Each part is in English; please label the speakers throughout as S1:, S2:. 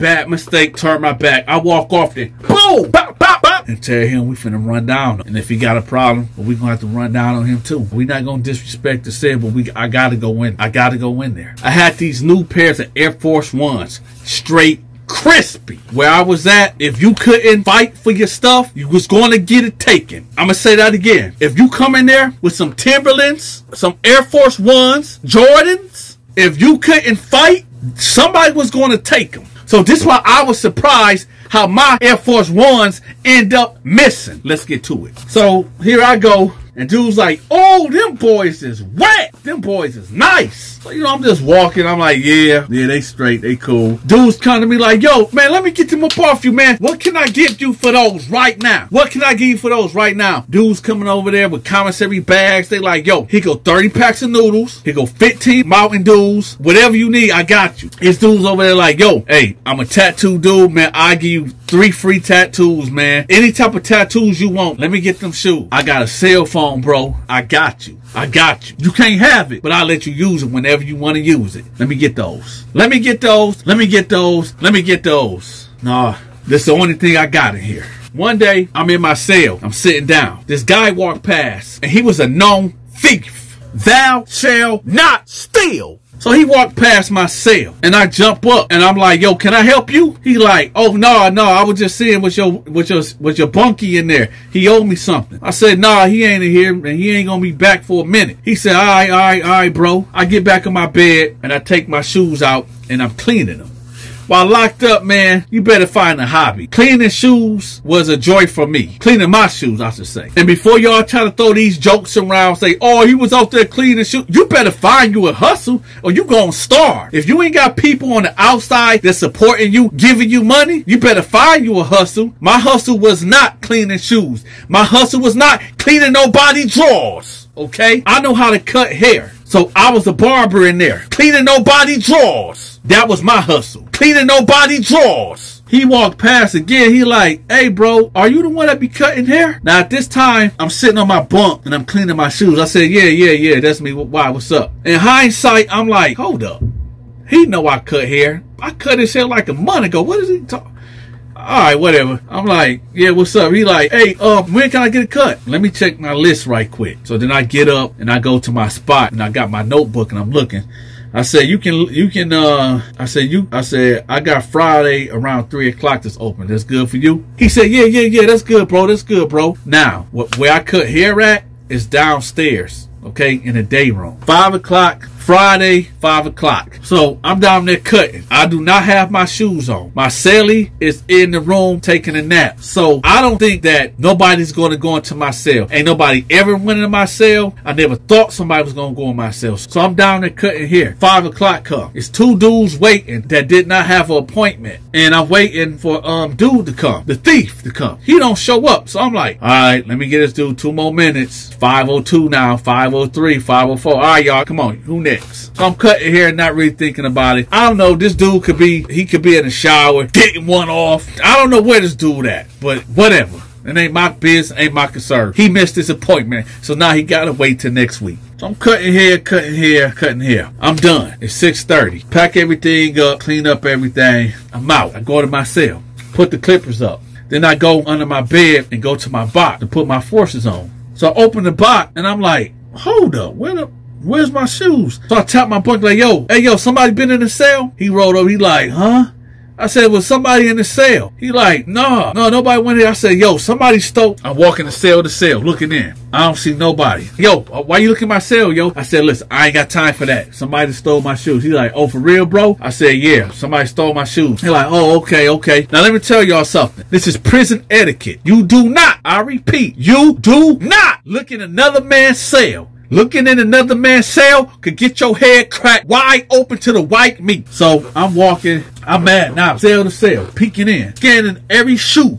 S1: bad mistake, turn my back. I walk off there, boom, bop, bop, bop, and tell him we finna run down. And if he got a problem, we gonna have to run down on him too. We not gonna disrespect the cell, but we I gotta go in. I gotta go in there. I had these new pairs of Air Force Ones, straight crispy. Where I was at, if you couldn't fight for your stuff, you was going to get it taken. I'm going to say that again. If you come in there with some Timberlands, some Air Force Ones, Jordans, if you couldn't fight, somebody was going to take them. So this is why I was surprised how my Air Force Ones end up missing. Let's get to it. So here I go. And dude's like, oh, them boys is wet. Them boys is nice. So, you know, I'm just walking. I'm like, yeah, yeah, they straight. They cool. Dude's coming to me like, yo, man, let me get them off you, man. What can I give you for those right now? What can I give you for those right now? Dude's coming over there with commissary bags. They like, yo, he go 30 packs of noodles. He go 15 Mountain Dews. Whatever you need, I got you. His dude's over there like, yo, hey, I'm a tattoo dude, man. I give you three free tattoos, man. Any type of tattoos you want. Let me get them shoes. I got a cell phone, bro. I got you. I got you. You can't have it, but I'll let you use it whenever you want to use it. Let me get those. Let me get those. Let me get those. Let me get those. Nah, this is the only thing I got in here. One day, I'm in my cell. I'm sitting down. This guy walked past, and he was a known thief. Thou shall not steal. So he walked past my cell and I jump up and I'm like, yo, can I help you? He like, oh no, no, I was just seeing with your with your with your bunkie in there. He owed me something. I said, nah, he ain't in here and he ain't gonna be back for a minute. He said, all right, all right, all right, bro. I get back in my bed and I take my shoes out and I'm cleaning them. While locked up, man, you better find a hobby. Cleaning shoes was a joy for me. Cleaning my shoes, I should say. And before y'all try to throw these jokes around, say, oh, he was out there cleaning shoes, you better find you a hustle or you gonna starve. If you ain't got people on the outside that's supporting you, giving you money, you better find you a hustle. My hustle was not cleaning shoes. My hustle was not cleaning nobody drawers. Okay? I know how to cut hair. So I was a barber in there, cleaning nobody drawers. That was my hustle. Cleaning nobody drawers. He walked past again. He like, hey bro, are you the one that be cutting hair? Now at this time, I'm sitting on my bunk and I'm cleaning my shoes. I said, yeah, yeah, yeah, that's me. Why? What's up? In hindsight, I'm like, hold up. He know I cut hair. I cut his hair like a month ago. What is he talking? All right, whatever. I'm like, yeah, what's up? He like, hey, uh, when can I get a cut? Let me check my list right quick. So then I get up and I go to my spot and I got my notebook and I'm looking. I said, you can, you can, uh, I said, you, I said, I got Friday around three o'clock that's open. That's good for you? He said, yeah, yeah, yeah, that's good, bro. That's good, bro. Now, where I cut hair at is downstairs, okay, in the day room. Five o'clock, Friday, 5 o'clock. So I'm down there cutting. I do not have my shoes on. My celly is in the room taking a nap. So I don't think that nobody's going to go into my cell. Ain't nobody ever went into my cell. I never thought somebody was going to go in my cell. So I'm down there cutting here. 5 o'clock come. It's two dudes waiting that did not have an appointment. And I'm waiting for um dude to come. The thief to come. He don't show up. So I'm like, all right, let me get this dude two more minutes. 502 now, 503, 504. All right, y'all, come on. Who next? So I'm cutting here and not really thinking about it. I don't know. This dude could be, he could be in the shower, getting one off. I don't know where this dude at, but whatever. It ain't my business, ain't my concern. He missed his appointment, so now he gotta wait till next week. So I'm cutting here, cutting here, cutting here. I'm done. It's 6.30. Pack everything up, clean up everything. I'm out. I go to my cell, put the clippers up. Then I go under my bed and go to my box to put my forces on. So I open the box and I'm like, hold up, where the where's my shoes? So I tap my point like, yo, hey, yo, somebody been in the cell? He rolled over. He like, huh? I said, was somebody in the cell? He like, no, no, nobody went in. I said, yo, somebody stole. I'm walking the cell to cell, looking in. I don't see nobody. Yo, uh, why you looking my cell, yo? I said, listen, I ain't got time for that. Somebody stole my shoes. He like, oh, for real, bro? I said, yeah, somebody stole my shoes. He like, oh, okay, okay. Now let me tell y'all something. This is prison etiquette. You do not, I repeat, you do not look in another man's cell Looking in another man's cell could get your head cracked wide open to the white meat. So I'm walking, I'm mad now, cell to cell, peeking in, scanning every shoe.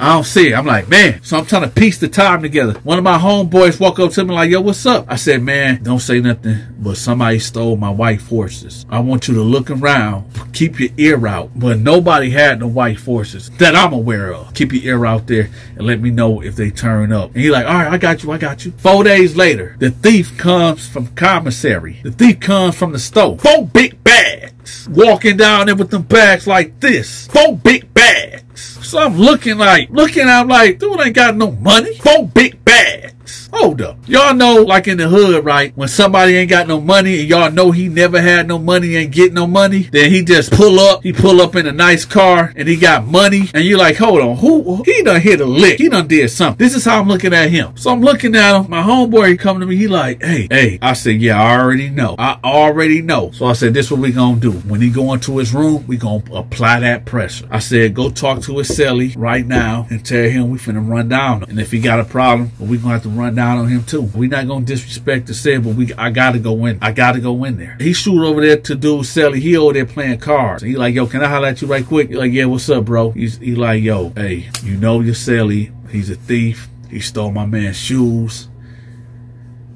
S1: I don't see it. I'm like, man. So I'm trying to piece the time together. One of my homeboys walk up to me like, yo, what's up? I said, man, don't say nothing, but somebody stole my white forces. I want you to look around, keep your ear out. But nobody had the white forces that I'm aware of. Keep your ear out there and let me know if they turn up. And he's like, all right, I got you, I got you. Four days later, the thief comes from commissary. The thief comes from the store. Four big bags. walking down there with them bags like this. Four big bags. So I'm looking like, looking out like, dude ain't got no money. Four big bags. Hold up. Y'all know, like in the hood, right? When somebody ain't got no money and y'all know he never had no money, ain't get no money, then he just pull up. He pull up in a nice car and he got money. And you're like, hold on, who? He done hit a lick. He done did something. This is how I'm looking at him. So I'm looking at him. My homeboy come to me. He like, hey, hey. I said, yeah, I already know. I already know. So I said, this what we gonna do. When he go into his room, we gonna apply that pressure. I said, go talk to his celly right now and tell him we finna run down. And if he got a problem, we gonna have to run down on him too. We not gonna disrespect the cell, but we I gotta go in. I gotta go in there. He shoot over there to do celly. He over there playing cards. He like, yo, can I holler at you right quick? Like, yeah, what's up, bro? He's he like, yo, hey, you know your celly. He's a thief. He stole my man's shoes.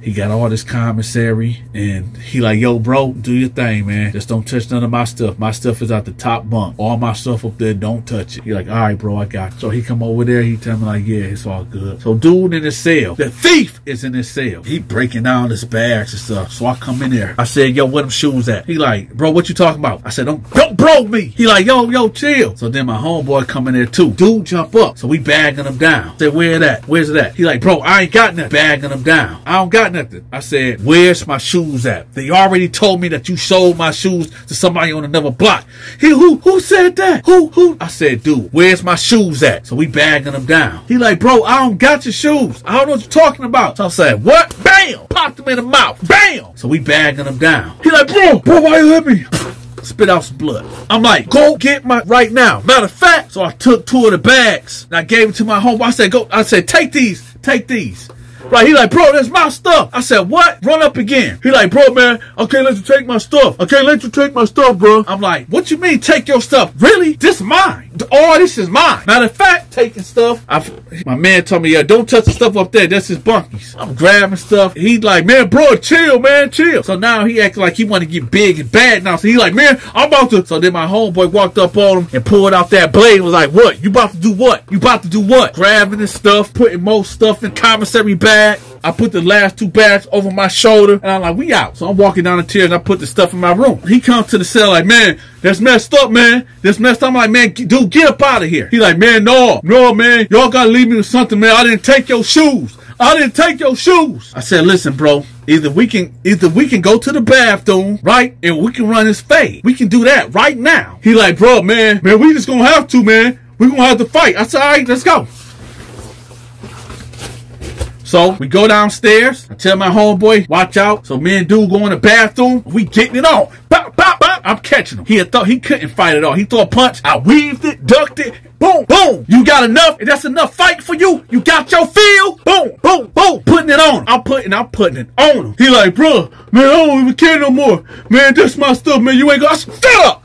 S1: He got all this commissary and he like, yo, bro, do your thing, man. Just don't touch none of my stuff. My stuff is at the top bunk. All my stuff up there, don't touch it. He like, all right, bro, I got you. So he come over there. He tell me like, yeah, it's all good. So dude in his cell, the thief is in his cell. He breaking down his bags and stuff. So I come in there. I said, yo, where them shoes at? He like, bro, what you talking about? I said, don't, don't bro me. He like, yo, yo, chill. So then my homeboy come in there too. Dude jump up. So we bagging him down. I said, where that? Where's that? He like, bro, I ain't got nothing. Bagging him down. I don't got nothing. I said, where's my shoes at? They already told me that you sold my shoes to somebody on another block. He, who, who said that? Who, who? I said, dude, where's my shoes at? So we bagging them down. He like, bro, I don't got your shoes. I don't know what you're talking about. So I said, what? Bam! Popped him in the mouth. Bam! So we bagging them down. He like, bro, bro, why you hit me? spit out some blood. I'm like, go get my right now. Matter of fact, so I took two of the bags and I gave it to my home. I said, go. I said, take these, take these. Right, he like, bro, that's my stuff. I said, what? Run up again. He like, bro, man, I can't let you take my stuff. I can't let you take my stuff, bro. I'm like, what you mean take your stuff? Really? This mine. All this is mine. Matter of fact, taking stuff. I, my man told me, yeah, don't touch the stuff up there. That's his bunkies. I'm grabbing stuff. He like, man, bro, chill, man, chill. So now he acting like he want to get big and bad now. So he like, man, I'm about to. So then my homeboy walked up on him and pulled out that blade. Was like, what? You about to do what? You about to do what? Grabbing his stuff, putting most stuff in commissary bag. I put the last two bags over my shoulder, and I'm like, we out. So I'm walking down the stairs, and I put the stuff in my room. He comes to the cell like, man, that's messed up, man. That's messed up. I'm like, man, dude, get up out of here. He like, man, no, no, man. Y'all gotta leave me with something, man. I didn't take your shoes. I didn't take your shoes. I said, listen, bro. Either we can either we can go to the bathroom, right? And we can run his fade. We can do that right now. He like, bro, man, man, we just gonna have to, man. We gonna have to fight. I said, all right, let's go. So we go downstairs. I tell my homeboy, watch out. So me and dude go in the bathroom. We getting it on. Bop, bop, bop. I'm catching him. He thought he couldn't fight at all. He threw a punch. I weaved it, ducked it. Boom, boom. You got enough? And that's enough fight for you? You got your feel? Boom, boom, boom. Putting it on. I'm putting, I'm putting it on him. He like, bro, man, I don't even care no more. Man, this my stuff, man. You ain't gonna, up.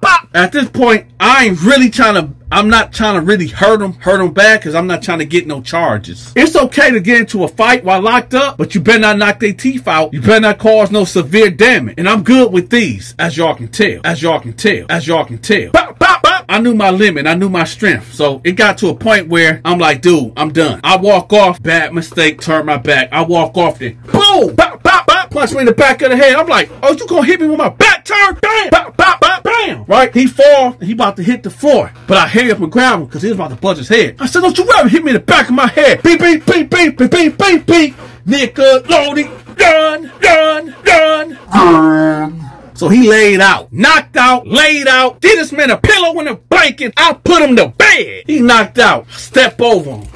S1: Bop. At this point, I ain't really trying to I'm not trying to really hurt him, hurt him bad, because I'm not trying to get no charges. It's okay to get into a fight while locked up, but you better not knock their teeth out. You better not cause no severe damage. And I'm good with these, as y'all can tell, as y'all can tell, as y'all can tell. Bop, bop, bop. I knew my limit. I knew my strength. So it got to a point where I'm like, dude, I'm done. I walk off, bad mistake, turn my back. I walk off there. Boom! Bop, bop. Punch me in the back of the head. I'm like, oh, you gonna hit me with my back turn? Bam! Bop, bop, bop, bam! Right? He fall. He about to hit the floor. But I hurry up and grab him because he was about to buzz his head. I said, don't you ever hit me in the back of my head. Beep, beep, beep, beep, beep, beep, beep, beep. Nickelodeon, done, done, done. So he laid out, knocked out, laid out, did this man a pillow and a blanket. I put him to bed. He knocked out. Step over him.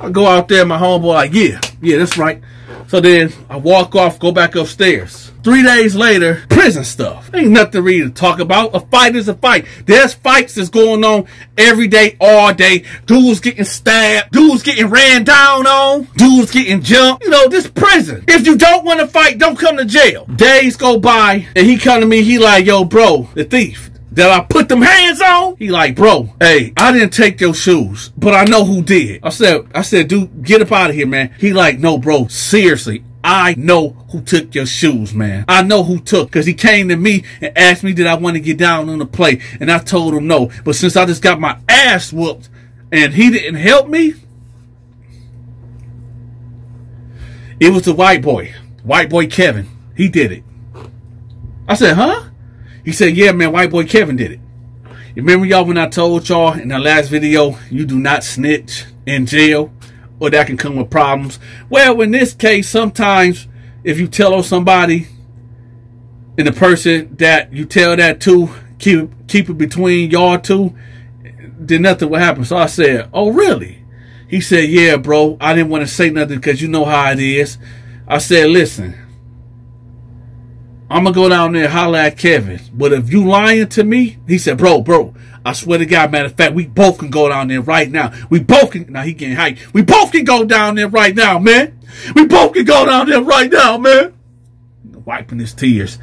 S1: I go out there, my homeboy like, yeah, yeah, that's right. So then I walk off, go back upstairs. Three days later, prison stuff. Ain't nothing really to talk about. A fight is a fight. There's fights that's going on every day, all day. Dudes getting stabbed. Dudes getting ran down on. Dudes getting jumped. You know, this prison. If you don't want to fight, don't come to jail. Days go by, and he come to me, he like, yo, bro, the thief that I put them hands on? He like, bro, hey, I didn't take your shoes, but I know who did. I said, I said, dude, get up out of here, man. He like, no, bro, seriously. I know who took your shoes, man. I know who took, because he came to me and asked me did I want to get down on the plate? and I told him no. But since I just got my ass whooped and he didn't help me, it was the white boy, white boy Kevin. He did it. I said, huh? He said, yeah, man, white boy Kevin did it. Remember y'all when I told y'all in the last video, you do not snitch in jail or that can come with problems. Well, in this case, sometimes if you tell on somebody and the person that you tell that to, keep, keep it between y'all two, then nothing will happen. So I said, oh, really? He said, yeah, bro, I didn't want to say nothing because you know how it is. I said, listen, I'm gonna go down there and holler at Kevin. But if you lying to me, he said, bro, bro, I swear to God, matter of fact, we both can go down there right now. We both can, now he getting hyped. We both can go down there right now, man. We both can go down there right now, man. Wiping his tears.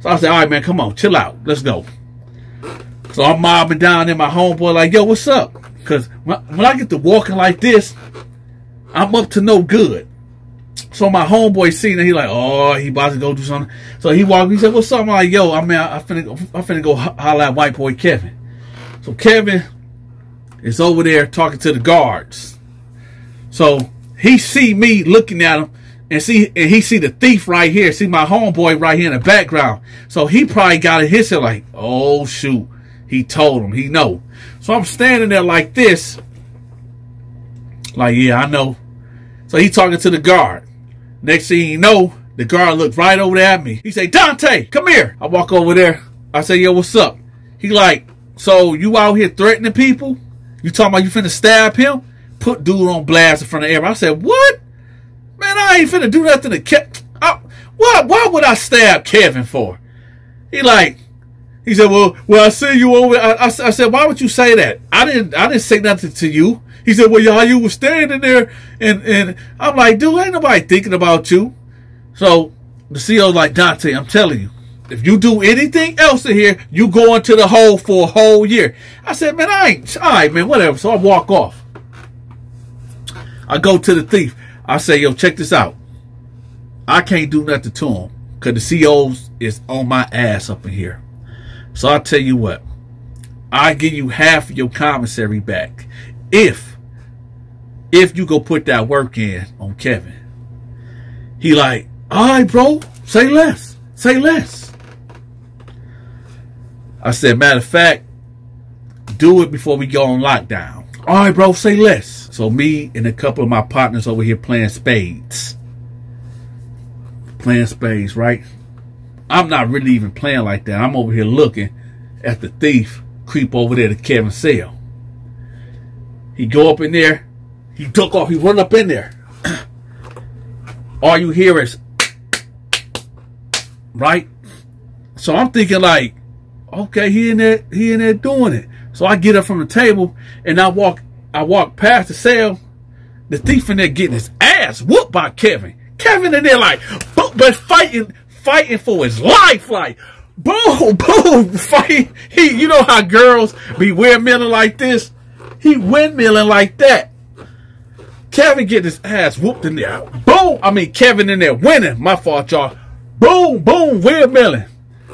S1: So I said, all right, man, come on, chill out. Let's go. So I'm mobbing down there, my homeboy like, yo, what's up? Because when I get to walking like this, I'm up to no good. So my homeboy seen it. He like, oh, he about to go do something. So he walked. He said, "What's up?" I'm like, "Yo, I mean, I, I finna, go, I finna go holler at white boy Kevin." So Kevin is over there talking to the guards. So he see me looking at him, and see, and he see the thief right here. See my homeboy right here in the background. So he probably got a hit. Like, oh shoot, he told him. He know. So I'm standing there like this. Like, yeah, I know. So he talking to the guard. Next thing you know, the guard looked right over at me. He say, Donta, come here. I walk over there. I say, yo, what's up? He like, so you out here threatening people? You talking about you finna stab him? Put dude on blast in front of everybody. I said, what? Man, I ain't finna do nothing to Kevin. Why, why would I stab Kevin for? He like, he said, well, well, I see you over. I, I, I said, why would you say that? I didn't, I didn't say nothing to you. He said, well, y'all, you was standing there, and, and I'm like, dude, ain't nobody thinking about you. So the CO's like, Donta, I'm telling you, if you do anything else in here, you go into the hole for a whole year. I said, man, I ain't, all right, man, whatever. So I walk off. I go to the thief. I say, yo, check this out. I can't do nothing to him because the CO's is on my ass up in here. So I tell you what, I give you half of your commissary back if if you go put that work in on Kevin. He like, all right, bro, say less. Say less. I said, matter of fact, do it before we go on lockdown. All right, bro, say less. So me and a couple of my partners over here playing spades. Playing spades, right? I'm not really even playing like that. I'm over here looking at the thief creep over there to Kevin cell. He go up in there. He took off. He run up in there. All you hear is, right? So I'm thinking like, okay, he in there, he in there doing it. So I get up from the table and I walk, I walk past the cell. The thief in there getting his ass whooped by Kevin. Kevin in there like, but fighting, fighting for his life, like, boom, boom, fight. He, you know how girls be windmilling like this? He windmilling like that. Kevin get his ass whooped in there. Boom. I mean, Kevin in there winning. My fault, y'all. Boom, boom, windmilling.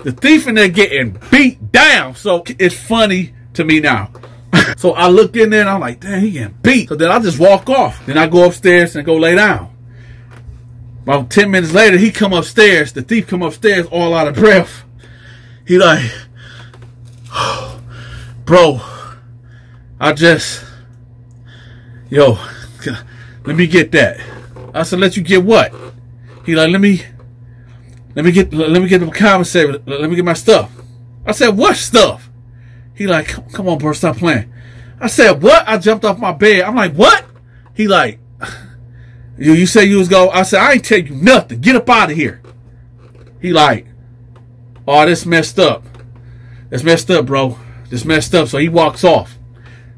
S1: The thief in there getting beat down. So it's funny to me now. so I look in there and I'm like, damn, he getting beat. So then I just walk off. Then I go upstairs and go lay down. About 10 minutes later, he come upstairs. The thief come upstairs all out of breath. He like, bro, I just, yo, let me get that. I said, let you get what? He like, let me, let me get, let me get the commissary. Let me get my stuff. I said, what stuff? He like, come on, bro, stop playing. I said, what? I jumped off my bed. I'm like, what? He like, you, you say you was go. I said, I ain't tell you nothing. Get up out of here. He like, oh, this messed up. This messed up, bro. This messed up. So he walks off.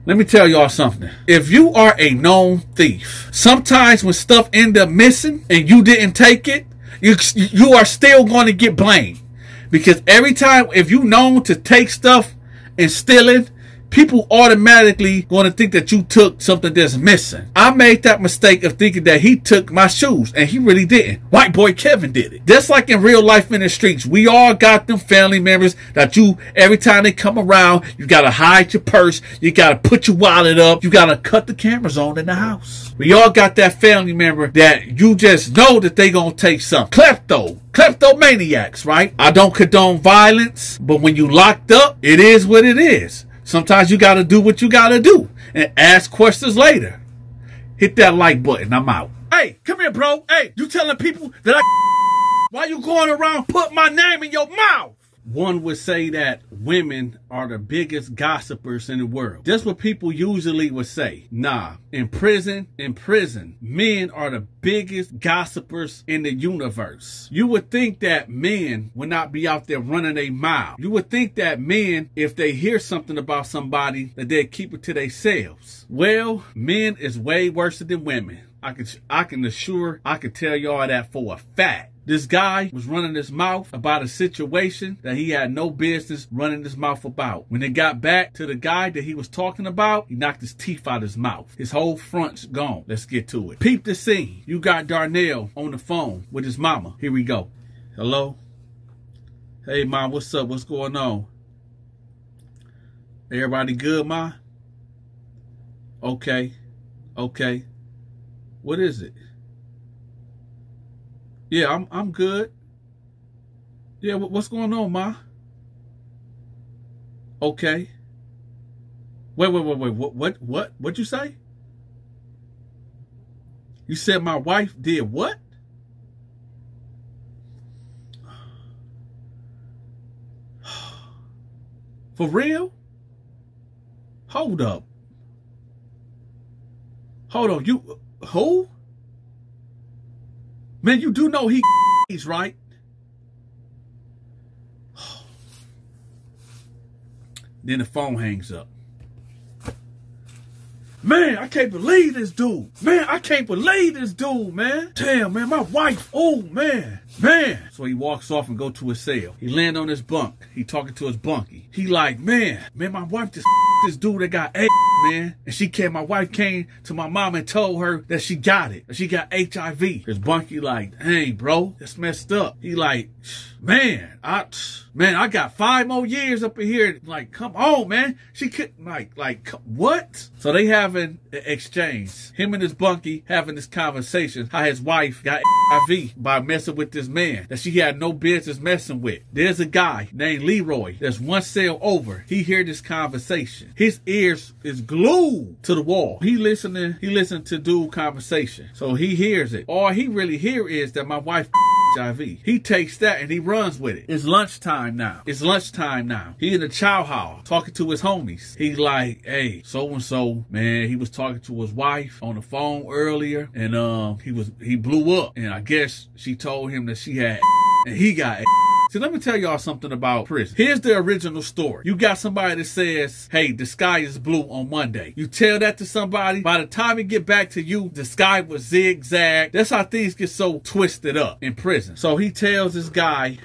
S1: Let me tell y'all something. If you are a known thief, sometimes when stuff end up missing and you didn't take it, you, you are still going to get blamed. Because every time, if you known to take stuff and steal it people automatically going to think that you took something that's missing. I made that mistake of thinking that he took my shoes, and he really didn't. White boy Kevin did it. Just like in real life in the streets, we all got them family members that you, every time they come around, you got to hide your purse, you got to put your wallet up, you got to cut the cameras on in the house. We all got that family member that you just know that they going to take something. Klepto, kleptomaniacs, right? I don't condone violence, but when you locked up, it is what it is. Sometimes you got to do what you got to do and ask questions later. Hit that like button. I'm out. Hey, come here, bro. Hey, you telling people that I. Why you going around put my name in your mouth? One would say that women are the biggest gossipers in the world. That's what people usually would say. Nah, in prison, in prison, men are the biggest gossipers in the universe. You would think that men would not be out there running a mile. You would think that men, if they hear something about somebody, that they'd keep it to themselves. Well, men is way worse than women. I can, I can assure, I can tell y'all that for a fact. This guy was running his mouth about a situation that he had no business running his mouth about. When it got back to the guy that he was talking about, he knocked his teeth out of his mouth. His whole front's gone. Let's get to it. Peep the scene. You got Darnell on the phone with his mama. Here we go. Hello? Hey, mom, what's up? What's going on? Everybody good, ma? Okay. Okay. What is it? Yeah, I'm I'm good. Yeah, what's going on, ma? Okay. Wait, wait, wait, wait. What what what what'd you say? You said my wife did what? For real? Hold up. Hold on. You who? Man, you do know he he's right. Then the phone hangs up. Man, I can't believe this dude. Man, I can't believe this dude, man. Damn, man, my wife. Oh, man. Man. So he walks off and go to his cell. He land on his bunk. He talking to his bunkie. He like, man, man, my wife just this dude that got AIDS, man. And she came, my wife came to my mom and told her that she got it. She got HIV. His bunkie like, hey, bro, that's messed up. He like, man, I, man, I got five more years up in here. Like, come on, man. She could like, like, what? So they having an exchange. Him and his bunkie having this conversation. How his wife got HIV by messing with this man that she had no business messing with. There's a guy named Leroy that's one cell over. He hear this conversation. His ears is glued to the wall. He listening, he listening to dude conversation. So he hears it. All he really hear is that my wife HIV. He takes that and he runs with it. It's lunchtime now. It's lunchtime now. He in the chow hall talking to his homies. He like, hey, so and so, man, he was talking to his wife on the phone earlier and um he was he blew up and I guess she told him that she had and he got See, let me tell y'all something about prison. Here's the original story. You got somebody that says, hey, the sky is blue on Monday. You tell that to somebody, by the time it get back to you, the sky was zigzag. That's how things get so twisted up in prison. So he tells this guy,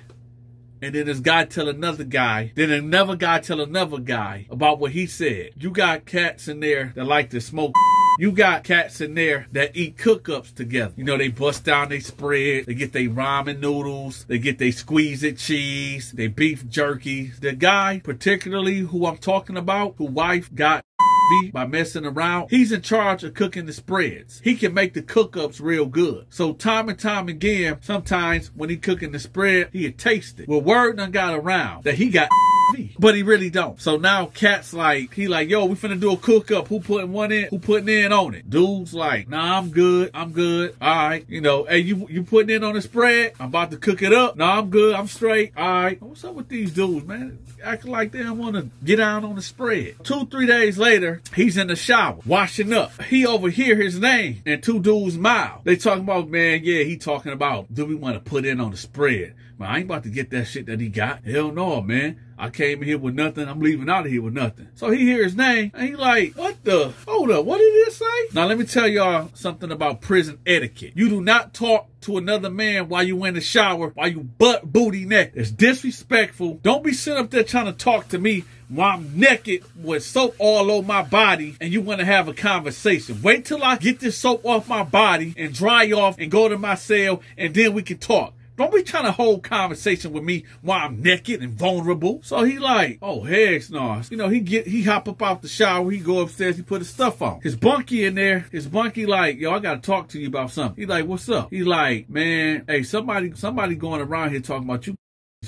S1: and then this guy tell another guy, then another guy tell another guy about what he said. You got cats in there that like to smoke you got cats in there that eat cook-ups together. You know, they bust down they spread, they get their ramen noodles, they get their squeeze it cheese, they beef jerky. The guy, particularly who I'm talking about, who wife got by messing around. He's in charge of cooking the spreads. He can make the cook-ups real good. So time and time again, sometimes when he cooking the spread, he'd taste it. Well, word done got around that he got but he really don't. So now Cat's like, he like, yo, we finna do a cook up. Who putting one in? Who putting in on it? Dude's like, nah, I'm good. I'm good. All right. You know, hey, you you putting in on the spread? I'm about to cook it up. Nah, I'm good. I'm straight. All right. What's up with these dudes, man? Acting like they don't want to get out on the spread. Two, three days later, he's in the shower, washing up. He overhear his name and two dudes mouth. They talking about, man, yeah, he talking about, do we want to put in on the spread? Man, I ain't about to get that shit that he got. Hell no, man. I came here with nothing. I'm leaving out of here with nothing. So he hear his name and he like, what the? Hold up. What did it say? Now let me tell y'all something about prison etiquette. You do not talk to another man while you in the shower, while you butt booty neck. It's disrespectful. Don't be sitting up there trying to talk to me while I'm naked with soap all over my body and you want to have a conversation. Wait till I get this soap off my body and dry off and go to my cell and then we can talk. Don't be trying to hold conversation with me while I'm naked and vulnerable. So he like, oh heck no. You know, he get he hop up out the shower, he go upstairs, he put his stuff on. His bunkie in there, his bunkie like, yo, I gotta talk to you about something. He like, what's up? He like, man, hey, somebody somebody going around here talking about you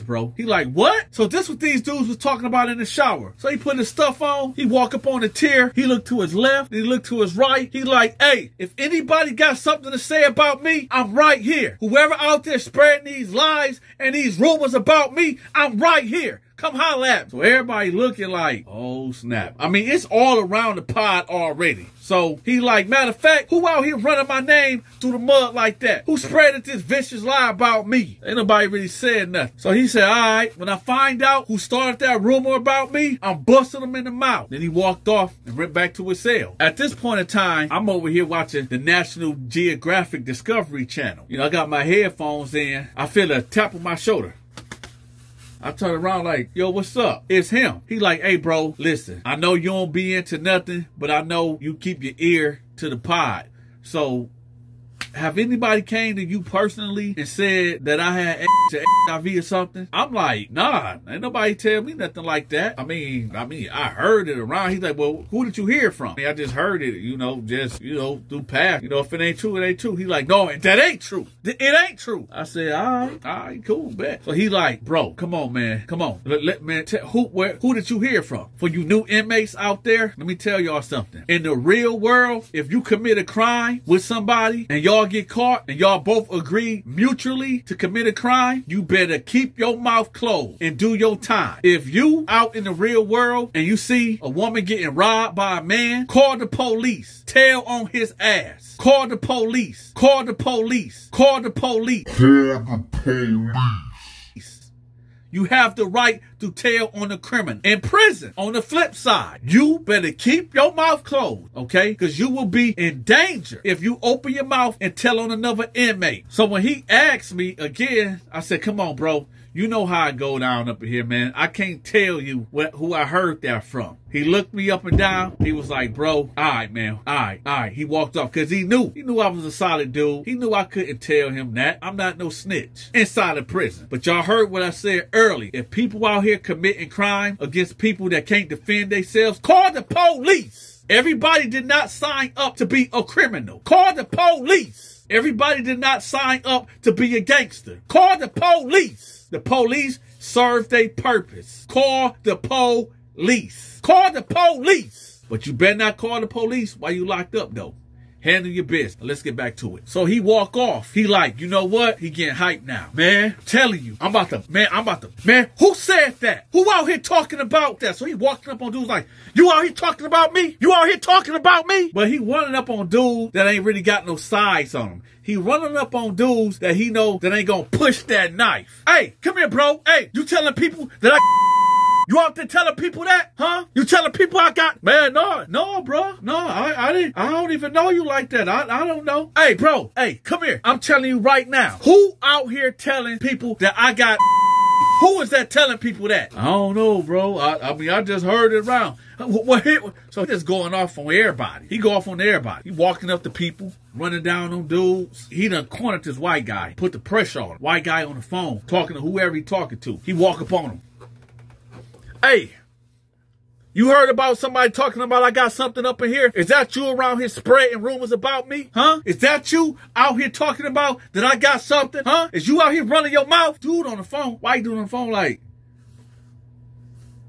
S1: bro. He like, what? So this what these dudes was talking about in the shower. So he put his stuff on. He walk up on the tier. He looked to his left. He looked to his right. He like, hey, if anybody got something to say about me, I'm right here. Whoever out there spreading these lies and these rumors about me, I'm right here. Come holla at me. So everybody looking like, oh snap. I mean, it's all around the pod already. So he like, matter of fact, who out here running my name through the mud like that? Who spreaded this vicious lie about me? Ain't nobody really said nothing. So he said, all right, when I find out who started that rumor about me, I'm busting them in the mouth. Then he walked off and went back to his cell. At this point in time, I'm over here watching the National Geographic Discovery Channel. You know, I got my headphones in. I feel a tap on my shoulder. I turn around like, yo, what's up? It's him. He like, hey, bro, listen, I know you don't be into nothing, but I know you keep your ear to the pod. So have anybody came to you personally and said that I had to HIV or something? I'm like, nah, ain't nobody tell me nothing like that. I mean, I mean, I heard it around. He's like, well, who did you hear from? I, mean, I just heard it, you know, just, you know, through past. You know, if it ain't true, it ain't true. He like, no, that ain't true. It ain't true. I said, all right, all right, cool, bet. So he like, bro, come on, man, come on. Let, let man, tell, who, where, who did you hear from? For you new inmates out there, let me tell y'all something. In the real world, if you commit a crime with somebody and y'all get caught and y'all both agree mutually to commit a crime, you better keep your mouth closed and do your time. If you out in the real world and you see a woman getting robbed by a man, call the police. Tell on his ass. Call the police. Call the police. Call the police.
S2: Call the police.
S1: You have the right to tell on the criminal. In prison, on the flip side, you better keep your mouth closed, okay? Because you will be in danger if you open your mouth and tell on another inmate. So when he asked me again, I said, come on, bro. You know how I go down up here, man. I can't tell you what, who I heard that from. He looked me up and down. He was like, bro, all right, man. All right, all right. He walked off because he knew. He knew I was a solid dude. He knew I couldn't tell him that. I'm not no snitch inside of prison. But y'all heard what I said earlier. If people out here committing crime against people that can't defend themselves, call the police. Everybody did not sign up to be a criminal. Call the police. Everybody did not sign up to be a gangster. Call the police. The police serve their purpose. Call the police. Call the police. But you better not call the police while you locked up though. Handle your business. Let's get back to it. So he walk off. He like, you know what? He getting hyped now. Man, telling you, I'm about to, man, I'm about to, man, who said that? Who out here talking about that? So he walking up on dudes like, you out here talking about me? You out here talking about me? But he running up on dudes that ain't really got no size on him. He running up on dudes that he know that ain't gonna push that knife. Hey, come here, bro. Hey, you telling people that I you out there telling people that, huh? You telling people I got, man, no, no, bro. No, I, I didn't, I don't even know you like that. I, I don't know. Hey, bro, hey, come here. I'm telling you right now. Who out here telling people that I got who is that telling people that? I don't know, bro. I, I mean, I just heard it around. Uh, what, what, so just going off on everybody. He go off on everybody. He walking up to people, running down on dudes. He done cornered this white guy, put the pressure on him. White guy on the phone, talking to whoever he talking to. He walk up on him. Hey, you heard about somebody talking about I got something up in here? Is that you around here spreading rumors about me? Huh? Is that you out here talking about that I got something? Huh? Is you out here running your mouth? Dude on the phone. Why you doing on the phone like?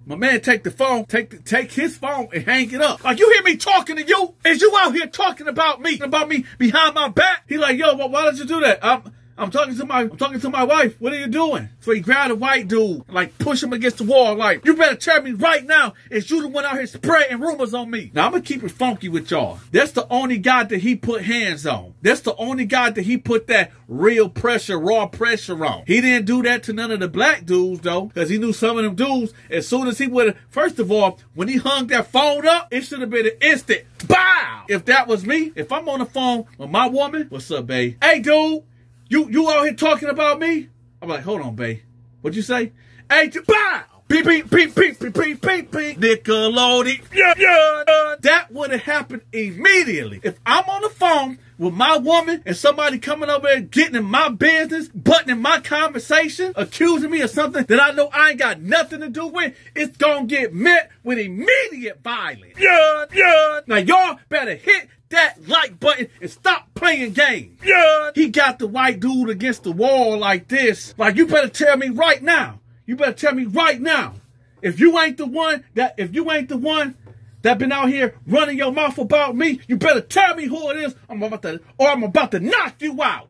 S1: My man take the phone, take the, take his phone and hang it up. Like you hear me talking to you? Is you out here talking about me? About me behind my back? He like, yo, well, why did you do that? I'm I'm talking to my I'm talking to my wife. What are you doing? So he grabbed a white dude, like push him against the wall, like, you better tell me right now, is you the one out here spreading rumors on me. Now I'm gonna keep it funky with y'all. That's the only guy that he put hands on. That's the only guy that he put that real pressure, raw pressure on. He didn't do that to none of the black dudes though, because he knew some of them dudes, as soon as he would first of all, when he hung that phone up, it should have been an instant bow. If that was me, if I'm on the phone with my woman, what's up, babe? Hey dude, you you out here talking about me? I'm like, hold on, babe. What'd you say? Hey, bow! Beep, beep, beep, beep, beep, beep, beep, beep. Nickelodeon. Yeah, yeah. That would have happened immediately. If I'm on the phone with my woman and somebody coming over and getting in my business, buttoning my conversation, accusing me of something that I know I ain't got nothing to do with, it's gonna get met with immediate violence. Yeah, yeah. Now y'all better hit that like button and stop playing games. Yeah. He got the white dude against the wall like this. Like you better tell me right now. You better tell me right now. If you ain't the one that if you ain't the one that been out here running your mouth about me, you better tell me who it is. I'm about to or I'm about to knock you out.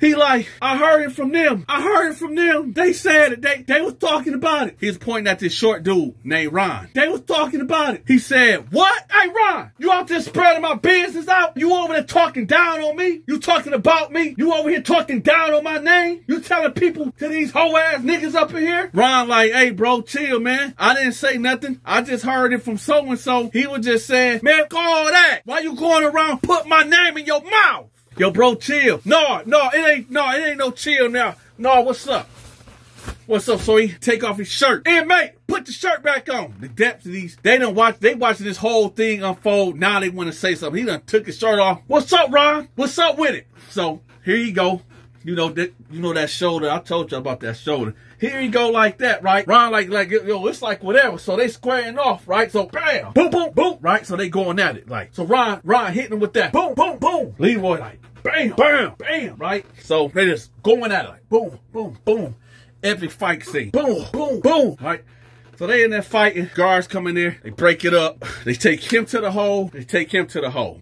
S1: He like, I heard it from them. I heard it from them. They said it. They they was talking about it. He was pointing at this short dude named Ron. They was talking about it. He said, What? Hey Ron, you out there spreading my business out? You over there talking down on me? You talking about me? You over here talking down on my name? You telling people to these hoe ass niggas up in here? Ron like, hey bro, chill, man. I didn't say nothing. I just heard it from so and so. He was just saying, man, all that. Why you going around put my name in your mouth? Yo, bro, chill. No, no, it ain't, no, it ain't no chill now. No, what's up? What's up? So he take off his shirt. And mate, put the shirt back on. The deputies, they don't watch, they watching this whole thing unfold. Now they want to say something. He done took his shirt off. What's up, Ron? What's up with it? So here you go. You know that, you know that shoulder. I told you about that shoulder. Here you go like that, right? Ron like, like, yo, it's like whatever. So they squaring off, right? So bam, boom, boom, boom, right? So they going at it. Like, so Ron, Ron hitting him with that. Boom, boom, boom. Leroy like, bam, bam, bam, right? So they just going at it like boom, boom, boom. Every fight scene. Boom, boom, boom. Right? So they in there fighting. Guards come in there. They break it up. They take him to the hole. They take him to the hole.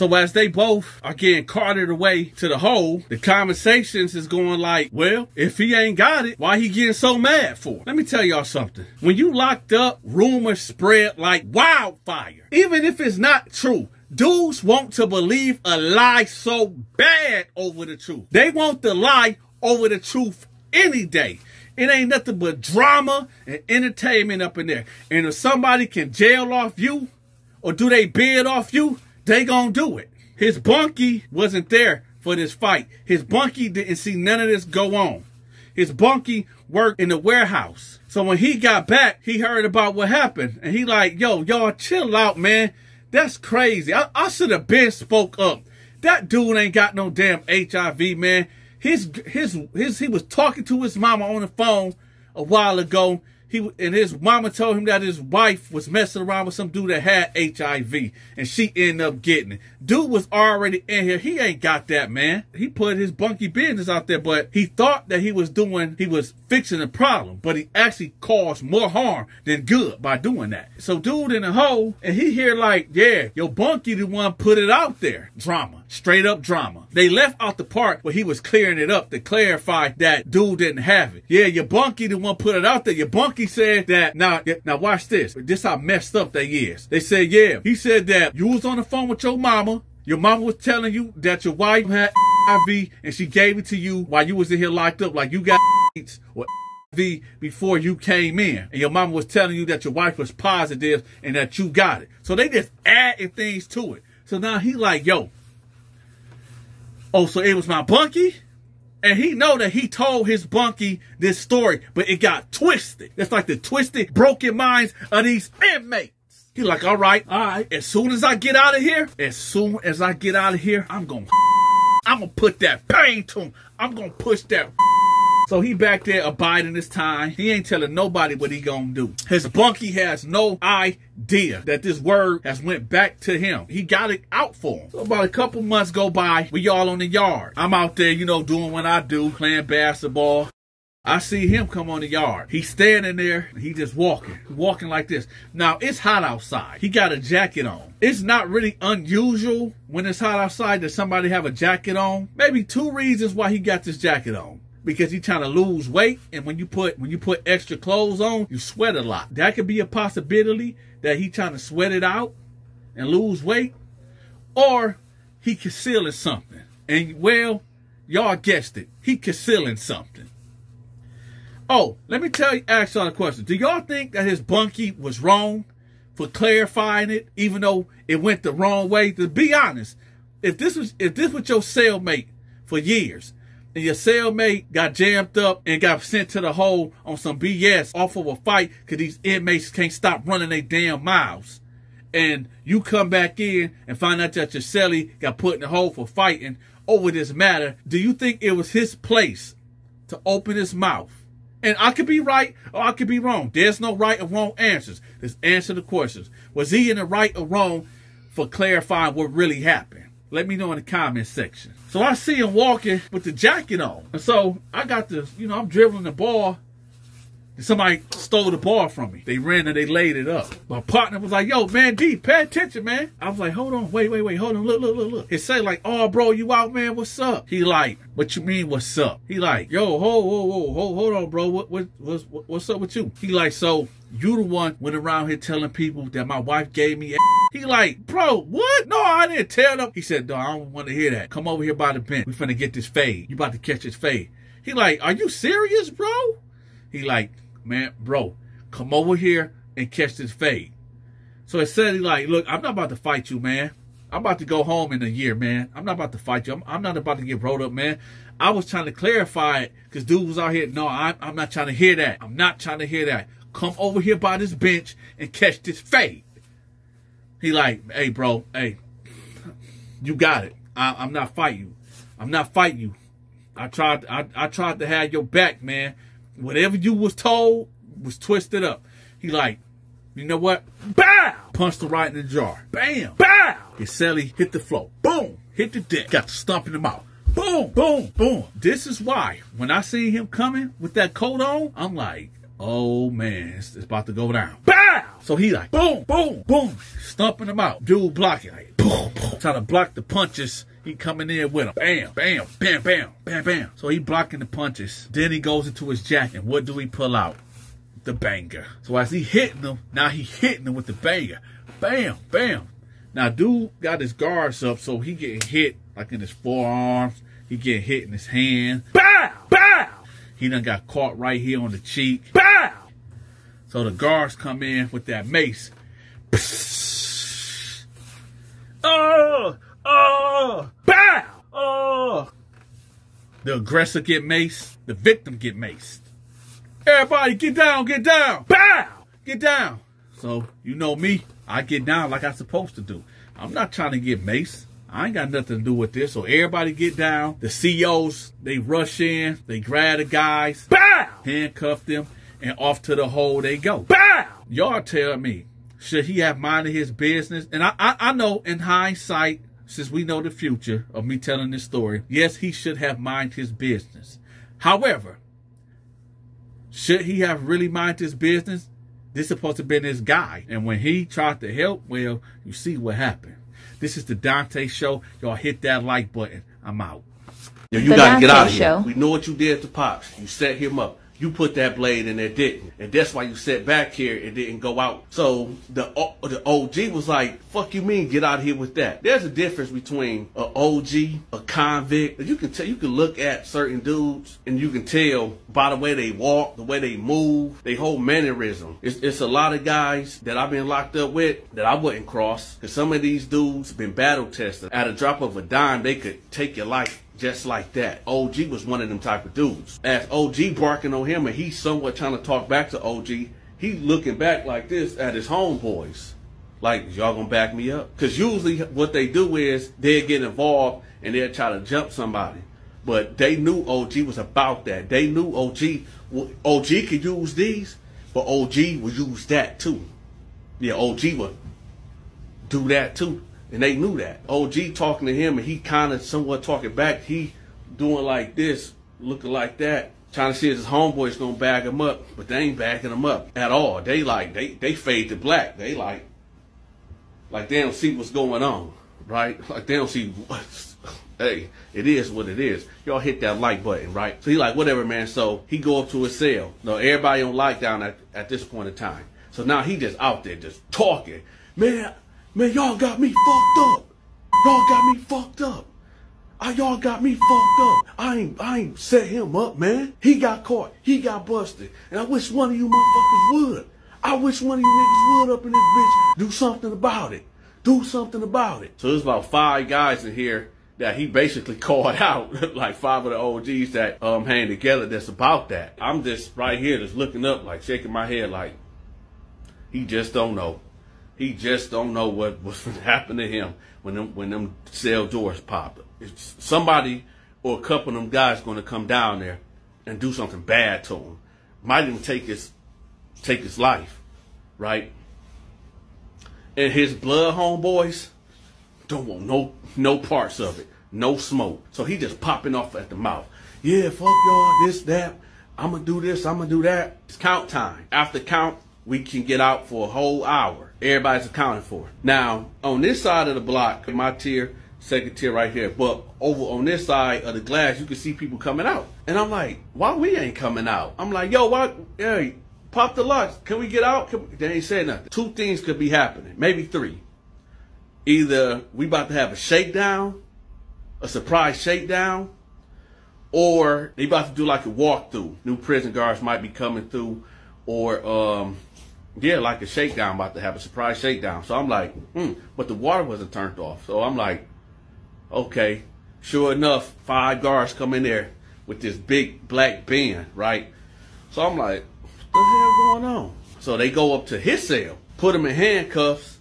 S1: So as they both are getting carted away to the hole, the conversations is going like, well, if he ain't got it, why he getting so mad for? Let me tell y'all something. When you locked up, rumors spread like wildfire. Even if it's not true, dudes want to believe a lie so bad over the truth. They want the lie over the truth any day. It ain't nothing but drama and entertainment up in there. And if somebody can jail off you or do they bid off you, they gonna do it. His bunkie wasn't there for this fight. His bunkie didn't see none of this go on. His bunkie worked in the warehouse. So when he got back, he heard about what happened. And he like, yo, y'all chill out, man. That's crazy. I, I should have been spoke up. That dude ain't got no damn HIV, man. His, his, his, he was talking to his mama on the phone a while ago he and his mama told him that his wife was messing around with some dude that had HIV and she ended up getting it. Dude was already in here. He ain't got that, man. He put his bunky business out there, but he thought that he was doing, he was fixing the problem, but he actually caused more harm than good by doing that. So dude in the hole, and he here like, yeah, your bunky the one put it out there. Drama. Straight up drama. They left out the part where he was clearing it up to clarify that dude didn't have it. Yeah, your bunky the one put it out there. Your bunkie said that, now, now watch this. This how messed up they is. They said, yeah, he said that you was on the phone with your mama. Your mama was telling you that your wife had HIV and she gave it to you while you was in here locked up like you got or V before you came in. And your mama was telling you that your wife was positive and that you got it. So they just adding things to it. So now he like, yo, oh, so it was my bunkie? And he know that he told his bunkie this story, but it got twisted. It's like the twisted, broken minds of these inmates. He like, all right, all right. As soon as I get out of here, as soon as I get out of here, I'm gonna, I'm gonna put that pain to him. I'm gonna push that so he back there abiding his time. He ain't telling nobody what he gonna do. His bunkie has no idea that this word has went back to him. He got it out for him. So about a couple months go by, we all on the yard. I'm out there, you know, doing what I do, playing basketball. I see him come on the yard. He's standing there. He just walking, walking like this. Now it's hot outside. He got a jacket on. It's not really unusual when it's hot outside that somebody have a jacket on. Maybe two reasons why he got this jacket on because you're trying to lose weight and when you put when you put extra clothes on you sweat a lot that could be a possibility that he trying to sweat it out and lose weight or he concealing something and well y'all guessed it he concealing something Oh, let me tell you, ask y'all a question. Do y'all think that his bunkie was wrong for clarifying it, even though it went the wrong way? To be honest, if this was if this was your cellmate for years, and your cellmate got jammed up and got sent to the hole on some BS off of a fight because these inmates can't stop running their damn mouths, and you come back in and find out that your cellie got put in the hole for fighting over this matter, do you think it was his place to open his mouth? And I could be right or I could be wrong. There's no right or wrong answers. Just answer the questions. Was he in the right or wrong for clarifying what really happened? Let me know in the comment section. So I see him walking with the jacket on. And so I got this, you know, I'm dribbling the ball. Somebody stole the ball from me. They ran and they laid it up. My partner was like, yo, man, D, pay attention, man. I was like, hold on, wait, wait, wait, hold on, look, look, look, look. He said like, oh, bro, you out, man, what's up? He like, what you mean, what's up? He like, yo, hold, hold, hold, hold, hold on, bro, what, what, what's, what's up with you? He like, so you the one went around here telling people that my wife gave me he like, bro, what? No, I didn't tell them. He said, no, I don't want to hear that. Come over here by the bench. We finna get this fade. You about to catch this fade. He like, are you serious, bro? He like, man, bro, come over here and catch this fade. So it said, he like, look, I'm not about to fight you, man. I'm about to go home in a year, man. I'm not about to fight you. I'm, I'm not about to get rolled up, man. I was trying to clarify it because dude was out here. No, I'm, I'm not trying to hear that. I'm not trying to hear that. Come over here by this bench and catch this fade. He like, hey, bro, hey, you got it. I, am not fighting you. I'm not fighting you. I tried. I, I tried to have your back, man. Whatever you was told was twisted up. He like, you know what? Bow! Punched the right in the jar. Bam! Bow! His celly hit the floor. Boom! Hit the deck. Got the stump in the mouth. Boom! Boom! Boom! This is why when I see him coming with that coat on, I'm like, oh man, it's, it's about to go down. Bow! So he like, boom, boom, boom, stumping him out. Dude blocking, like, boom, boom, trying to block the punches. He coming in with him. Bam, bam, bam, bam, bam, bam. So he blocking the punches. Then he goes into his jacket. What do he pull out? The banger. So as he hitting him, now he hitting him with the banger. Bam, bam. Now dude got his guards up, so he getting hit like in his forearms. He getting hit in his hand. Bow, bow. He done got caught right here on the cheek. Bow! So the guards come in with that mace. Oh! Oh! Bow! Oh! The aggressor get maced. The victim get maced. Everybody get down, get down. Bow! Get down. So, you know me. I get down like I'm supposed to do. I'm not trying to get maced. I ain't got nothing to do with this. So everybody get down. The CO's, they rush in. They grab the guys. Bow! Handcuff them. And off to the hole they go. Bow! Y'all tell me, should he have minded his business? And I, I, I know in hindsight, since we know the future of me telling this story, yes, he should have minded his business. However, should he have really minded his business? This is supposed to have been his guy. And when he tried to help, well, you see what happened. This is the Donta Show. Y'all hit that like button. I'm out.
S3: Yo, you got to get out of here. Show. We know what you did to Pops. You set him up you put that blade in there, didn't. And that's why you sat back here and didn't go out. So the the OG was like, fuck you mean get out of here with that. There's a difference between an OG, a convict. You can tell you can look at certain dudes and you can tell by the way they walk, the way they move, they whole mannerism. It's, it's a lot of guys that I've been locked up with that I wouldn't cross. Cause some of these dudes been battle tested. At a drop of a dime, they could take your life just like that. OG was one of them type of dudes. As OG barking on him and he's somewhat trying to talk back to OG, he looking back like this at his homeboys. Like, y'all gonna back me up? Because usually what they do is they'll get involved and they'll try to jump somebody. But they knew OG was about that. They knew OG, OG could use these, but OG would use that too. Yeah, OG would do that too. And they knew that. OG talking to him and he kind of somewhat talking back. He doing like this, looking like that, trying to see if his homeboys gonna bag him up, but they ain't backing him up at all. They like they they fade to black. They like like they don't see what's going on, right? Like they don't see what's hey, it is what it is. Y'all hit that like button, right? So he like, whatever, man. So he go up to his cell. No, everybody on lockdown at, at this point in time. So now he just out there just talking. Man, Man, y'all got me fucked up. Y'all got me fucked up.
S1: I, y'all got me fucked up. I ain't, I ain't set him up, man. He got caught. He got busted. And I wish one of you motherfuckers would. I wish one of you niggas would up in this bitch do something about it. Do something about it. So there's about five guys in here that he basically called out, like five of the OGs that um hang together that's about that. I'm just right here just looking up, like shaking my head like he just don't know. He just don't know what was happen to him when them when them cell doors popped. It's somebody or a couple of them guys going to come down there and do something bad to him. Might even take his take his life, right? And his blood homeboys don't want no no parts of it, no smoke. So he just popping off at the mouth. Yeah, fuck y'all, this that. I'm gonna do this. I'm gonna do that. It's count time. After count, we can get out for a whole hour. Everybody's accounted for. Now, on this side of the block, my tier, second tier right here, but over on this side of the glass, you can see people coming out. And I'm like, why we ain't coming out? I'm like, yo, why? Hey, pop the locks. Can we get out? We? They ain't saying nothing. Two things could be happening, maybe three. Either we about to have a shakedown, a surprise shakedown, or they about to do like a walkthrough. New prison guards might be coming through, or um, yeah, like a shakedown, about to have a surprise shakedown. So I'm like, hmm, but the water wasn't turned off. So I'm like, okay. Sure enough, five guards come in there with this big black band, right? So I'm like, what the hell going on? So they go up to his cell, put him in handcuffs,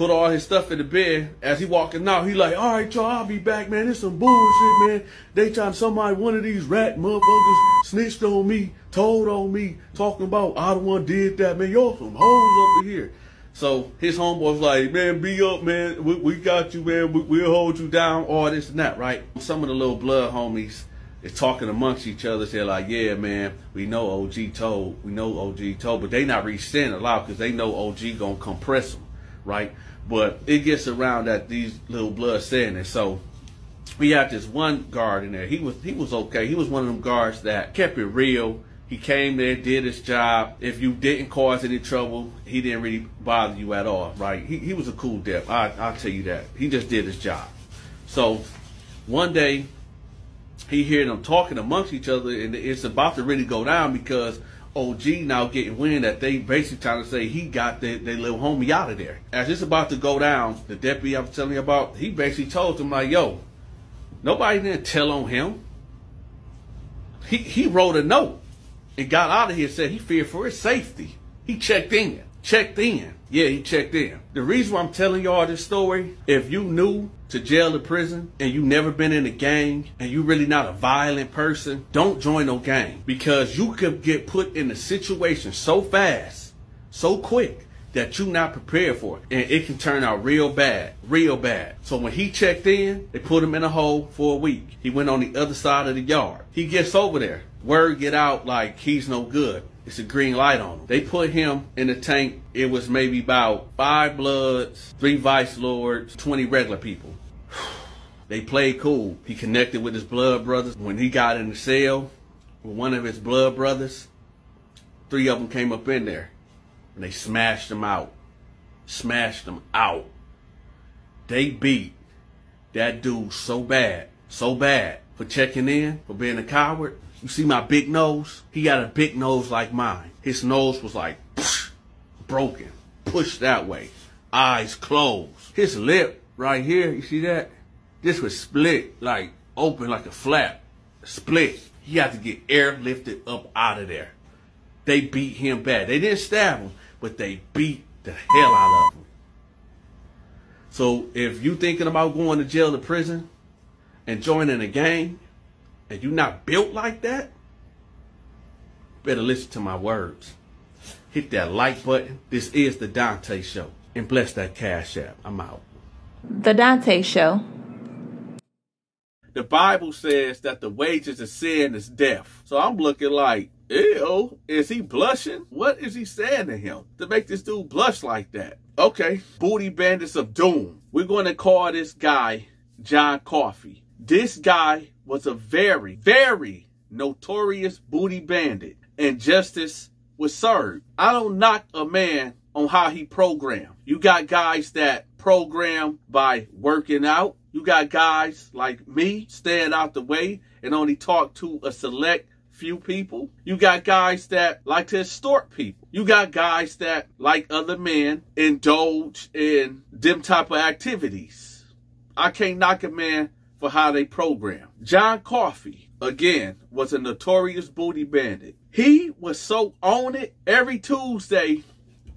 S1: put all his stuff in the bed. As he walking out, he like, all right, y'all, I'll be back, man. It's some bullshit, man. They trying somebody, one of these rat motherfuckers snitched on me, told on me, talking about I the one did that, man. Y'all some hoes up in here. So his homeboy's like, man, be up, man. We, we got you, man. We, will hold you down, all this and that, right? Some of the little blood homies is talking amongst each other. They're like, yeah, man, we know OG told, we know OG told, but they not saying it loud because they know OG gonna compress them, right? But it gets around that these little blood saying it. So we had this one guard in there. He was he was okay. He was one of them guards that kept it real. He came there, did his job. If you didn't cause any trouble, he didn't really bother you at all, right? He, he was a cool dip. I, I'll tell you that. He just did his job. So one day, he heard them talking amongst each other, and it's about to really go down because OG now getting wind that they basically trying to say he got their, their little homie out of there. As it's about to go down, the deputy I was telling you about, he basically told them like, yo, nobody didn't tell on him. He he wrote a note and got out of here said he feared for his safety. He checked in. Checked in. Yeah, he checked in. The reason why I'm telling y'all this story, if you new to jail or prison and you never been in a gang and you really not a violent person, don't join no gang because you could get put in a situation so fast, so quick that you not prepared for it. And it can turn out real bad, real bad. So when he checked in, they put him in a hole for a week. He went on the other side of the yard. He gets over there. Word get out like he's no good. It's a green light on him. They put him in the tank. It was maybe about five bloods, three vice lords, 20 regular people. They played cool. He connected with his blood brothers. When he got in the cell with one of his blood brothers, three of them came up in there and they smashed him out. Smashed him out. They beat that dude so bad, so bad for checking in, for being a coward. You see my big nose? He got a big nose like mine. His nose was like psh, broken, pushed that way, eyes closed. His lip right here, you see that? This was split, like open like a flap, split. He had to get airlifted up out of there. They beat him bad. They didn't stab him, but they beat the hell out of him. So if you thinking about going to jail or prison and joining a gang, and you not built like that, better listen to my words. Hit that like button. This is the Donta Show. And bless that cash app. I'm out.
S4: The Donta Show.
S1: The Bible says that the wages of sin is death. So I'm looking like, ew, is he blushing? What is he saying to him to make this dude blush like that? Okay, booty bandits of doom. We're going to call this guy John Coffey. This guy was a very, very notorious booty bandit, and justice was served. I don't knock a man on how he programmed. You got guys that program by working out, You got guys like me staying out the way and only talk to a select few people. You got guys that like to extort people. You got guys that, like other men, indulge in them type of activities. I can't knock a man for how they program. John Coffey, again, was a notorious booty bandit. He was so on it every Tuesday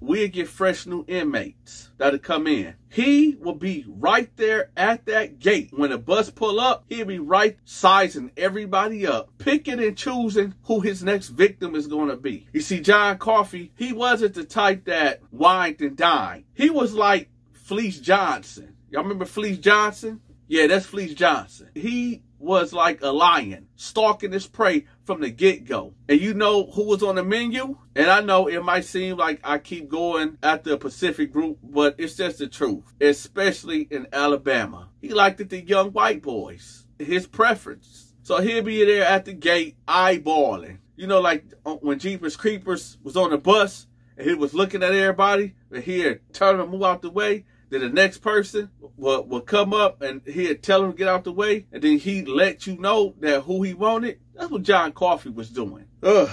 S1: we'll get fresh new inmates that'll come in. He will be right there at that gate. When the bus pull up, he'll be right sizing everybody up, picking and choosing who his next victim is going to be. You see, John Coffey, he wasn't the type that wined and dined. He was like Fleece Johnson. Y'all remember Fleece Johnson? Yeah, that's Fleece Johnson. He was like a lion stalking his prey from the get-go. And you know who was on the menu? And I know it might seem like I keep going at the Pacific group, but it's just the truth, especially in Alabama. He liked it the young white boys, his preference. So he'll be there at the gate eyeballing. You know, like uh, when Jeepers Creepers was on the bus and he was looking at everybody, and he'd turn and move out the way then the next person will, will come up and he'd tell him to get out the way, and then he'd let you know that who he wanted. That's what John Coffey was doing. Ugh.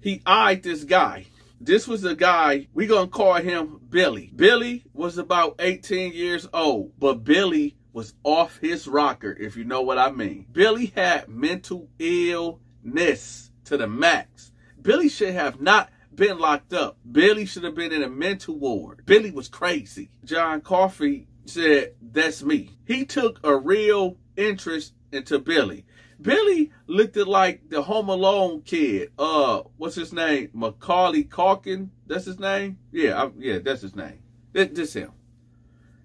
S1: He eyed this guy. This was a guy, we're gonna call him Billy. Billy was about 18 years old, but Billy was off his rocker, if you know what I mean. Billy had mental illness to the max. Billy should have not been locked up. Billy should have been in a mental ward. Billy was crazy. John Coffey said, That's me. He took a real interest into Billy. Billy looked at like the Home Alone kid. Uh, what's his name? Macaulay Culkin. That's his name. Yeah, I, yeah, that's his name. That, that's him.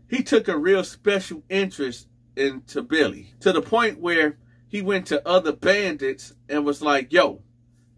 S1: He took a real special interest into Billy to the point where he went to other bandits and was like, "Yo,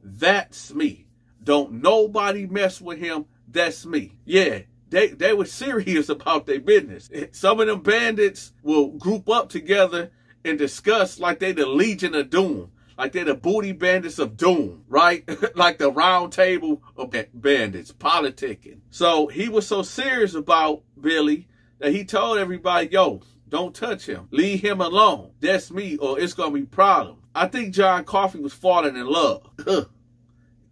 S1: that's me. Don't nobody mess with him. That's me. Yeah, they they were serious about their business. Some of them bandits will group up together and discuss like they the Legion of Doom. Like they're the booty bandits of doom, right? like the round table of bandits, politicking. So he was so serious about Billy that he told everybody, yo, don't touch him. Leave him alone. That's me or it's going to be problem. I think John Coffey was falling in love.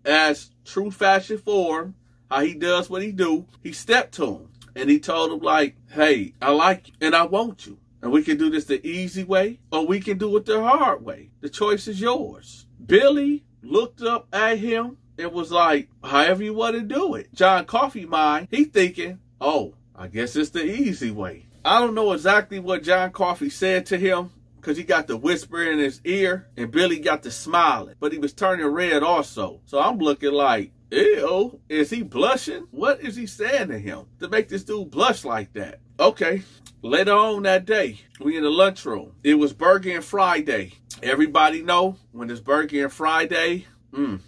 S1: As true fashion form, how he does what he do, he stepped to him and he told him like, hey, I like you and I want you. And we can do this the easy way or we can do it the hard way. The choice is yours. Billy looked up at him and was like, however you want to do it. John Coffey mind, he thinking, oh, I guess it's the easy way. I don't know exactly what John Coffey said to him, because he got the whisper in his ear and Billy got the smiling, but he was turning red also. So I'm looking like, ew, is he blushing? What is he saying to him to make this dude blush like that? Okay, later on that day, we in the lunchroom. It was Burger and Friday. Everybody know when it's Burger and Friday, mm,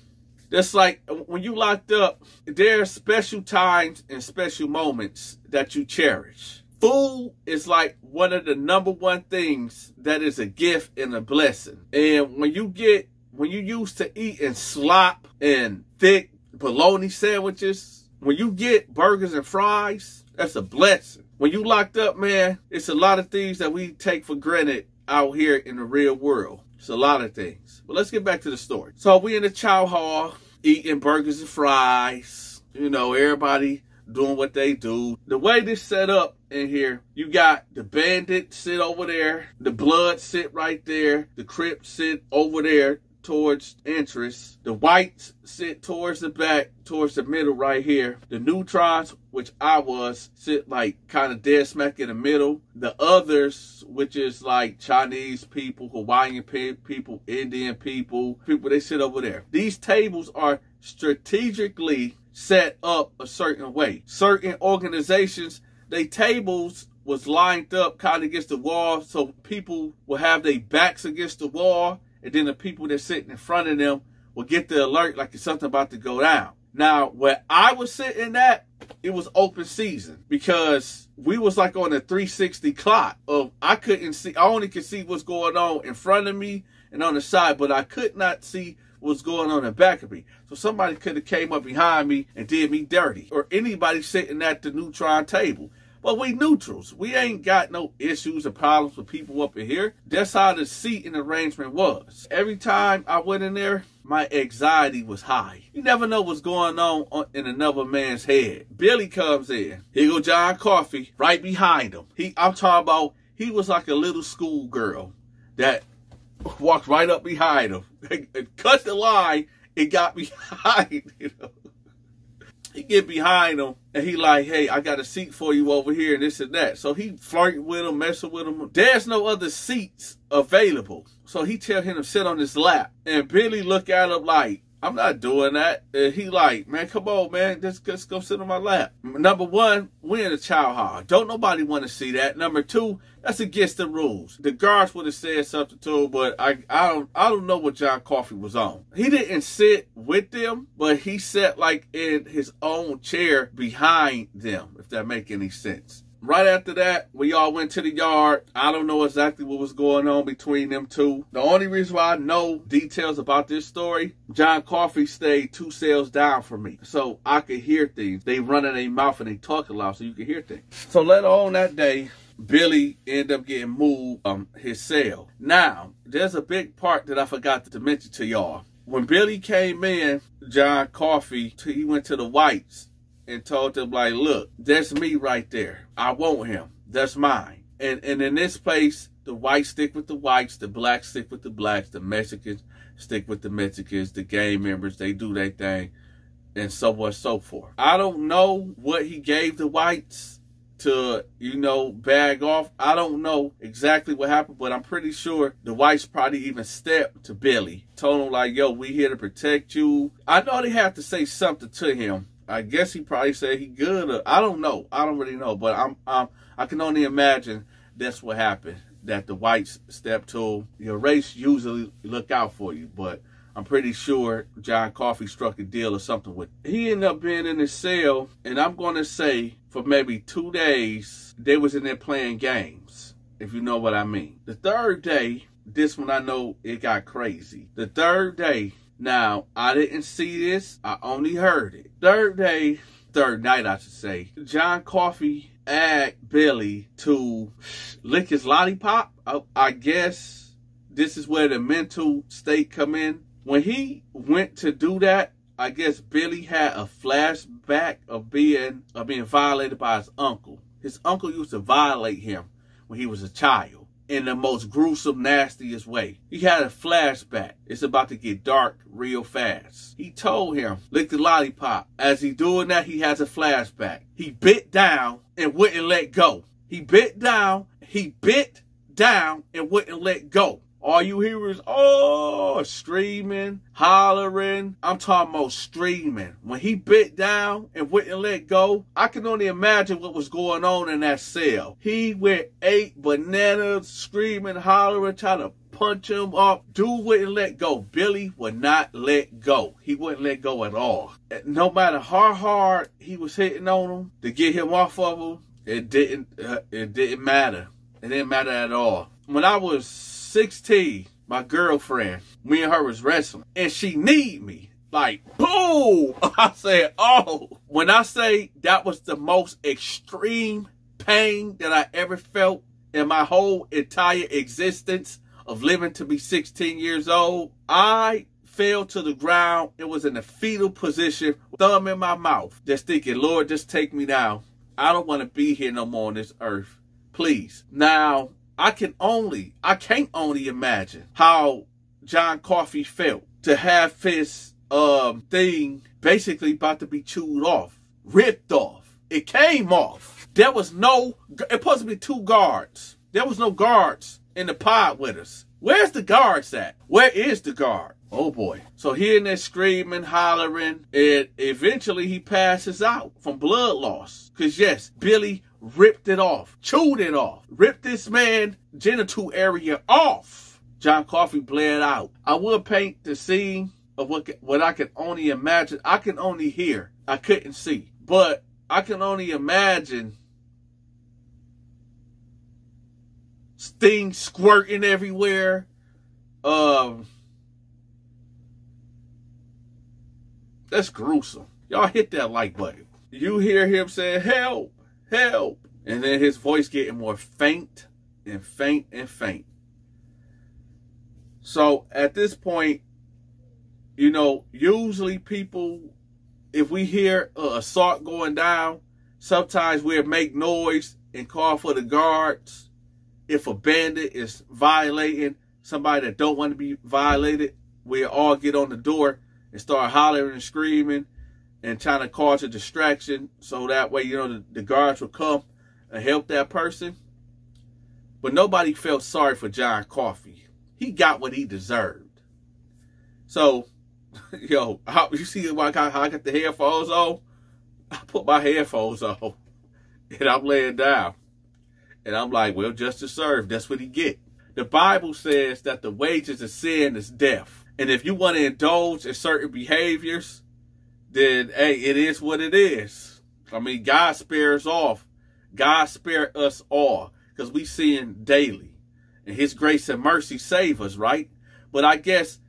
S1: that's like when you locked up, there are special times and special moments that you cherish. Food is like one of the number one things that is a gift and a blessing. And when you get, when you used to eating slop and thick bologna sandwiches, when you get burgers and fries, that's a blessing. When you locked up, man, it's a lot of things that we take for granted out here in the real world. It's a lot of things. But let's get back to the story. So we in the chow hall eating burgers and fries. You know, everybody doing what they do. The way this set up in here, you got the bandit sit over there, the blood sit right there, the crip sit over there towards interest, the whites sit towards the back, towards the middle right here. The neutrons, which I was, sit like kind of dead smack in the middle. The others, which is like Chinese people, Hawaiian people, Indian people, people they sit over there. These tables are strategically set up a certain way. Certain organizations, they tables was lined up kind of against the wall so people will have their backs against the wall and then the people that sitting in front of them will get the alert like it's something about to go down. Now, where I was sitting at, it was open season because we was like on a 360 clock of I couldn't see I only could see what's going on in front of me and on the side, but I could not see what's going on in back of me. So somebody could have came up behind me and did me dirty. Or anybody sitting at the neutron table. But we neutrals. We ain't got no issues or problems with people up in here. That's how the seating arrangement was. Every time I went in there, my anxiety was high. You never know what's going on uh, in another man's head. Billy comes in. Here go John Coffey right behind him. He, I'm talking about, he was like a little schoolgirl that walked right up behind him, and cut the line, and got behind. You know, he get behind him, and he like, "Hey, I got a seat for you over here, and this and that." So he flirting with him, messing with him. There's no other seats available, so he tell him to sit on his lap, and Billy look at him like, I'm not doing that. And he like, man, come on, man, just, just go sit on my lap. Number one, we in a child hall. Don't nobody want to see that. Number two, that's against the rules. The guards would have said something to him, but I, I don't, I don't know what John Coffey was on. He didn't sit with them, but he sat like in his own chair behind them, if that make any sense. Right after that, we all went to the yard. I don't know exactly what was going on between them two. The only reason why I know details about this story, John Coffey stayed two cells down from me. So I could hear things. They run in their mouth and they talk a lot so you can hear things. So later on that day, Billy ended up getting moved um his cell. Now, there's a big part that I forgot to mention to y'all. When Billy came in, John Coffey, he went to the whites and told them like, look, that's me right there. I want him. That's mine. And and in this place, the whites stick with the whites, the blacks stick with the blacks, the Mexicans stick with the Mexicans, the gang members, they do their thing, and so on and so forth. I don't know what he gave the whites to, you know, bag off. I don't know exactly what happened, but I'm pretty sure the whites probably even stepped to Billy, told him like, yo, we here to protect you. I know they have to say something to him I guess he probably said he good. Or, I don't know. I don't really know. But I'm, I'm I can only imagine that's what happened. That the whites stepped to your race usually look out for you, but I'm pretty sure John Coffey struck a deal or something with. He ended up being in his cell, and I'm going to say for maybe two days they was in there playing games, if you know what I mean. The third day, this one I know it got crazy. The third day, now, I didn't see this. I only heard it. Third day, third night, I should say. John Coffey asked Billy to lick his lollipop. I, I guess this is where the mental state come in. When he went to do that, I guess Billy had a flashback of being of being violated by his uncle. His uncle used to violate him when he was a child in the most gruesome, nastiest way. He had a flashback. It's about to get dark real fast. He told him, lick the lollipop. As he doing that, he has a flashback. He bit down and wouldn't let go. He bit down, he bit down and wouldn't let go. All you hear is, oh, screaming, hollering. I'm talking about screaming. When he bit down and wouldn't let go, I can only imagine what was going on in that cell. He went eight bananas, screaming, hollering, trying to punch him off. Dude wouldn't let go. Billy would not let go. He wouldn't let go at all. No matter how hard he was hitting on him to get him off of him, it didn't. Uh, it didn't matter. It didn't matter at all. When I was 16, my girlfriend, me and her was wrestling, and she need me. Like, boom! I said, oh. When I say that was the most extreme pain that I ever felt in my whole entire existence of living to be 16 years old, I fell to the ground. It was in a fetal position, thumb in my mouth, just thinking, Lord, just take me down. I don't want to be here no more on this earth. Please. Now, I can only, I can't only imagine how John Coffey felt to have his um thing basically about to be chewed off, ripped off. It came off. There was no, it be two guards. There was no guards in the pod with us. Where's the guards at? Where is the guard? Oh boy. So hearing that screaming, hollering, and eventually he passes out from blood loss. Cause yes, Billy ripped it off, chewed it off, ripped this man genital area off. John Coffey bled out. I will paint the scene of what what I can only imagine. I can only hear. I couldn't see, but I can only imagine things squirting everywhere. Um, that's gruesome. Y'all hit that like button. You hear him say, "Help! Help. And then his voice getting more faint and faint and faint. So at this point, you know, usually people, if we hear a assault going down, sometimes we'll make noise and call for the guards. If a bandit is violating somebody that don't want to be violated, we'll all get on the door and start hollering and screaming and trying to cause a distraction so that way, you know, the, the guards will come and help that person. But nobody felt sorry for John Coffey. He got what he deserved. So, yo, how, you see how I, got, how I got the headphones on? I put my headphones on and I'm laying down. And I'm like, well, justice served. That's what he get. The Bible says that the wages of sin is death. And if you want to indulge in certain behaviors, then hey, it is what it is. I mean, God spares off. God spare us all because we sin daily. And his grace and mercy save us, right? But I guess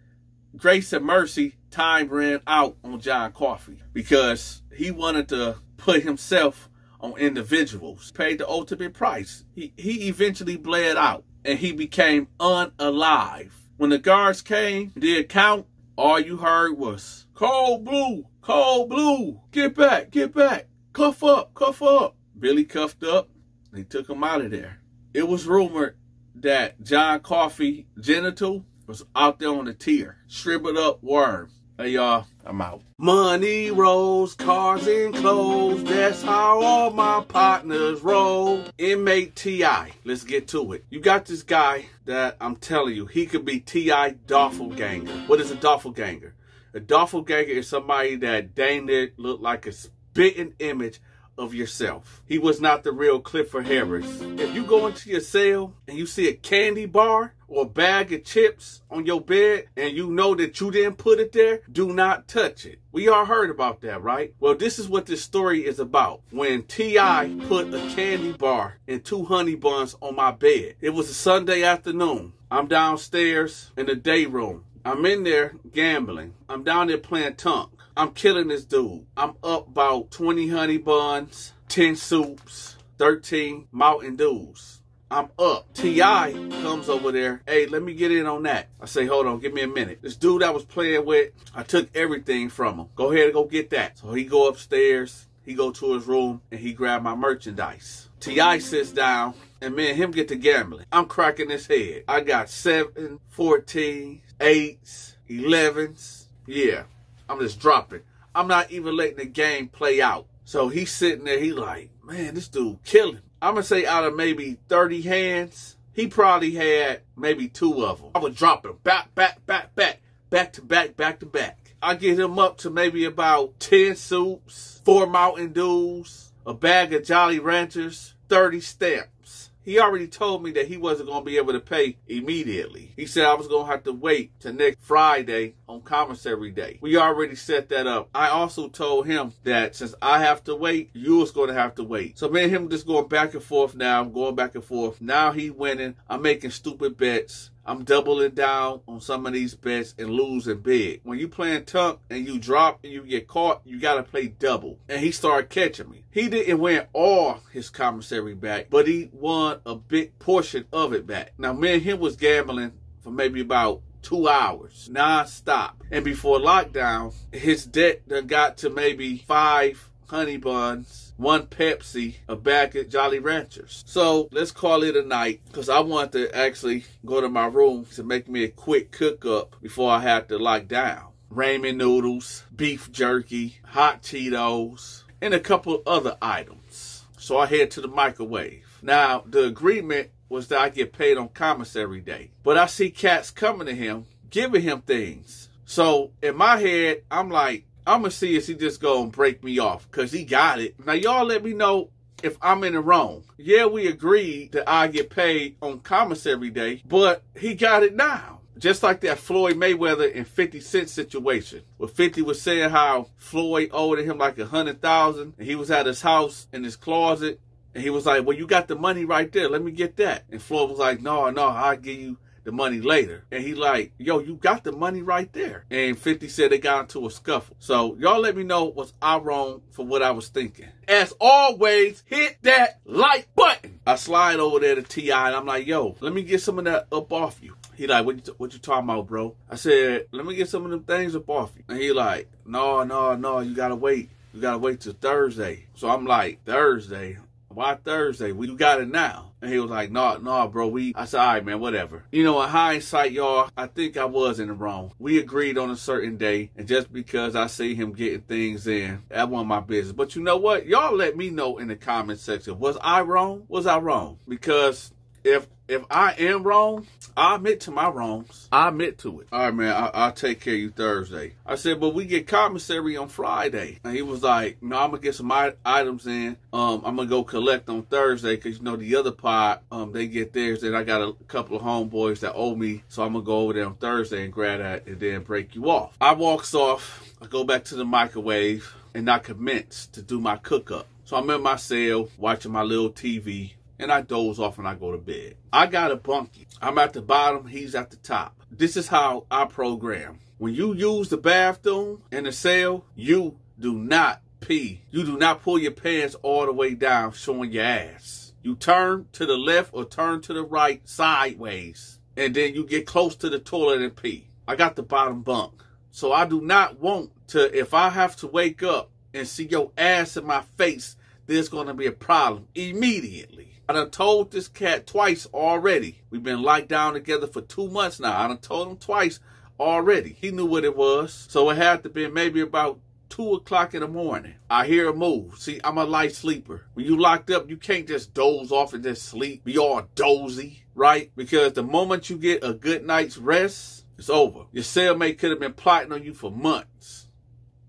S1: grace and mercy, time ran out on John Coffey because he wanted to put himself on individuals, paid the ultimate price. He, he eventually bled out and he became unalive. When the guards came, did count, all you heard was code blue, code blue, get back, get back, cuff up, cuff up. Billy cuffed up. They took him out of there. It was rumored that John Coffey genital was out there on the tier, shriveled up worm. Hey y'all, I'm out. Money rolls, cars and clothes. That's how all my partners roll. Inmate T.I. Let's get to it. You got this guy that I'm telling you, he could be T.I. doppelganger. What is a doppelganger? A doppelganger is somebody that dang it look like a spitting image of yourself. He was not the real Clifford Harris. If you go into your cell and you see a candy bar or a bag of chips on your bed and you know that you didn't put it there, do not touch it. We all heard about that, right? Well, this is what this story is about. When T.I. put a candy bar and two honey buns on my bed. It was a Sunday afternoon. I'm downstairs in the day room. I'm in there gambling. I'm down there playing tunk. I'm killing this dude. I'm up about 20 honey buns, 10 soups, 13 Mountain Dews. I'm up. T.I. comes over there. Hey, let me get in on that. I say, hold on, give me a minute. This dude I was playing with, I took everything from him. Go ahead and go get that. So he go upstairs, he go to his room, and he grab my merchandise. T.I. sits down, and me and him get to gambling. I'm cracking his head. I got 7, 14, 8s, 11s. Yeah, I'm just dropping. I'm not even letting the game play out. So he's sitting there, he like, man, this dude killing. I'm gonna say out of maybe 30 hands, he probably had maybe two of them. I would drop him back, back, back, back, back to back, back to back. I get him up to maybe about 10 soups, four Mountain Dews, a bag of Jolly Ranchers, 30 stamps he already told me that he wasn't going to be able to pay immediately. He said I was going to have to wait to next Friday on commissary day. We already set that up. I also told him that since I have to wait, you was going to have to wait. So me and him just going back and forth now. I'm going back and forth. Now he winning. I'm making stupid bets. I'm doubling down on some of these bets and losing big. When you playing tunk and you drop and you get caught, you got to play double. And he started catching me. He didn't win all his commissary back, but he won a big portion of it back. Now, me and him was gambling for maybe about two hours non-stop. And before lockdown, his debt done got to maybe five honey buns, one Pepsi, a bag of Jolly Ranchers. So let's call it a night because I want to actually go to my room to make me a quick cook up before I have to lock down. Ramen noodles, beef jerky, hot Cheetos, and a couple other items. So I head to the microwave. Now, the agreement was that I get paid on commissary day. But I see cats coming to him, giving him things. So in my head, I'm like, I'm gonna see if he just gonna break me off because he got it. Now y'all let me know if I'm in the wrong. Yeah, we agreed that I get paid on commissary day, but he got it now. Just like that Floyd Mayweather and 50 Cent situation, where 50 was saying how Floyd owed him like a hundred thousand, and he was at his house in his closet, and he was like, "Well, you got the money right there. Let me get that." And Floyd was like, "No, no, I'll give you the money later. And he like, yo, you got the money right there. And 50 said they got into a scuffle. So y'all let me know was I wrong for what I was thinking. As always, hit that like button. I slide over there to T.I. and I'm like, yo, let me get some of that up off you. He like, what you, what you talking about, bro? I said, let me get some of them things up off you. And he like, no, no, no, you gotta wait. You gotta wait till Thursday. So I'm like, Thursday? Why Thursday? We got it now. And he was like, nah, nah, bro. We, I said, all right, man, whatever. You know, in hindsight, y'all, I think I was in the wrong. We agreed on a certain day. And just because I see him getting things in, that wasn't my business. But you know what? Y'all let me know in the comment section. Was I wrong? Was I wrong? Because if if I am wrong, I admit to my wrongs. I admit to it. All right, man, I, will take care of you Thursday. I said, but we get commissary on Friday. And he was like, no, I'm going to get some items in. Um, I'm going to go collect on Thursday because, you know, the other pot, um, they get theirs. And I got a couple of homeboys that owe me. So I'm going to go over there on Thursday and grab that and then break you off. I walks off. I go back to the microwave and I commence to do my cook up. So I'm in my cell watching my little TV and I doze off and I go to bed. I got a bunkie. I'm at the bottom, he's at the top. This is how I program. When you use the bathroom in the cell, you do not pee. You do not pull your pants all the way down showing your ass. You turn to the left or turn to the right sideways. And then you get close to the toilet and pee. I got the bottom bunk. So I do not want to, if I have to wake up and see your ass in my face, there's going to be a problem immediately. I done told this cat twice already. We've been locked down together for two months now. I done told him twice already. He knew what it was. So it had to be maybe about two o'clock in the morning. I hear a move. See, I'm a light sleeper. When you locked up, you can't just doze off and just sleep. Be all dozy, right? Because the moment you get a good night's rest, it's over. Your cellmate could have been plotting on you for months.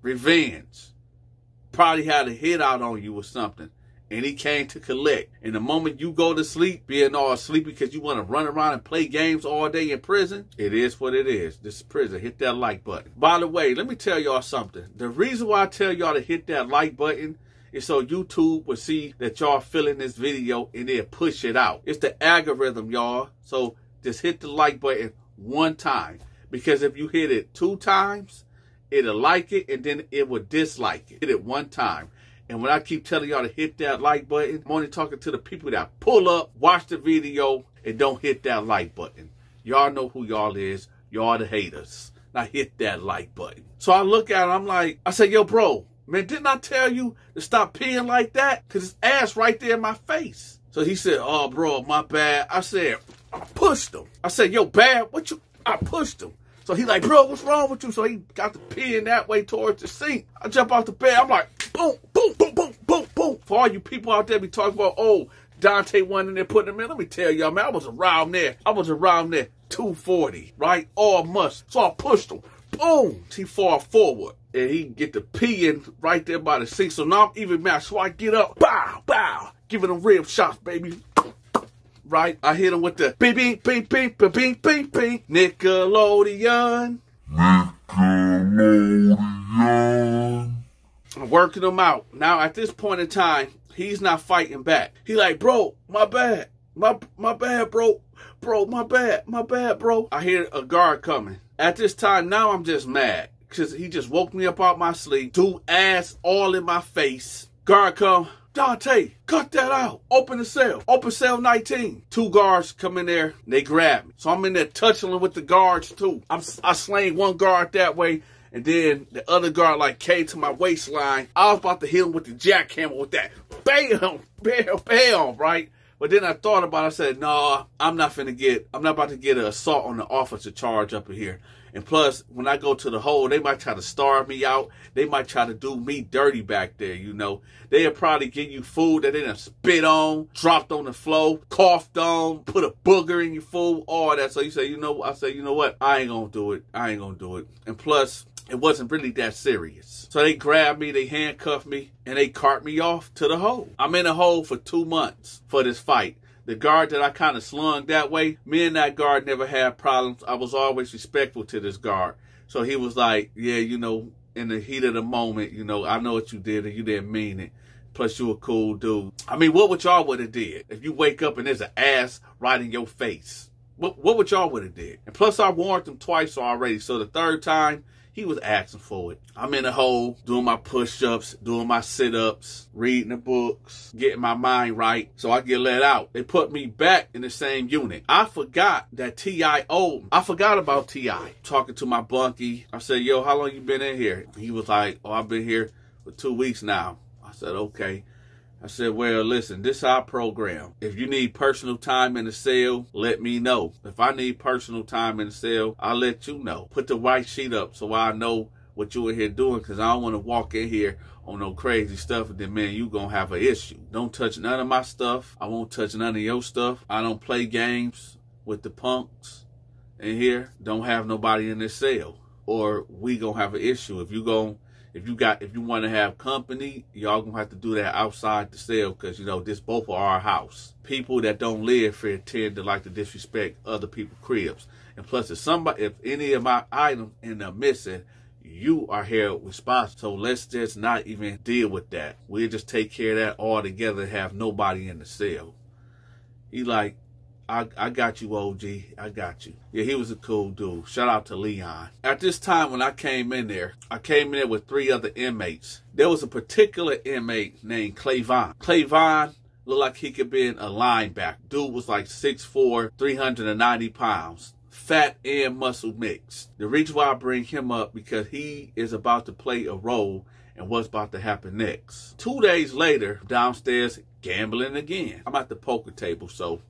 S1: Revenge. Probably had a hit out on you or something and he came to collect. And the moment you go to sleep, being all sleepy because you want to run around and play games all day in prison, it is what it is. This is prison. Hit that like button. By the way, let me tell y'all something. The reason why I tell y'all to hit that like button is so YouTube will see that y'all feeling this video and then push it out. It's the algorithm, y'all. So just hit the like button one time. Because if you hit it two times, it'll like it and then it will dislike it. Hit it one time. And when I keep telling y'all to hit that like button, I'm only talking to the people that pull up, watch the video, and don't hit that like button. Y'all know who y'all is. Y'all the haters. Now hit that like button. So I look at him, I'm like, I said, yo, bro, man, didn't I tell you to stop peeing like that? Because his ass right there in my face. So he said, oh, bro, my bad. I said, I pushed him. I said, yo, bad, what you, I pushed him. So he like, bro, what's wrong with you? So he got the peeing that way towards the sink. I jump off the bed. I'm like, boom, boom, boom, boom, boom, boom. For all you people out there be talking about, oh, Donta won in there putting him in. Let me tell y'all, man, I was around there. I was around there 240, right? All must. So I pushed him. Boom. He fall forward. And he get the peeing right there by the sink. So now I'm even mad. So I get up. Bow, bow. Giving him rib shots, baby. Right? I hit him with the bing, bing, bing, bing, bing, bing, bing, bing. Nickelodeon. Nickelodeon. I'm working him out. Now, at this point in time, he's not fighting back. He like, bro, my bad. My my bad, bro. Bro, my bad. My bad, bro. I hear a guard coming. At this time, now I'm just mad. Because he just woke me up out my sleep. Dude ass all in my face. Guard come. Donta, cut that out. Open the cell. Open cell 19. Two guards come in there. They grab me. So I'm in there touching with the guards too. I'm, I slang one guard that way. And then the other guard like came to my waistline. I was about to hit him with the jackhammer with that. Bam, bam, bam, right? But then I thought about it. I said, no, nah, I'm not finna get, I'm not about to get an assault on the officer charge up in here. And plus, when I go to the hole, they might try to starve me out. They might try to do me dirty back there, you know. They'll probably give you food that they done spit on, dropped on the floor, coughed on, put a booger in your food, all that. So you say, you know, I say, you know what? I ain't gonna do it. I ain't gonna do it. And plus, it wasn't really that serious. So they grabbed me, they handcuffed me, and they cart me off to the hole. I'm in the hole for two months for this fight. The guard that I kind of slung that way, me and that guard never had problems. I was always respectful to this guard. So he was like, yeah, you know, in the heat of the moment, you know, I know what you did and you didn't mean it. Plus, you a cool dude. I mean, what would y'all would have did if you wake up and there's an ass right in your face? What, what would y'all would have did? And plus, I warned him twice already. So the third time, he was asking for it. I'm in a hole, doing my push-ups, doing my sit-ups, reading the books, getting my mind right. So I get let out. They put me back in the same unit. I forgot that T.I. owed. I forgot about T.I. Talking to my bunkie. I said, yo, how long you been in here? He was like, oh, I've been here for two weeks now. I said, okay. I said, well, listen, this is our program. If you need personal time in the cell, let me know. If I need personal time in the cell, I'll let you know. Put the white sheet up so I know what you in here doing because I don't want to walk in here on no crazy stuff and then, man, you to have an issue. Don't touch none of my stuff. I won't touch none of your stuff. I don't play games with the punks in here. Don't have nobody in this cell or we to have an issue. If you to if you got if you want to have company, y'all gonna have to do that outside the cell because you know this both are our house. People that don't live here tend to like to disrespect other people's cribs. And plus, if somebody, if any of my items end up missing, you are held responsible. So let's just not even deal with that. We'll just take care of that all together have nobody in the cell. He like, I, I got you, OG. I got you. Yeah, he was a cool dude. Shout out to Leon. At this time when I came in there, I came in there with three other inmates. There was a particular inmate named Clayvon. Clayvon looked like he could be in a linebacker. Dude was like 6'4", 390 pounds. Fat and muscle mixed. The reason why I bring him up because he is about to play a role and what's about to happen next. Two days later, downstairs gambling again. I'm at the poker table, so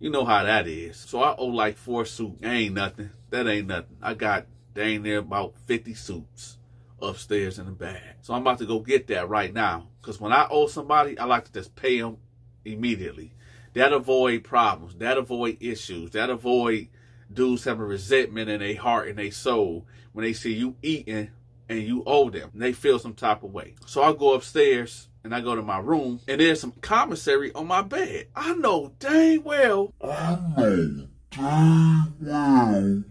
S1: you know how that is. So I owe like four suits. Ain't nothing. That ain't nothing. I got dang near about 50 suits upstairs in the bag. So I'm about to go get that right now. Because when I owe somebody, I like to just pay them immediately. That avoid problems. That avoid issues. That avoid dudes having resentment in their heart and their soul when they see you eating and you owe them. And they feel some type of way. So I go upstairs and I go to my room and there's some commissary on my bed. I know dang well.
S2: I know dang well.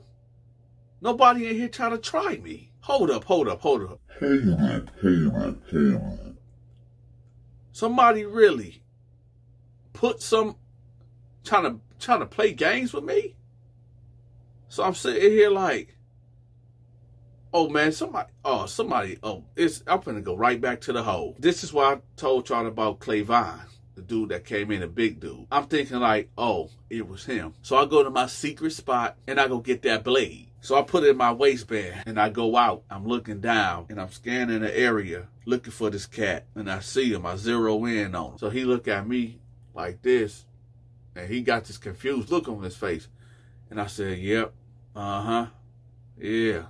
S1: Nobody in here trying to try me. Hold up, hold up, hold up.
S2: Hold up, hold up, hold up.
S1: Somebody really put some trying to trying to play games with me. So I'm sitting here like, Oh man, somebody, oh somebody, oh it's I'm gonna go right back to the hole. This is why I told y'all about Clayvon, the dude that came in, a big dude. I'm thinking like, oh, it was him. So I go to my secret spot and I go get that blade. So I put it in my waistband and I go out. I'm looking down and I'm scanning the area looking for this cat. And I see him. I zero in on him. So he look at me like this and he got this confused look on his face. And I said, yep, uh-huh, yeah.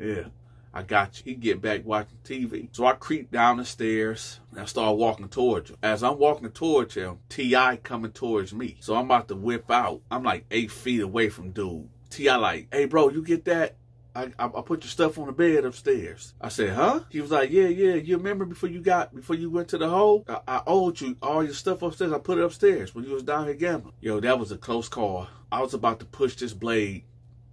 S1: Yeah, I got you. He get back watching TV. So I creep down the stairs and I start walking towards him. As I'm walking towards him, T.I. coming towards me. So I'm about to whip out. I'm like eight feet away from dude. T.I. like, hey bro, you get that? I, I, I put your stuff on the bed upstairs. I said, huh? He was like, yeah, yeah. You remember before you got, before you went to the hole? I, I owed you all your stuff upstairs. I put it upstairs when you was down here gambling. Yo, that was a close call. I was about to push this blade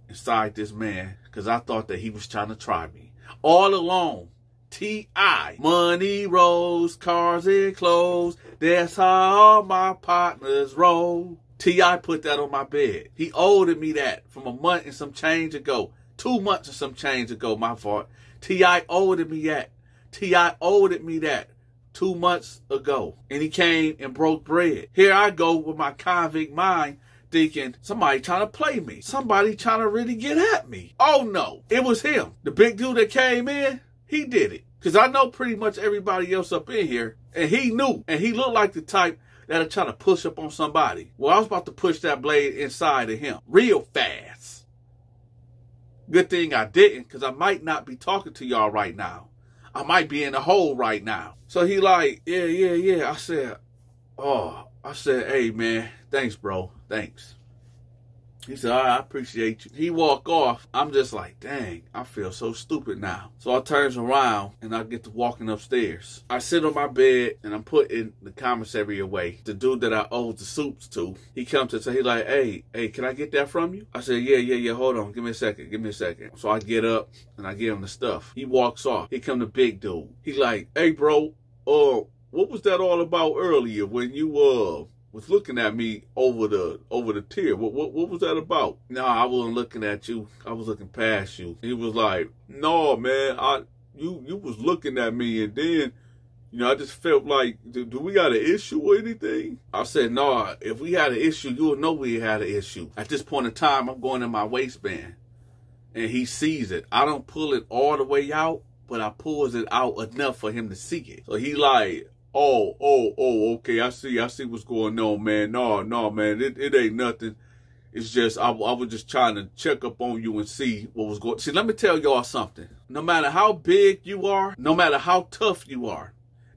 S1: inside this man because I thought that he was trying to try me. All along, T.I. Money rolls, cars and clothes. That's how all my partners roll. T.I. put that on my bed. He owed me that from a month and some change ago. Two months and some change ago, my fault. T.I. owed me that. T.I. owed me that two months ago. And he came and broke bread. Here I go with my convict mind thinking somebody trying to play me. Somebody trying to really get at me. Oh no, it was him. The big dude that came in, he did it. Cause I know pretty much everybody else up in here and he knew and he looked like the type that'll try to push up on somebody. Well, I was about to push that blade inside of him real fast. Good thing I didn't because I might not be talking to y'all right now. I might be in a hole right now. So he like, yeah, yeah, yeah. I said, oh, I said, hey man, thanks bro. Thanks. He said, all right, I appreciate you. He walk off. I'm just like, dang, I feel so stupid now. So I turns around and I get to walking upstairs. I sit on my bed and I'm putting the commissary away. The dude that I owe the soups to, he comes to say, he like, hey, hey, can I get that from you? I said, yeah, yeah, yeah, hold on. Give me a second. Give me a second. So I get up and I give him the stuff. He walks off. He come the big dude. He like, hey, bro, uh, what was that all about earlier when you, uh, was looking at me over the over the tier. What what what was that about? No, I wasn't looking at you. I was looking past you. He was like, No, man, I you you was looking at me and then you know, I just felt like, do, do, we got an issue or anything? I said, no, nah, if we had an issue, you would know we had an issue. At this point in time, I'm going in my waistband and he sees it. I don't pull it all the way out, but I pulls it out enough for him to see it. So he like, oh, oh, oh, okay, I see, I see what's going on, man. No, no, man, it, it ain't nothing. It's just, I, I was just trying to check up on you and see what was going See, let me tell y'all something. No matter how big you are, no matter how tough you are,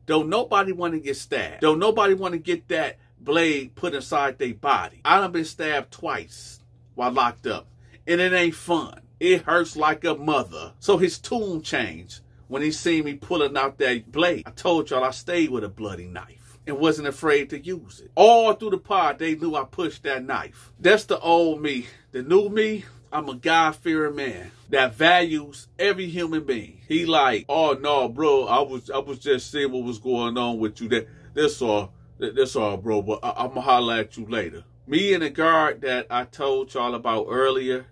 S1: don't nobody want to get stabbed. Don't nobody want to get that blade put inside their body. I done been stabbed twice while locked up, and it ain't fun. It hurts like a mother. So his tune changed when he seen me pulling out that blade. I told y'all I stayed with a bloody knife and wasn't afraid to use it. All through the pod, they knew I pushed that knife. That's the old me. The new me, I'm a God-fearing man that values every human being. He like, oh no, bro, I was I was just seeing what was going on with you. That that's all. That's all, bro. But I, am gonna holler at you later. Me and the guard that I told y'all about earlier,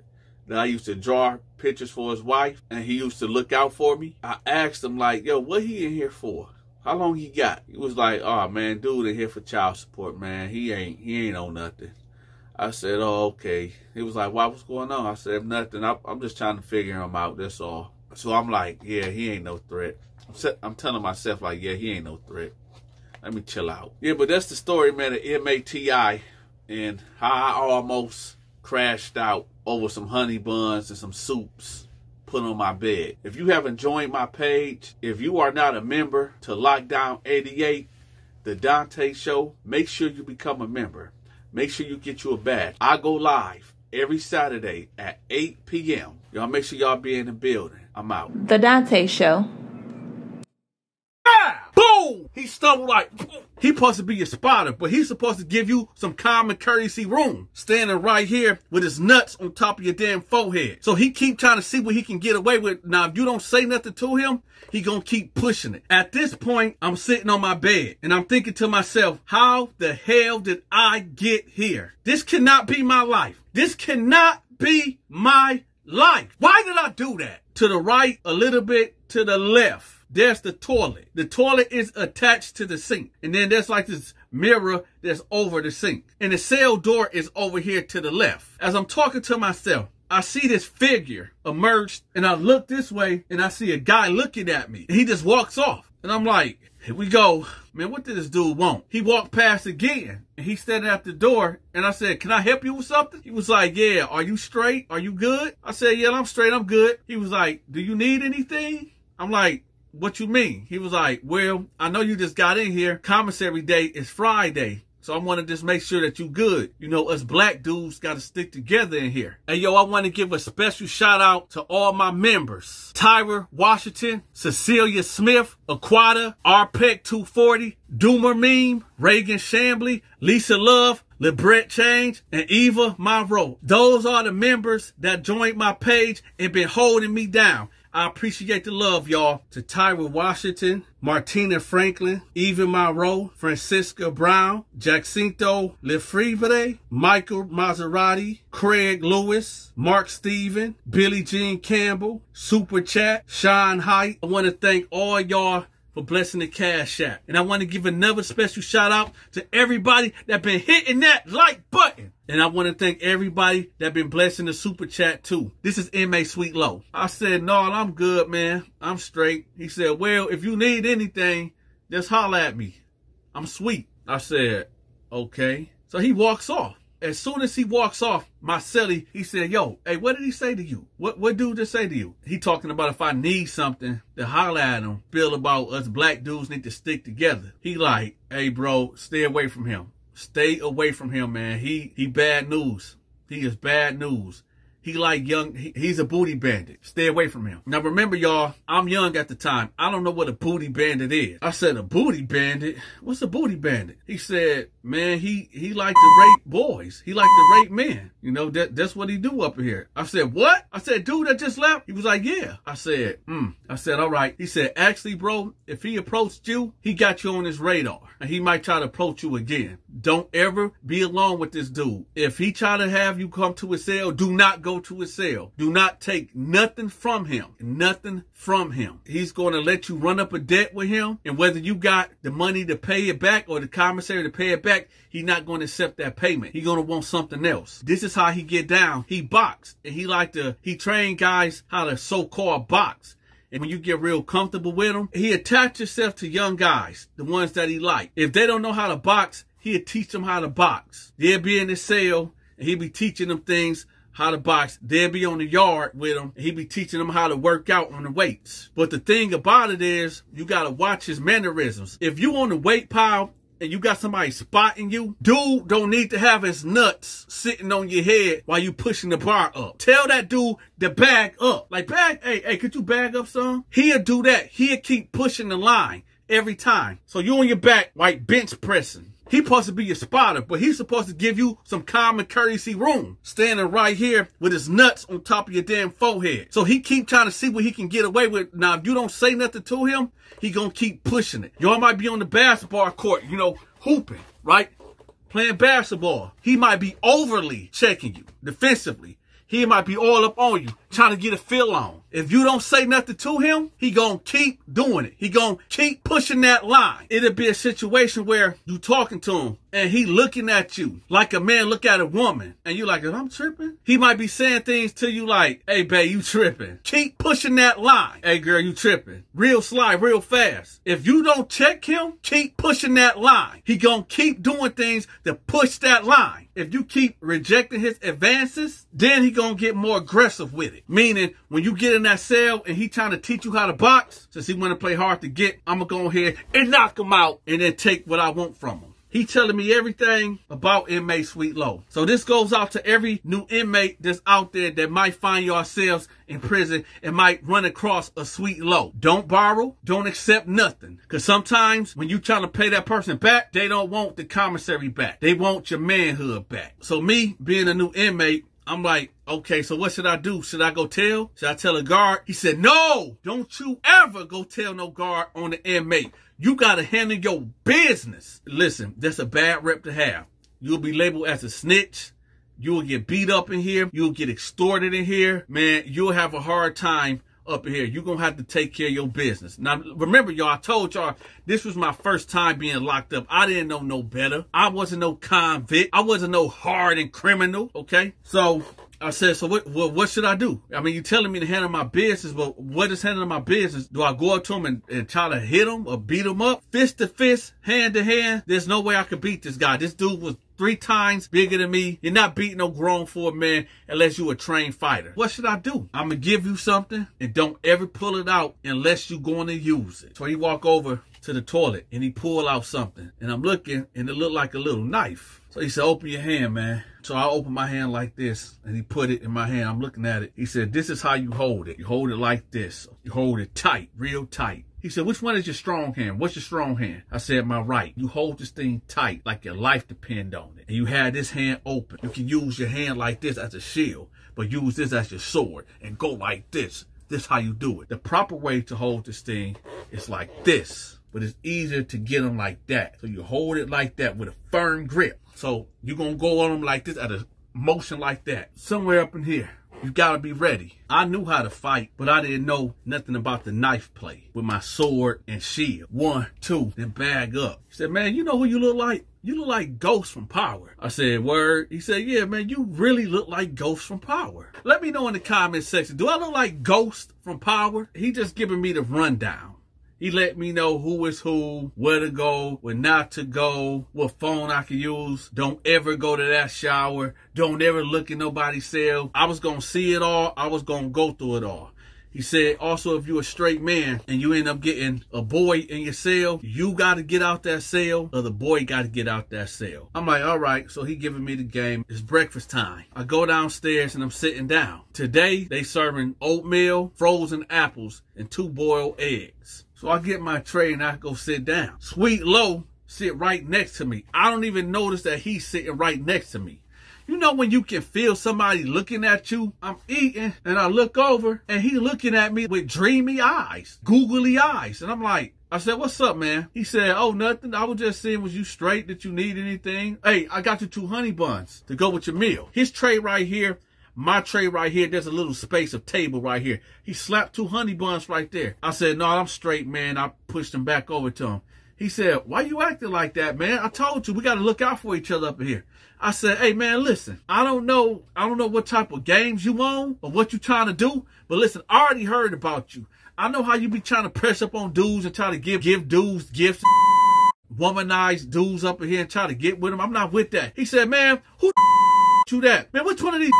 S1: that I used to draw pictures for his wife and he used to look out for me. I asked him like, yo, what he in here for? How long he got? He was like, oh man, dude in here for child support, man. He ain't he ain't on nothing. I said, oh, okay. He was like, why, what's going on? I said, nothing. I, am just trying to figure him out. That's all. So I'm like, yeah, he ain't no threat. I'm, I'm telling myself, like, yeah, he ain't no threat. Let me chill out. Yeah, but that's the story, man, of MATI and how I almost crashed out over some honey buns and some soups put on my bed. If you haven't joined my page, if you are not a member to Lockdown 88, the Donta Show, make sure you become a member. Make sure you get you a badge. I go live every Saturday at 8 p.m. Y'all make sure y'all be in the building. I'm out.
S4: The Donta Show. Ah!
S1: Boom! He stumbled like, he supposed to be a spotter, but he's supposed to give you some common courtesy room. Standing right here with his nuts on top of your damn forehead. So he keep trying to see what he can get away with. Now, if you don't say nothing to him, he gonna keep pushing it. At this point, I'm sitting on my bed and I'm thinking to myself, how the hell did I get here? This cannot be my life. This cannot be my life. Why did I do that? To the right, a little bit to the left there's the toilet. The toilet is attached to the sink. And then there's like this mirror that's over the sink. And the cell door is over here to the left. As I'm talking to myself, I see this figure emerge and I look this way and I see a guy looking at me. He just walks off. And I'm like, here we go. Man, what did this dude want? He walked past again and he's standing at the door. And I said, can I help you with something? He was like, yeah, are you straight? Are you good? I said, yeah, I'm straight. I'm good. He was like, do you need anything? I'm like, what you mean? He was like, well, I know you just got in here. Commissary day is Friday. So I want to just make sure that you good. You know, us black dudes got to stick together in here. And yo, I want to give a special shout out to all my members. Tyra Washington, Cecilia Smith, Aquata, Arpec 240, Doomer Meme, Reagan Shambly, Lisa Love, LeBret Change, and Eva Monroe. Those are the members that joined my page and been holding me down. I appreciate the love, y'all. To Tyra Washington, Martina Franklin, Eva Monroe, Francisca Brown, Jacinto Lefrivre, Michael Maserati, Craig Lewis, Mark Steven, Billie Jean Campbell, Super Chat, Sean Height. I want to thank all y'all for blessing the Cash App. And I want to give another special shout out to everybody that been hitting that like button. And I want to thank everybody that been blessing the super chat too. This is M.A. Sweet Low. I said, no, I'm good, man. I'm straight. He said, well, if you need anything, just holler at me. I'm sweet. I said, okay. So he walks off as soon as he walks off, my celly, he said, yo, hey, what did he say to you? What what dude just say to you? He talking about if I need something to holler at him, feel about us black dudes need to stick together. He like, hey bro, stay away from him. Stay away from him, man. He he bad news. He is bad news. He like young, he, he's a booty bandit. Stay away from him. Now remember y'all, I'm young at the time. I don't know what a booty bandit is. I said, a booty bandit? What's a booty bandit? He said, man, he, he like to rape boys. He like to rape men. You know, that, that's what he do up here. I said, what? I said, dude I just left? He was like, yeah. I said, hmm. I said, all right. He said, actually, bro, if he approached you, he got you on his radar and he might try to approach you again. Don't ever be alone with this dude. If he try to have you come to his cell, do not go to his cell. Do not take nothing from him. Nothing from him. He's going to let you run up a debt with him. And whether you got the money to pay it back or the commissary to pay it back, he's not going to accept that payment. He's going to want something else. This is how he get down. He boxed and he like to, he train guys how to so-called box. And when you get real comfortable with him, he attach himself to young guys, the ones that he like. If they don't know how to box, he'll teach them how to box. They'd be in the cell and he'd be teaching them things how to box. They'd be on the yard with him. And he'd be teaching them how to work out on the weights. But the thing about it is, you got to watch his mannerisms. If you on the weight pile and you got somebody spotting you, dude don't need to have his nuts sitting on your head while you pushing the bar up. Tell that dude to bag up. Like bag, hey, hey, could you bag up some? He'll do that. He'll keep pushing the line every time. So you on your back, like bench pressing. He supposed to be your spotter, but he's supposed to give you some common courtesy room. Standing right here with his nuts on top of your damn forehead. So he keep trying to see what he can get away with. Now, if you don't say nothing to him, he gonna keep pushing it. Y'all might be on the basketball court, you know, hooping, right? Playing basketball. He might be overly checking you defensively. He might be all up on you, trying to get a feel on. If you don't say nothing to him, he gonna keep doing it. He gonna keep pushing that line. It'll be a situation where you talking to him and he looking at you like a man look at a woman and you like, I'm tripping. He might be saying things to you like, hey babe, you tripping. Keep pushing that line. Hey girl, you tripping. Real slide, real fast. If you don't check him, keep pushing that line. He gonna keep doing things to push that line. If you keep rejecting his advances, then he gonna get more aggressive with it. Meaning, when you get in that cell and he trying to teach you how to box, since he want to play hard to get, I'm gonna go ahead and knock him out and then take what I want from him. He telling me everything about inmate Sweet Low. So this goes out to every new inmate that's out there that might find yourselves in prison and might run across a Sweet Low. Don't borrow. Don't accept nothing. Cause sometimes when you trying to pay that person back, they don't want the commissary back. They want your manhood back. So me being a new inmate, I'm like, okay, so what should I do? Should I go tell? Should I tell a guard? He said, no, don't you ever go tell no guard on the inmate. You got to handle your business. Listen, that's a bad rep to have. You'll be labeled as a snitch. You'll get beat up in here. You'll get extorted in here. Man, you'll have a hard time up here. You're going to have to take care of your business. Now, remember, y'all, I told y'all this was my first time being locked up. I didn't know no better. I wasn't no convict. I wasn't no hardened criminal, okay? So I said, so what, what, what should I do? I mean, you're telling me to handle my business, but what is handling my business? Do I go up to him and, and try to hit him or beat him up? Fist to fist, hand to hand? There's no way I could beat this guy. This dude was three times bigger than me. You're not beating no grown for man unless you a trained fighter. What should I do? I'm gonna give you something and don't ever pull it out unless you're going to use it. So he walk over to the toilet and he pull out something and I'm looking and it looked like a little knife. So he said, open your hand, man. So I opened my hand like this and he put it in my hand. I'm looking at it. He said, this is how you hold it. You hold it like this. You hold it tight, real tight. He said, which one is your strong hand? What's your strong hand? I said, my right. You hold this thing tight like your life depend on it. And you have this hand open. You can use your hand like this as a shield, but use this as your sword and go like this. This how you do it. The proper way to hold this thing is like this, but it's easier to get them like that. So you hold it like that with a firm grip. So you're going to go on them like this at a motion like that. Somewhere up in here. You gotta be ready. I knew how to fight, but I didn't know nothing about the knife play with my sword and shield. One, two, then bag up. He said, man, you know who you look like? You look like Ghost from Power. I said, word. He said, yeah, man, you really look like Ghost from Power. Let me know in the comment section, do I look like Ghost from Power? He just giving me the rundown. He let me know who is who, where to go, where not to go, what phone I can use. Don't ever go to that shower. Don't ever look in nobody's cell. I was going to see it all. I was going to go through it all. He said, also, if you're a straight man and you end up getting a boy in your cell, you got to get out that cell or the boy got to get out that cell. I'm like, all right. So he giving me the game. It's breakfast time. I go downstairs and I'm sitting down. Today, they serving oatmeal, frozen apples, and two boiled eggs. So I get my tray and I go sit down. Sweet Low sit right next to me. I don't even notice that he's sitting right next to me. You know when you can feel somebody looking at you? I'm eating and I look over and he looking at me with dreamy eyes, googly eyes. And I'm like, I said, what's up, man? He said, oh, nothing. I was just seeing, was you straight? Did you need anything? Hey, I got you two honey buns to go with your meal. His tray right here, my tray right here, there's a little space of table right here. He slapped two honey buns right there. I said, no, I'm straight, man. I pushed him back over to him. He said, why you acting like that, man? I told you, we got to look out for each other up here. I said, hey, man, listen, I don't know, I don't know what type of games you on or what you trying to do, but listen, I already heard about you. I know how you be trying to press up on dudes and try to give give dudes gifts, womanize dudes up here and try to get with them. I'm not with that. He said, man, who you that? Man, which one of these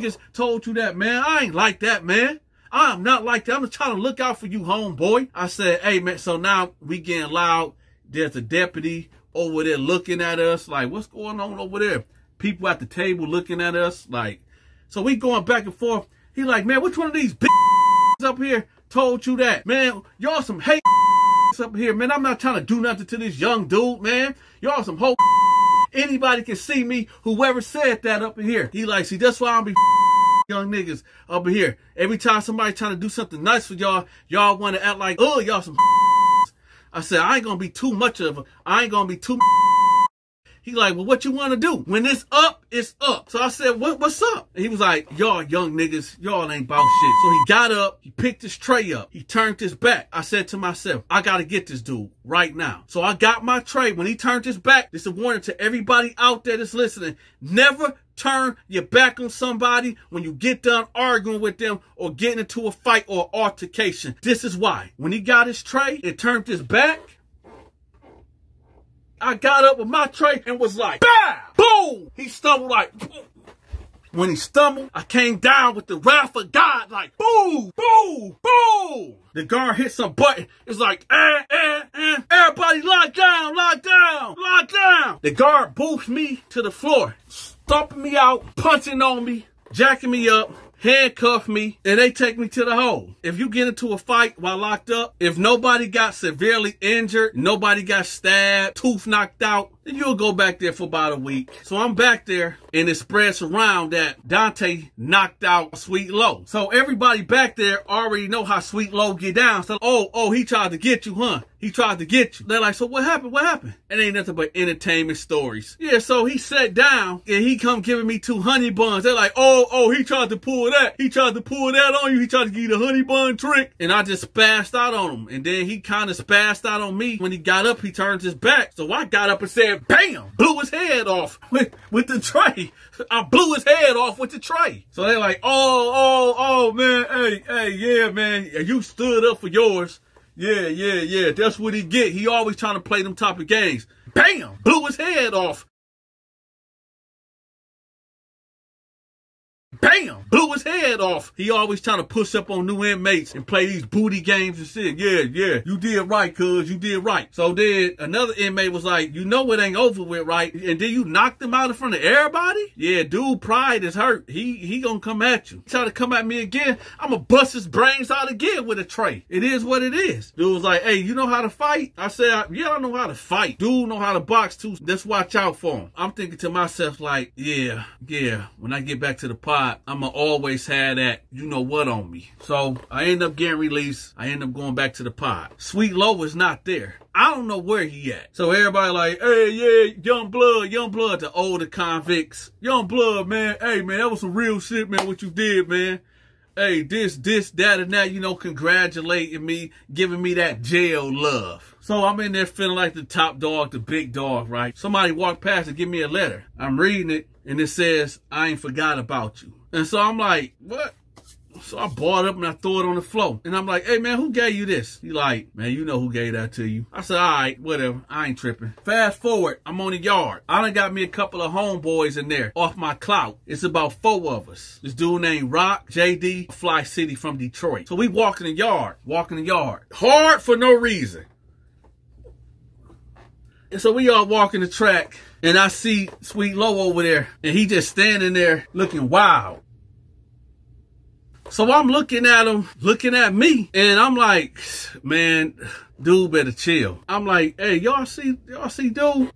S1: niggas told you that, man? I ain't like that, man. I'm not like that. I'm just trying to look out for you, homeboy. I said, hey, man, so now we getting loud. There's a deputy over there looking at us like, what's going on over there? People at the table looking at us like, so we going back and forth. He like, man, which one of these bitches up here told you that. Man, y'all some hate up here, man. I'm not trying to do nothing to this young dude, man. Y'all some whole Anybody can see me, whoever said that up in here. He like, see, that's why I'm be young niggas up in here. Every time somebody trying to do something nice for y'all, y'all want to act like, oh, y'all some I said, I ain't going to be too much of a, I ain't going to be too he like, well, what you want to do? When it's up, it's up. So I said, what, what's up? And he was like, y'all young niggas, y'all ain't about shit. So he got up, he picked his tray up, he turned his back. I said to myself, I got to get this dude right now. So I got my tray. When he turned his back, this is a warning to everybody out there that's listening. Never turn your back on somebody when you get done arguing with them or getting into a fight or altercation. This is why. When he got his tray and turned his back, I got up with my tray and was like, bah! Boom! He stumbled like, boom. When he stumbled, I came down with the wrath of God, like, boom, boom, boom. The guard hit some button. It's like, eh, eh, eh. Everybody lock down, lock down, lock down. The guard boosts me to the floor, stomping me out, punching on me, jacking me up, handcuff me, and they take me to the hole. If you get into a fight while locked up, if nobody got severely injured, nobody got stabbed, tooth knocked out, then you'll go back there for about a week. So I'm back there and it spreads around that Donta knocked out Sweet Low. So everybody back there already know how Sweet Low get down. So, oh, oh, he tried to get you, huh? He tried to get you. They're like, so what happened? What happened? It ain't nothing but entertainment stories. Yeah, so he sat down and he come giving me two honey buns. They're like, oh, oh, he tried to pull that. He tried to pull that on you. He tried to give you the honey bun trick. And I just spazzed out on him. And then he kind of spazzed out on me. When he got up, he turned his back. So I got up and said, bam, blew his head off with, with the tray. I blew his head off with the tray. So they're like, oh, oh, oh, man, hey, hey, yeah, man, you stood up for yours. Yeah, yeah, yeah, that's what he get. He always trying to play them type of games. Bam, blew his head off. Bam, blew his head off. He always trying to push up on new inmates and play these booty games and shit. Yeah, yeah, you did right, cuz, you did right. So then another inmate was like, you know it ain't over with, right? And then you knocked him out in front of everybody? Yeah, dude, pride is hurt. He he gonna come at you. Try to come at me again, I'ma bust his brains out again with a tray. It is what it is. Dude was like, hey, you know how to fight? I said, yeah, I know how to fight. Dude know how to box too. Let's watch out for him. I'm thinking to myself like, yeah, yeah, when I get back to the pod, I'ma always have that you know what on me. So I end up getting released. I end up going back to the pod. Sweet Low is not there. I don't know where he at. So everybody like, hey, yeah, young blood, young blood, the older convicts. Young blood, man. Hey, man, that was some real shit, man, what you did, man. Hey, this, this, that, and that, you know, congratulating me, giving me that jail love. So I'm in there feeling like the top dog, the big dog, right? Somebody walked past and give me a letter. I'm reading it, and it says, I ain't forgot about you. And so I'm like, what? So I bought it up and I threw it on the floor. And I'm like, hey man, who gave you this? He like, man, you know who gave that to you. I said, all right, whatever. I ain't tripping. Fast forward, I'm on the yard. I done got me a couple of homeboys in there off my clout. It's about four of us. This dude named Rock, JD, Fly City from Detroit. So we walk in the yard, walking the yard. Hard for no reason. And so we all walking the track and I see Sweet Low over there and he just standing there looking wild. So I'm looking at him, looking at me, and I'm like, man, dude better chill. I'm like, hey, y'all see, y'all see dude?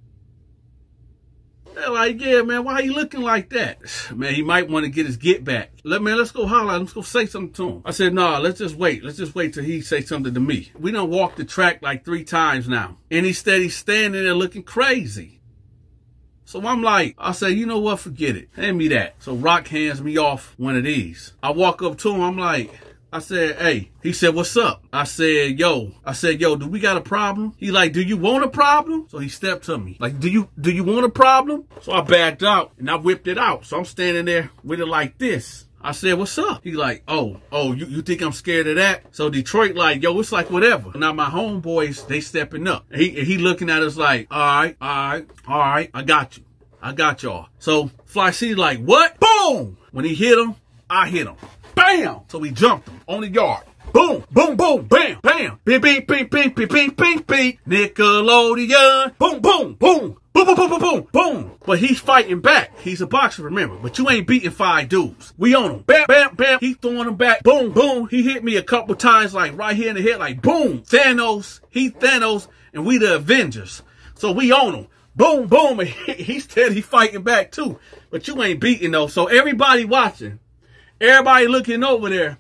S1: They're like, yeah, man, why are you looking like that? Man, he might want to get his get back. Let man, let's go holler. Let's go say something to him. I said, nah, let's just wait. Let's just wait till he say something to me. We done walked the track like three times now. And he steady standing there looking crazy. So I'm like, I say, you know what? Forget it. Hand me that. So Rock hands me off one of these. I walk up to him. I'm like, I said, hey, he said, what's up? I said, yo, I said, yo, do we got a problem? He like, do you want a problem? So he stepped to me. Like, do you, do you want a problem? So I backed out and I whipped it out. So I'm standing there with it like this. I said, what's up? He like, oh, oh, you, you think I'm scared of that? So Detroit like, yo, it's like whatever. Now my homeboys, they stepping up. He, he looking at us like, all right, all right, all right, I got you. I got y'all. So Fly C like, what? Boom! When he hit him, I hit him. Bam! So we jumped him on the yard. Boom, boom, boom, bam, bam. Beep, beep, beep, beep, beep, beep, beep, beep. Nickelodeon. Boom, boom, boom. Boom, boom, boom, boom, boom, boom. But he's fighting back. He's a boxer, remember. But you ain't beating five dudes. We on him. Bam, bam, bam. He throwing him back. Boom, boom. He hit me a couple times, like right here in the head, like boom. Thanos. He Thanos, and we the Avengers. So we on him. Boom, boom. And he, he steady fighting back too. But you ain't beating though. So everybody watching. Everybody looking over there.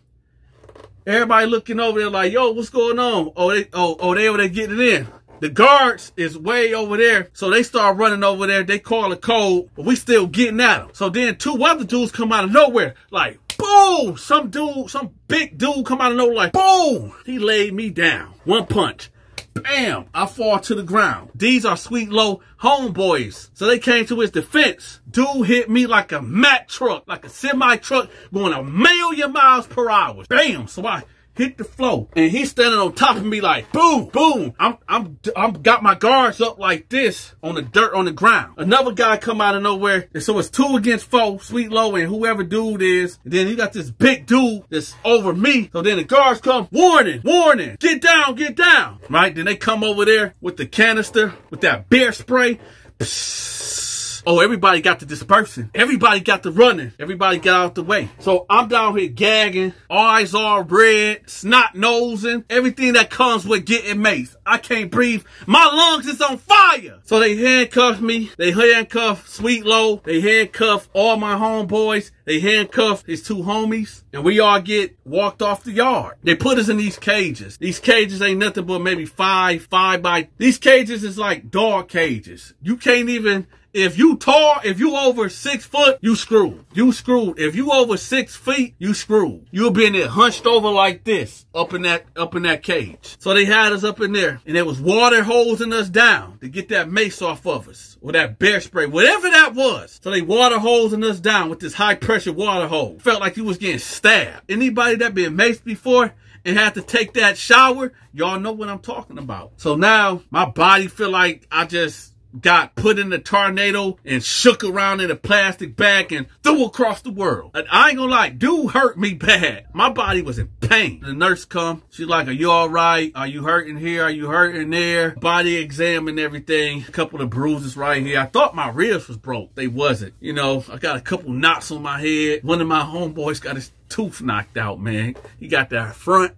S1: Everybody looking over there like, yo, what's going on? Oh, they, oh, oh, they over there getting it in. The guards is way over there. So they start running over there. They call a code, but we still getting at them. So then two other dudes come out of nowhere. Like, boom! Some dude, some big dude come out of nowhere like, boom! He laid me down. One punch. Bam! I fall to the ground. These are Sweet Low homeboys. So they came to his defense. Dude hit me like a Mack truck, like a semi truck going a million miles per hour. Bam! So I hit the floor. And he's standing on top of me like boom boom. I'm i'm i'm got my guards up like this on the dirt on the ground. Another guy come out of nowhere. And so it's two against four sweet low and whoever dude is. And then you got this big dude that's over me. So then the guards come warning warning get down get down. Right? Then they come over there with the canister with that bear spray. Psst. Oh, everybody got the dispersing. Everybody got the running. Everybody got out the way. So I'm down here gagging, eyes all red, snot nosing, everything that comes with getting maced. I can't breathe. My lungs is on fire. So they handcuffed me. They handcuffed Sweet Low. They handcuffed all my homeboys. They handcuffed his two homies. And we all get walked off the yard. They put us in these cages. These cages ain't nothing but maybe five, five by... These cages is like dog cages. You can't even if you tall, if you over six foot, you screwed. You screwed. If you over six feet, you screwed. You'll be in there hunched over like this, up in that, up in that cage. So they had us up in there and there was water hosing us down to get that mace off of us or that bear spray, whatever that was. So they water hosing us down with this high pressure water hose. Felt like you was getting stabbed. Anybody that been maced before, and had to take that shower, y'all know what I'm talking about. So now my body feel like I just got put in a tornado and shook around in a plastic bag and threw across the world. And I ain't gonna lie, dude hurt me bad. My body was in pain. The nurse come, she's like, are you all right? Are you hurting here? Are you hurting there? Body exam and everything. A couple of bruises right here. I thought my ribs was broke. They wasn't. You know, I got a couple knots on my head. One of my homeboys got his tooth knocked out, man. He got that front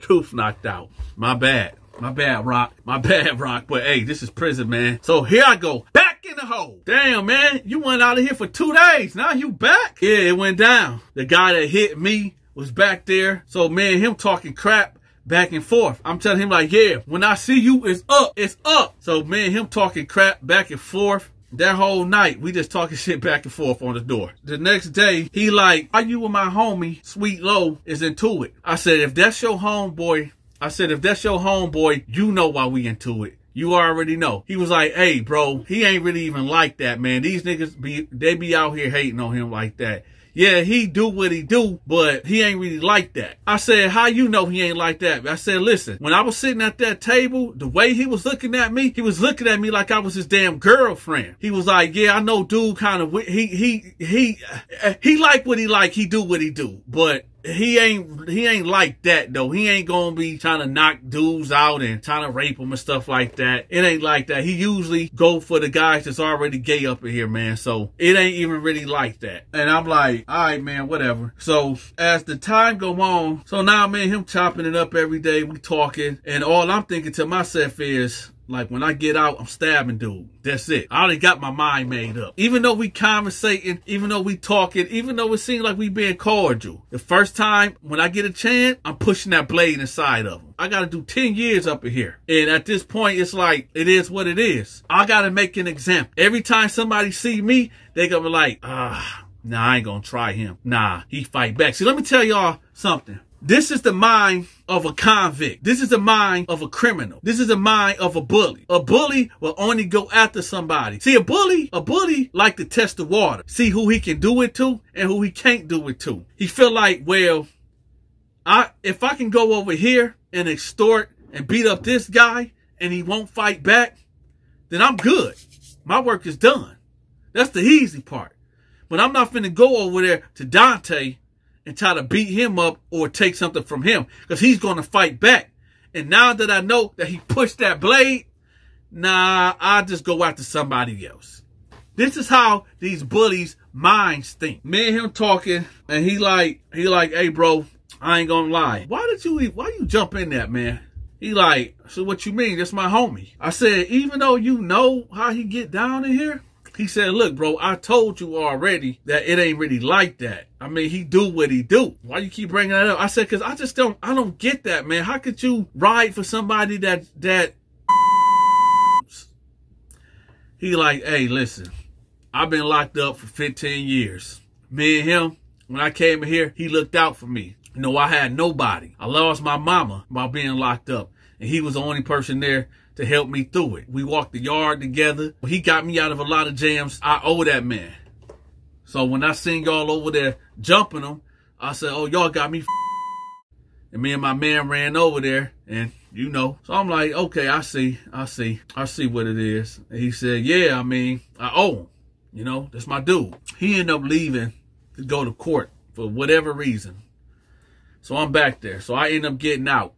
S1: tooth knocked out. My bad. My bad, Rock. My bad, Rock. But hey, this is prison, man. So here I go. Back in the hole. Damn, man. You went out of here for two days. Now you back? Yeah, it went down. The guy that hit me was back there. So man, him talking crap back and forth. I'm telling him like, yeah, when I see you, it's up. It's up. So man, him talking crap back and forth. That whole night, we just talking shit back and forth on the door. The next day, he like, are you with my homie, Sweet Low, is into it. I said, if that's your homeboy, I said, if that's your homeboy, you know why we into it. You already know. He was like, hey, bro, he ain't really even like that, man. These niggas be, they be out here hating on him like that. Yeah, he do what he do, but he ain't really like that. I said, how you know he ain't like that? I said, listen, when I was sitting at that table, the way he was looking at me, he was looking at me like I was his damn girlfriend. He was like, yeah, I know dude kind of, he, he, he, he like what he like, he do what he do, but he ain't he ain't like that though. He ain't gonna be trying to knock dudes out and trying to rape them and stuff like that. It ain't like that. He usually go for the guys that's already gay up in here, man. So it ain't even really like that. And I'm like, all right, man, whatever. So as the time go on, so now man, him chopping it up every day, we talking, and all I'm thinking to myself is, Like when I get out, I'm stabbing dude. That's it. I already got my mind made up. Even though we conversating, even though we talking, even though it seems like we being cordial. The first time when I get a chance, I'm pushing that blade inside of him. I gotta do 10 years up in here. And at this point, it's like, it is what it is. I gotta make an example. Every time somebody see me, they gonna be like, ah, nah, I ain't gonna try him. Nah, he fight back. See, let me tell y'all something. This is the mind of a convict. This is the mind of a criminal. This is the mind of a bully. A bully will only go after somebody. See, a bully, a bully like to test the water. See who he can do it to and who he can't do it to. He feel like, well, I if I can go over here and extort and beat up this guy and he won't fight back, then I'm good. My work is done. That's the easy part. But I'm not finna go over there to Donta and try to beat him up or take something from him because he's going to fight back. And now that I know that he pushed that blade, nah, I'll just go after somebody else. This is how these bullies' minds think. Me and him talking, and he like, he like, hey, bro, I ain't gonna lie. Why did you, why you jump in that, man? He like, so what you mean? That's my homie. I said, even though you know how he get down in here, he said, look, bro, I told you already that it ain't really like that. I mean, he do what he do. Why you keep bringing that up? I said, cause I just don't, I don't get that, man. How could you ride for somebody that, that he like, hey, listen, I've been locked up for 15 years. Me and him, when I came in here, he looked out for me. You know, I had nobody. I lost my mama by being locked up. And he was the only person there to help me through it. We walked the yard together. He got me out of a lot of jams. I owe that man. So when I seen y'all over there jumping them, I said, oh, y'all got me and me and my man ran over there and you know. So I'm like, okay, I see, I see, I see what it is. And he said, yeah, I mean, I owe him. You know, that's my dude. He ended up leaving to go to court for whatever reason. So I'm back there. So I end up getting out.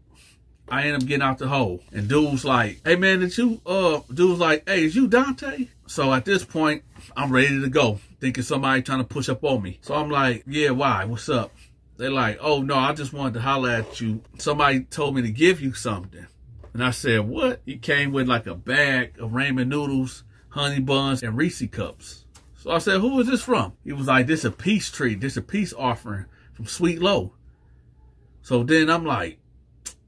S1: I end up getting out the hole. And dude's like, hey man, did you, uh, dude's like, hey, is you Donta? So at this point, I'm ready to go, thinking somebody trying to push up on me. So I'm like, yeah, why? What's up? They're like, oh no, I just wanted to holler at you. Somebody told me to give you something. And I said, what? He came with like a bag of ramen noodles, honey buns, and Reese cups. So I said, who is this from? He was like, this a peace treat. This a peace offering from Sweet Low. So then I'm like,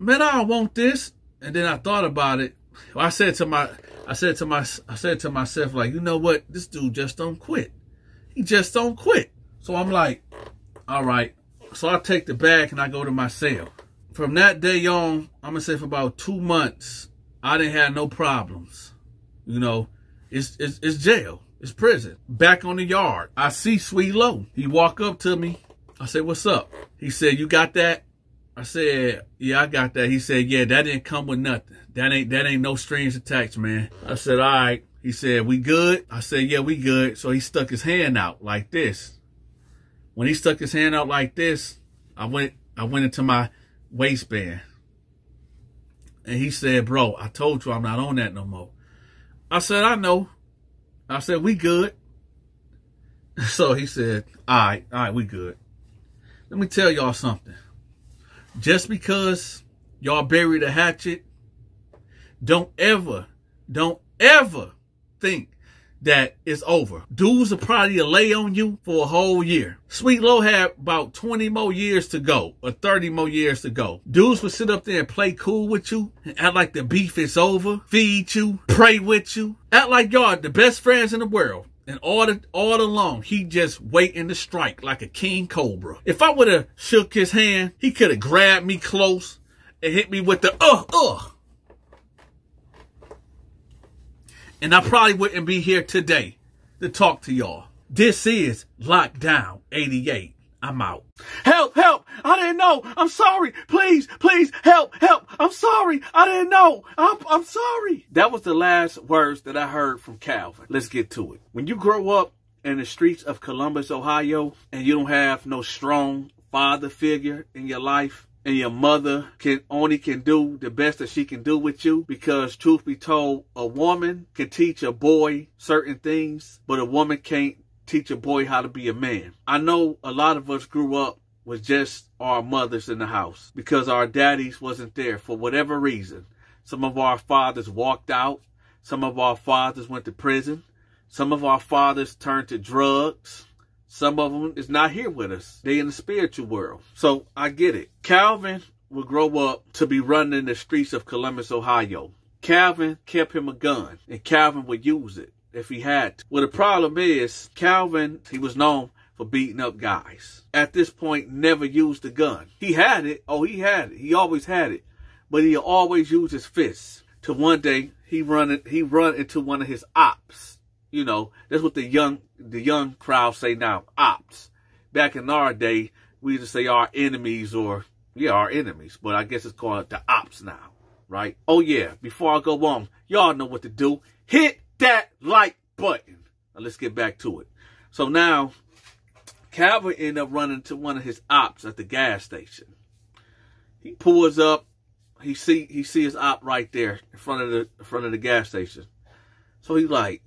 S1: man, I want this. And then I thought about it. I said to my, I said to my, I said to myself, like, you know what? This dude just don't quit. He just don't quit. So I'm like, all right. So I take the bag and I go to my cell. From that day on, I'm gonna say for about two months, I didn't have no problems. You know, it's it's, it's jail, it's prison. Back on the yard, I see Sweet Low. He walk up to me. I said, "What's up?" He said, "You got that?" I said, yeah, I got that. He said, yeah, that didn't come with nothing. That ain't, that ain't no strings attached, man. I said, all right. He said, we good? I said, yeah, we good. So he stuck his hand out like this. When he stuck his hand out like this, I went, I went into my waistband. And he said, bro, I told you I'm not on that no more. I said, I know. I said, we good. So he said, all right, all right, we good. Let me tell y'all something. Just because y'all buried a hatchet, don't ever, don't ever think that it's over. Dudes will probably lay on you for a whole year. Sweet Low had about 20 more years to go or 30 more years to go. Dudes would sit up there and play cool with you act like the beef is over, feed you, pray with you, act like y'all the best friends in the world. And all the, all along, he just waiting to strike like a king cobra. If I would have shook his hand, he could have grabbed me close and hit me with the uh, uh. And I probably wouldn't be here today to talk to y'all. This is Lockdown 88. I'm out. Help, help. I didn't know. I'm sorry. Please, please help, help. I'm sorry. I didn't know. I'm, I'm sorry. That was the last words that I heard from Calvin. Let's get to it. When you grow up in the streets of Columbus, Ohio, and you don't have no strong father figure in your life, and your mother can only can do the best that she can do with you because truth be told a woman can teach a boy certain things but a woman can't teach a boy how to be a man. I know a lot of us grew up with just our mothers in the house because our daddies wasn't there for whatever reason. Some of our fathers walked out. Some of our fathers went to prison. Some of our fathers turned to drugs. Some of them is not here with us. They in the spiritual world. So I get it. Calvin would grow up to be running the streets of Columbus, Ohio. Calvin kept him a gun and Calvin would use it if he had to. Well, the problem is Calvin, he was known for beating up guys. At this point, never used a gun. He had it. Oh, he had it. He always had it. But he always used his fists. Till one day he run he run into one of his ops. You know, that's what the young the young crowd say now, ops. Back in our day, we used to say our enemies or yeah, our enemies, but I guess it's called the ops now, right? Oh yeah, before I go on, y'all know what to do. Hit that like button. Now let's get back to it. So now Calvin ended up running to one of his ops at the gas station. He pulls up. He see he see his op right there in front of the in front of the gas station. So he's like,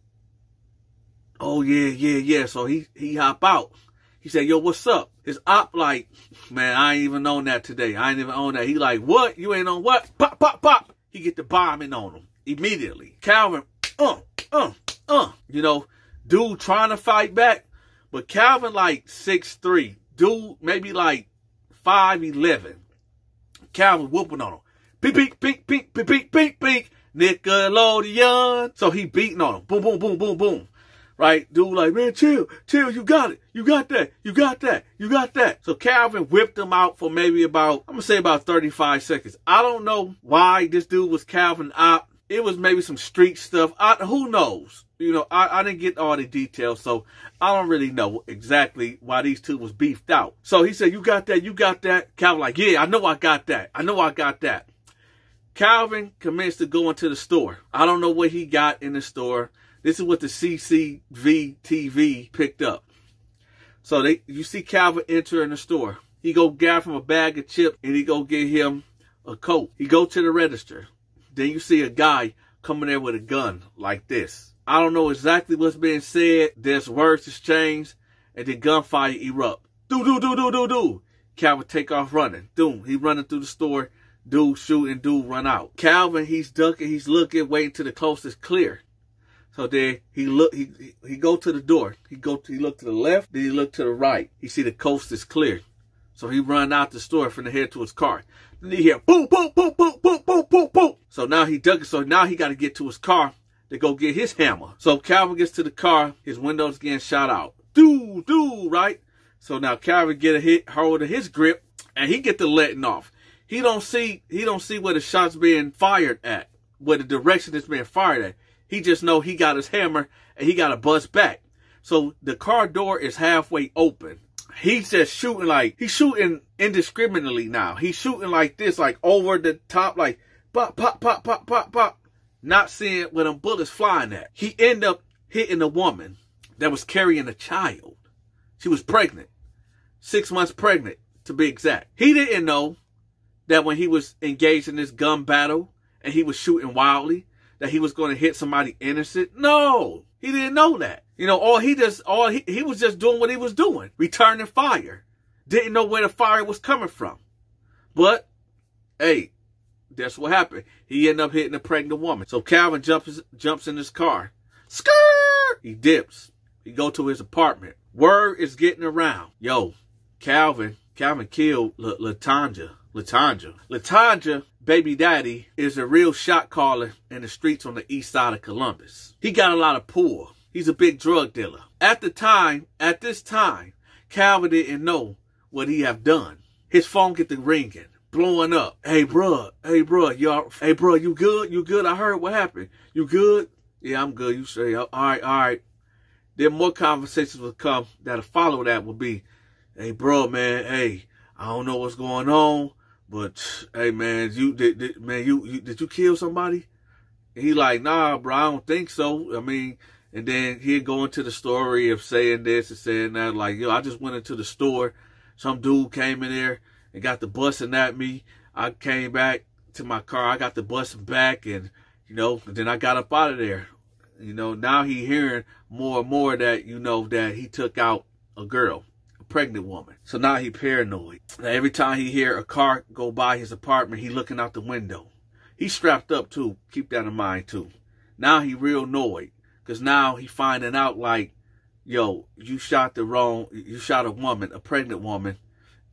S1: "Oh yeah, yeah, yeah." So he he hop out. He said, "Yo, what's up?" His op like, "Man, I ain't even on that today. I ain't even on that." He like, "What? You ain't on what?" Pop, pop, pop. He get the bombing on him immediately. Calvin, uh, uh, uh. You know, dude trying to fight back. But Calvin like six three, dude maybe like five eleven. Calvin whooping on him. Beep beep beep beep beep beep beep beep. Nickelodeon. So he beating on him. Boom boom boom boom boom. Right? Dude like, man, chill, chill, you got it. You got that. You got that. You got that. So Calvin whipped him out for maybe about, I'm gonna say about 35 seconds. I don't know why this dude was Calvin out. It was maybe some street stuff. I, who knows? You know, I, I didn't get all the details, so I don't really know exactly why these two was beefed out. So he said, you got that, you got that. Calvin like, yeah, I know I got that. I know I got that. Calvin commenced to go into the store. I don't know what he got in the store. This is what the CCV TV picked up. So they, you see Calvin enter in the store. He go grab him a bag of chips and he go get him a coat. He go to the register. Then you see a guy coming there with a gun like this. I don't know exactly what's being said. There's words exchanged, and then gunfire erupt. Do do do do do do. Calvin take off running. Doom. He running through the store. Dude shooting. Dude run out. Calvin he's ducking. He's looking, waiting till the coast is clear. So then he look. He he go to the door. He go. To, he look to the left. Then he look to the right. He see the coast is clear. So he run out the store from the head to his car. Then he hear boom, boom, boom, boom, boom, boom, boom, boom. So now he dug it. So now he got to get to his car to go get his hammer. So Calvin gets to the car. His window's getting shot out. Do, do, right? So now Calvin get a hit, hold of his grip, and he get the letting off. He don't see, he don't see where the shot's being fired at, where the direction it's being fired at. He just know he got his hammer and he got to bust back. So the car door is halfway open. He's just shooting like he's shooting indiscriminately now. He's shooting like this, like over the top, like pop, pop, pop, pop, pop, pop not seeing where them bullets flying at. He ended up hitting a woman that was carrying a child. She was pregnant, six months pregnant to be exact. He didn't know that when he was engaged in this gun battle and he was shooting wildly, that he was going to hit somebody innocent. No, he didn't know that. You know, all he just, all he, he was just doing what he was doing, returning fire. Didn't know where the fire was coming from. But, hey, that's what happened. He ended up hitting a pregnant woman. So Calvin jumps jumps in his car. Skirt! He dips. He go to his apartment. Word is getting around. Yo, Calvin, Calvin killed L- Latanja. Latanja. Latanja, baby daddy, is a real shot caller in the streets on the east side of Columbus. He got a lot of pull. He's a big drug dealer. At the time, at this time, Calvin didn't know what he have done. His phone get the ringing blowing up. Hey, bro. Hey, bro. Y'all. Hey, bro. You good? You good? I heard what happened. You good? Yeah, I'm good. You say, all right, all right. Then more conversations will come that'll follow that will be, hey, bro, man. Hey, I don't know what's going on, but hey, man, you did, did man, you, you did you kill somebody? And he like, nah, bro, I don't think so. I mean, and then he'd go into the story of saying this and saying that, like, yo, I just went into the store. Some dude came in there and got the busting at me. I came back to my car. I got the busting back, and you know, then I got up out of there. You know, now he hearing more and more that you know that he took out a girl, a pregnant woman. So now he paranoid. Now every time he hear a car go by his apartment, he looking out the window. He strapped up too. Keep that in mind too. Now he real annoyed because now he finding out like, yo, you shot the wrong, you shot a woman, a pregnant woman,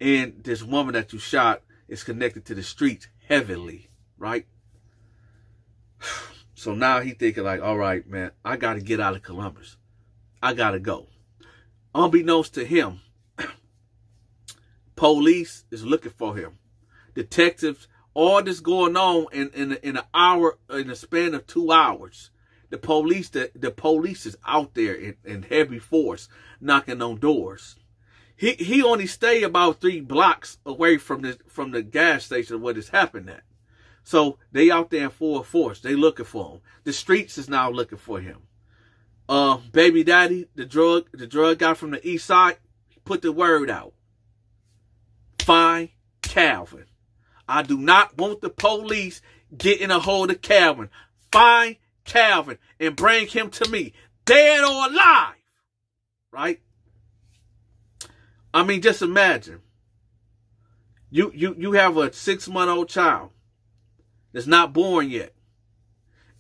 S1: and this woman that you shot is connected to the streets heavily, right? So now he thinking like, all right, man, I got to get out of Columbus. I got to go. Unbeknownst to him, police is looking for him. Detectives, all this going on in, in, in an hour, in a span of two hours. The police, the, the police is out there in, in heavy force, knocking on doors. He he only stay about three blocks away from the from the gas station where this happened at. So they out there in full force. They looking for him. The streets is now looking for him. Uh, baby daddy, the drug, the drug guy from the east side, put the word out. Find Calvin. I do not want the police getting a hold of Calvin. Find Calvin and bring him to me, dead or alive. Right? I mean, just imagine. You you you have a six month old child that's not born yet.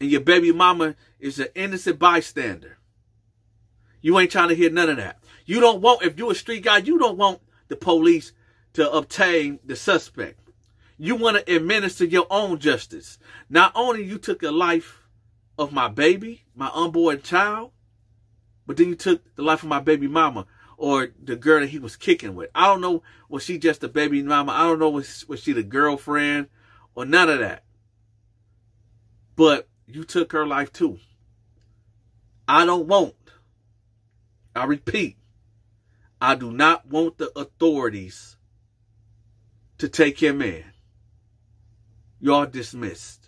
S1: And your baby mama is an innocent bystander. You ain't trying to hear none of that. You don't want, if you're a street guy, you don't want the police to obtain the suspect. You want to administer your own justice. Not only you took a life of my baby, my unborn child, but then you took the life of my baby mama or the girl that he was kicking with. I don't know, was she just a baby mama? I don't know, was, was she the girlfriend or none of that. But you took her life too. I don't want, I repeat, I do not want the authorities to take him in. Y'all dismissed.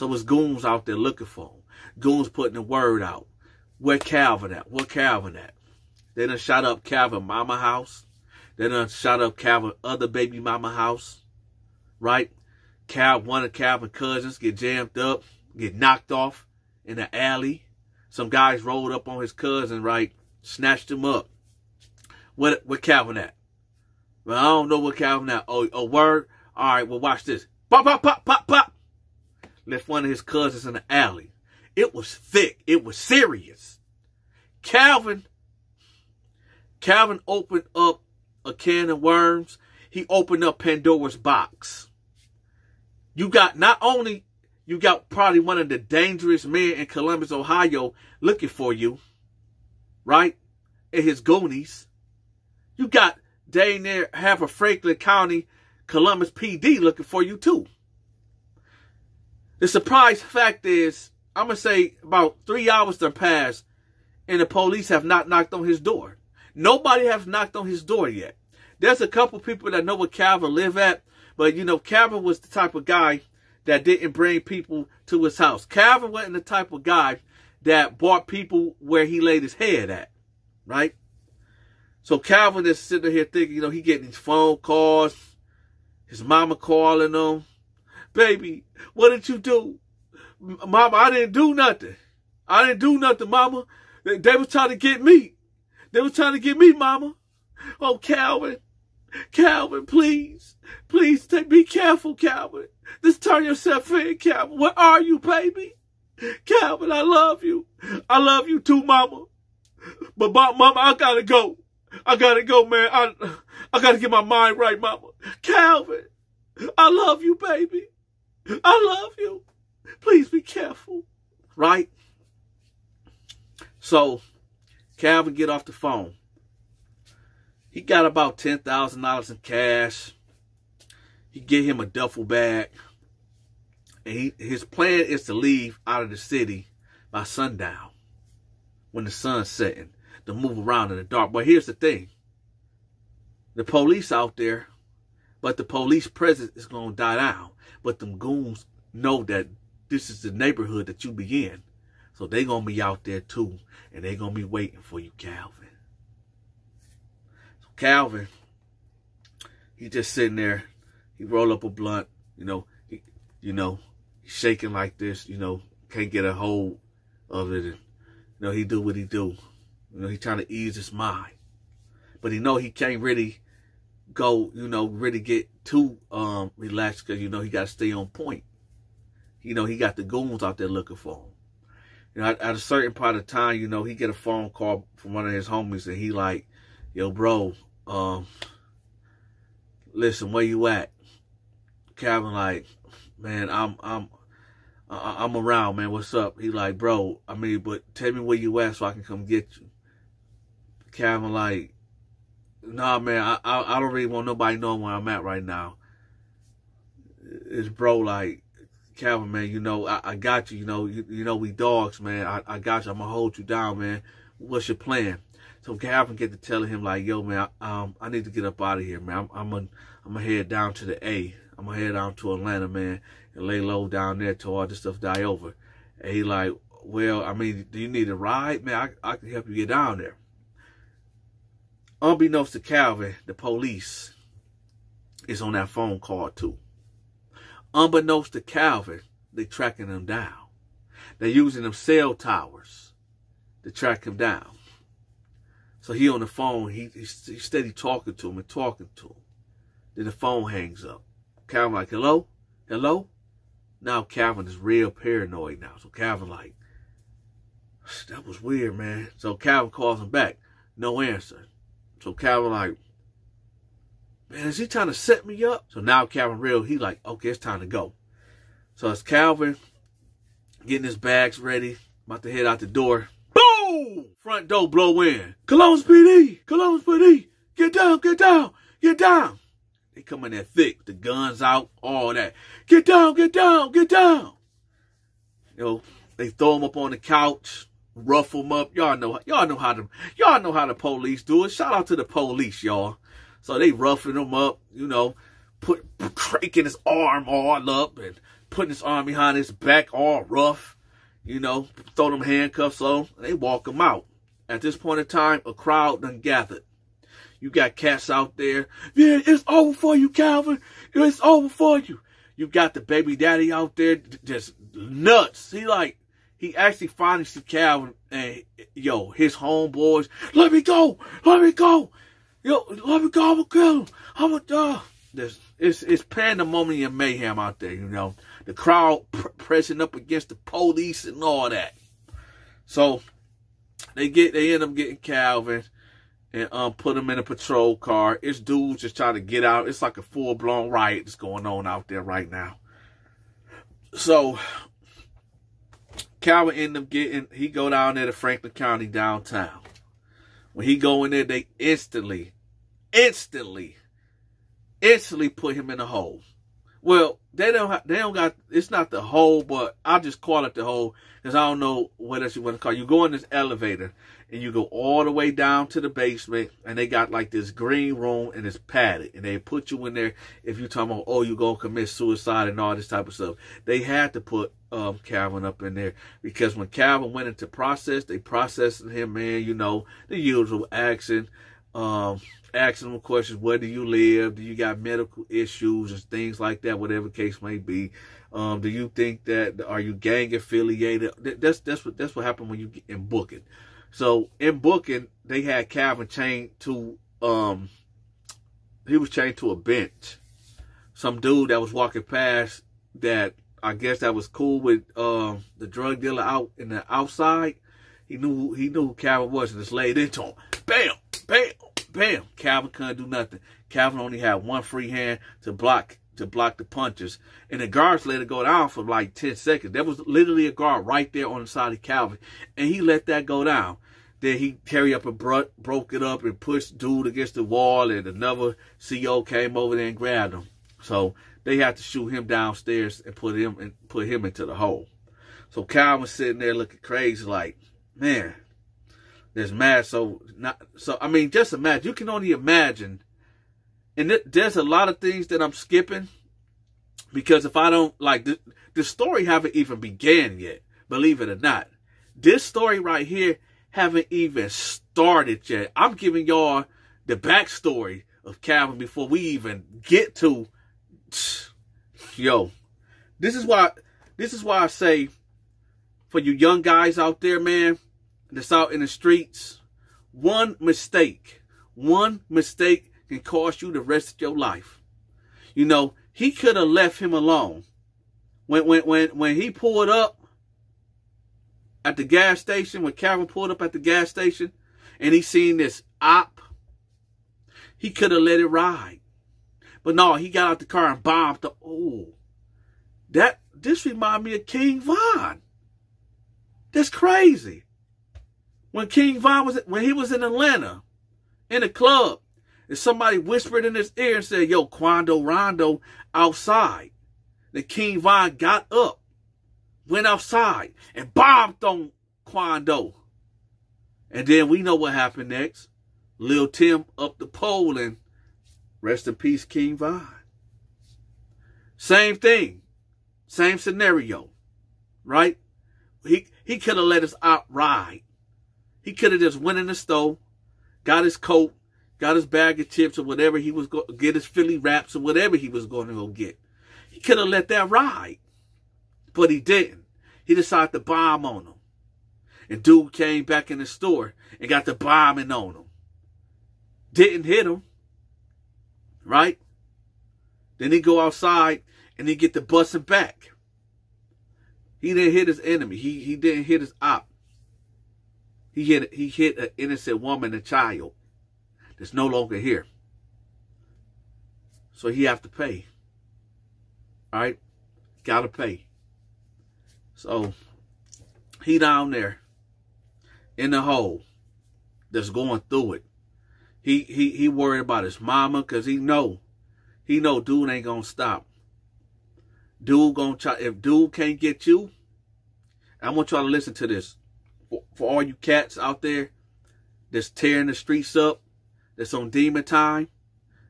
S1: So it's goons out there looking for him. Goons putting the word out. Where Calvin at? Where Calvin at? They done shot up Calvin mama house. They done shot up Calvin other baby mama house. Right? Cal, one of Calvin's cousins get jammed up, get knocked off in the alley. Some guys rolled up on his cousin, right? Snatched him up. Where, what Calvin at? Well, I don't know where Calvin at. Oh, a word? All right, well, watch this. Pop, pop, pop, pop, pop. Left one of his cousins in the alley. It was thick. It was serious. Calvin, Calvin opened up a can of worms. He opened up Pandora's box. You got not only you got probably one of the dangerous men in Columbus, Ohio looking for you, right? In his goonies. You got dang near half of Franklin County, Columbus PD looking for you too. The surprise fact is, I'm gonna say about three hours have passed and the police have not knocked on his door. Nobody has knocked on his door yet. There's a couple people that know where Calvin live at, but you know, Calvin was the type of guy that didn't bring people to his house. Calvin wasn't the type of guy that brought people where he laid his head at, right? So Calvin is sitting here thinking, you know, he getting these phone calls, his mama calling him, baby, what did you do? Mama, I didn't do nothing. I didn't do nothing, mama. They, they was trying to get me. They was trying to get me, mama. Oh, Calvin, Calvin, please. Please take, be careful, Calvin. Just turn yourself in, Calvin. Where are you, baby? Calvin, I love you. I love you too, mama. But mama, I gotta go. I gotta go, man. I, I gotta get my mind right, mama. Calvin, I love you, baby. I love you. Please be careful. Right? So, Calvin get off the phone. He got about $10,000 in cash. He get him a duffel bag. And he, his plan is to leave out of the city by sundown when the sun's setting to move around in the dark. But here's the thing. The police out there, but the police presence is going to die down. But them goons know that this is the neighborhood that you be in. So they going to be out there too. And they going to be waiting for you, Calvin. So Calvin, he just sitting there. He roll up a blunt, you know, he, you know, he's shaking like this, you know, can't get a hold of it. And, you know, he do what he do. You know, he trying to ease his mind. But he know he can't really go, you know, really get too um relaxed because, you know, he got to stay on point. you know, he got the goons out there looking for him. You know, at, at a certain part of time, you know, he get a phone call from one of his homies and he like, yo, bro, um, listen, where you at? Calvin like, man, I'm, I'm, I'm around, man. What's up? He like, bro, I mean, but tell me where you at so I can come get you. Calvin like, nah, man, I, I, I don't really want nobody knowing where I'm at right now. It's bro like, Calvin, man, you know, I, I got you. You know, you, you know, we dogs, man. I, I got you. I'm gonna hold you down, man. What's your plan? So Calvin get to telling him like, yo, man, I, um, I need to get up out of here, man. I'm, I'm gonna, I'm gonna head down to the A. I'm gonna head down to Atlanta, man, and lay low down there till all this stuff die over. And he like, well, I mean, do you need a ride, man? I, I can help you get down there. Unbeknownst to Calvin, the police is on that phone call too. Unbeknownst to Calvin, they're tracking him down. They're using them cell towers to track him down. So he on the phone, he, he, steady talking to him and talking to him. Then the phone hangs up. Calvin like, hello? Hello? Now Calvin is real paranoid now. So Calvin like, that was weird, man. So Calvin calls him back. No answer. So Calvin like, man, is he trying to set me up? So now Calvin real, he like, okay, it's time to go. So it's Calvin getting his bags ready, about to head out the door. Boom! Front door blow in. Columbus PD! Columbus PD! Get down, get down, get down! They come in there thick, the guns out, all that. Get down, get down, get down! You know, they throw him up on the couch, rough him up. Y'all know, y'all know how to, y'all know how the police do it. Shout out to the police, y'all. So they roughing him up, you know, put cranking his arm all up and putting his arm behind his back all rough, you know, throw them handcuffs on, they walk him out. At this point in time, a crowd done gathered. You got cats out there. Yeah, it's over for you, Calvin. It's over for you. You got the baby daddy out there just nuts. He like, he actually finally Calvin and yo, his homeboys, let me go, let me go. Yo, let me go, I'm gonna kill him. I'm gonna die. There's, it's, it's pandemonium mayhem out there, you know. The crowd pr pressing up against the police and all that. So, they get, they end up getting Calvin and um put him in a patrol car. It's dudes just trying to get out. It's like a full blown riot that's going on out there right now. So Calvin ended up getting he go down there to Franklin County downtown. When he go in there, they instantly, instantly, instantly put him in a hole. Well, they don't have, they don't got it's not the hole, but I'll just call it the hole because I don't know what else you want to call. It. You go in this elevator and you go all the way down to the basement, and they got like this green room and it's padded, and they put you in there if you talking about oh you gonna commit suicide and all this type of stuff. They had to put um Calvin up in there because when Calvin went into process, they processed him, man. You know the usual action. Um, asking them questions, where do you live? Do you got medical issues and things like that, whatever case may be. Um, do you think that, are you gang affiliated? That's, that's what, that's what happened when you get in booking. So in booking, they had Calvin chained to, um, he was chained to a bench. Some dude that was walking past that I guess that was cool with, um, the drug dealer out in the outside. He knew, he knew who Calvin was and just laid into him. Bam! Bam! bam, Calvin couldn't do nothing. Calvin only had one free hand to block to block the punches. And the guards let it go down for like 10 seconds. There was literally a guard right there on the side of Calvin. And he let that go down. Then he carried up and bro broke it up and pushed dude against the wall. And another CO came over there and grabbed him. So they had to shoot him downstairs and put him and put him into the hole. So Calvin sitting there looking crazy like, man, there's mad. So not so. I mean, just imagine. You can only imagine. And th there's a lot of things that I'm skipping because if I don't like the, the story haven't even began yet. Believe it or not, this story right here haven't even started yet. I'm giving y'all the backstory of Calvin before we even get to yo. This is why this is why I say for you young guys out there, man that's out in the streets, one mistake, one mistake can cost you the rest of your life. You know, he could have left him alone. when when when when he pulled up at the gas station, when Calvin pulled up at the gas station, and he seen this op, he could have let it ride. But no, he got out the car and bombed the oh. That this remind me of King Von. That's crazy. When King Von was when he was in Atlanta, in a club, somebody whispered in his ear and said, Yo, Quando Rondo outside. The King Von got up, went outside, and bombed on Quando. And then we know what happened next. Lil Tim up the pole and rest in peace, King Von. Same thing. Same scenario. Right? He he could have let us out ride. He could have just went in the store, got his coat, got his bag of chips or whatever he was going to get his Philly wraps or whatever he was going to go get. He could have let that ride. But he didn't. He decided to bomb on him. And dude came back in the store and got the bombing on him. Didn't hit him. Right? Then he go outside and he get the busting back. He didn't hit his enemy. He he didn't hit his op. He hit he hit an innocent woman a child that's no longer here. So he have to pay. All right? Gotta pay. So he down there in the hole that's going through it. He he he worried about his mama because he know he know dude ain't gonna stop. Dude gonna try if dude can't get you. I want y'all to listen to this. For, for all you cats out there that's tearing the streets up, that's on demon time,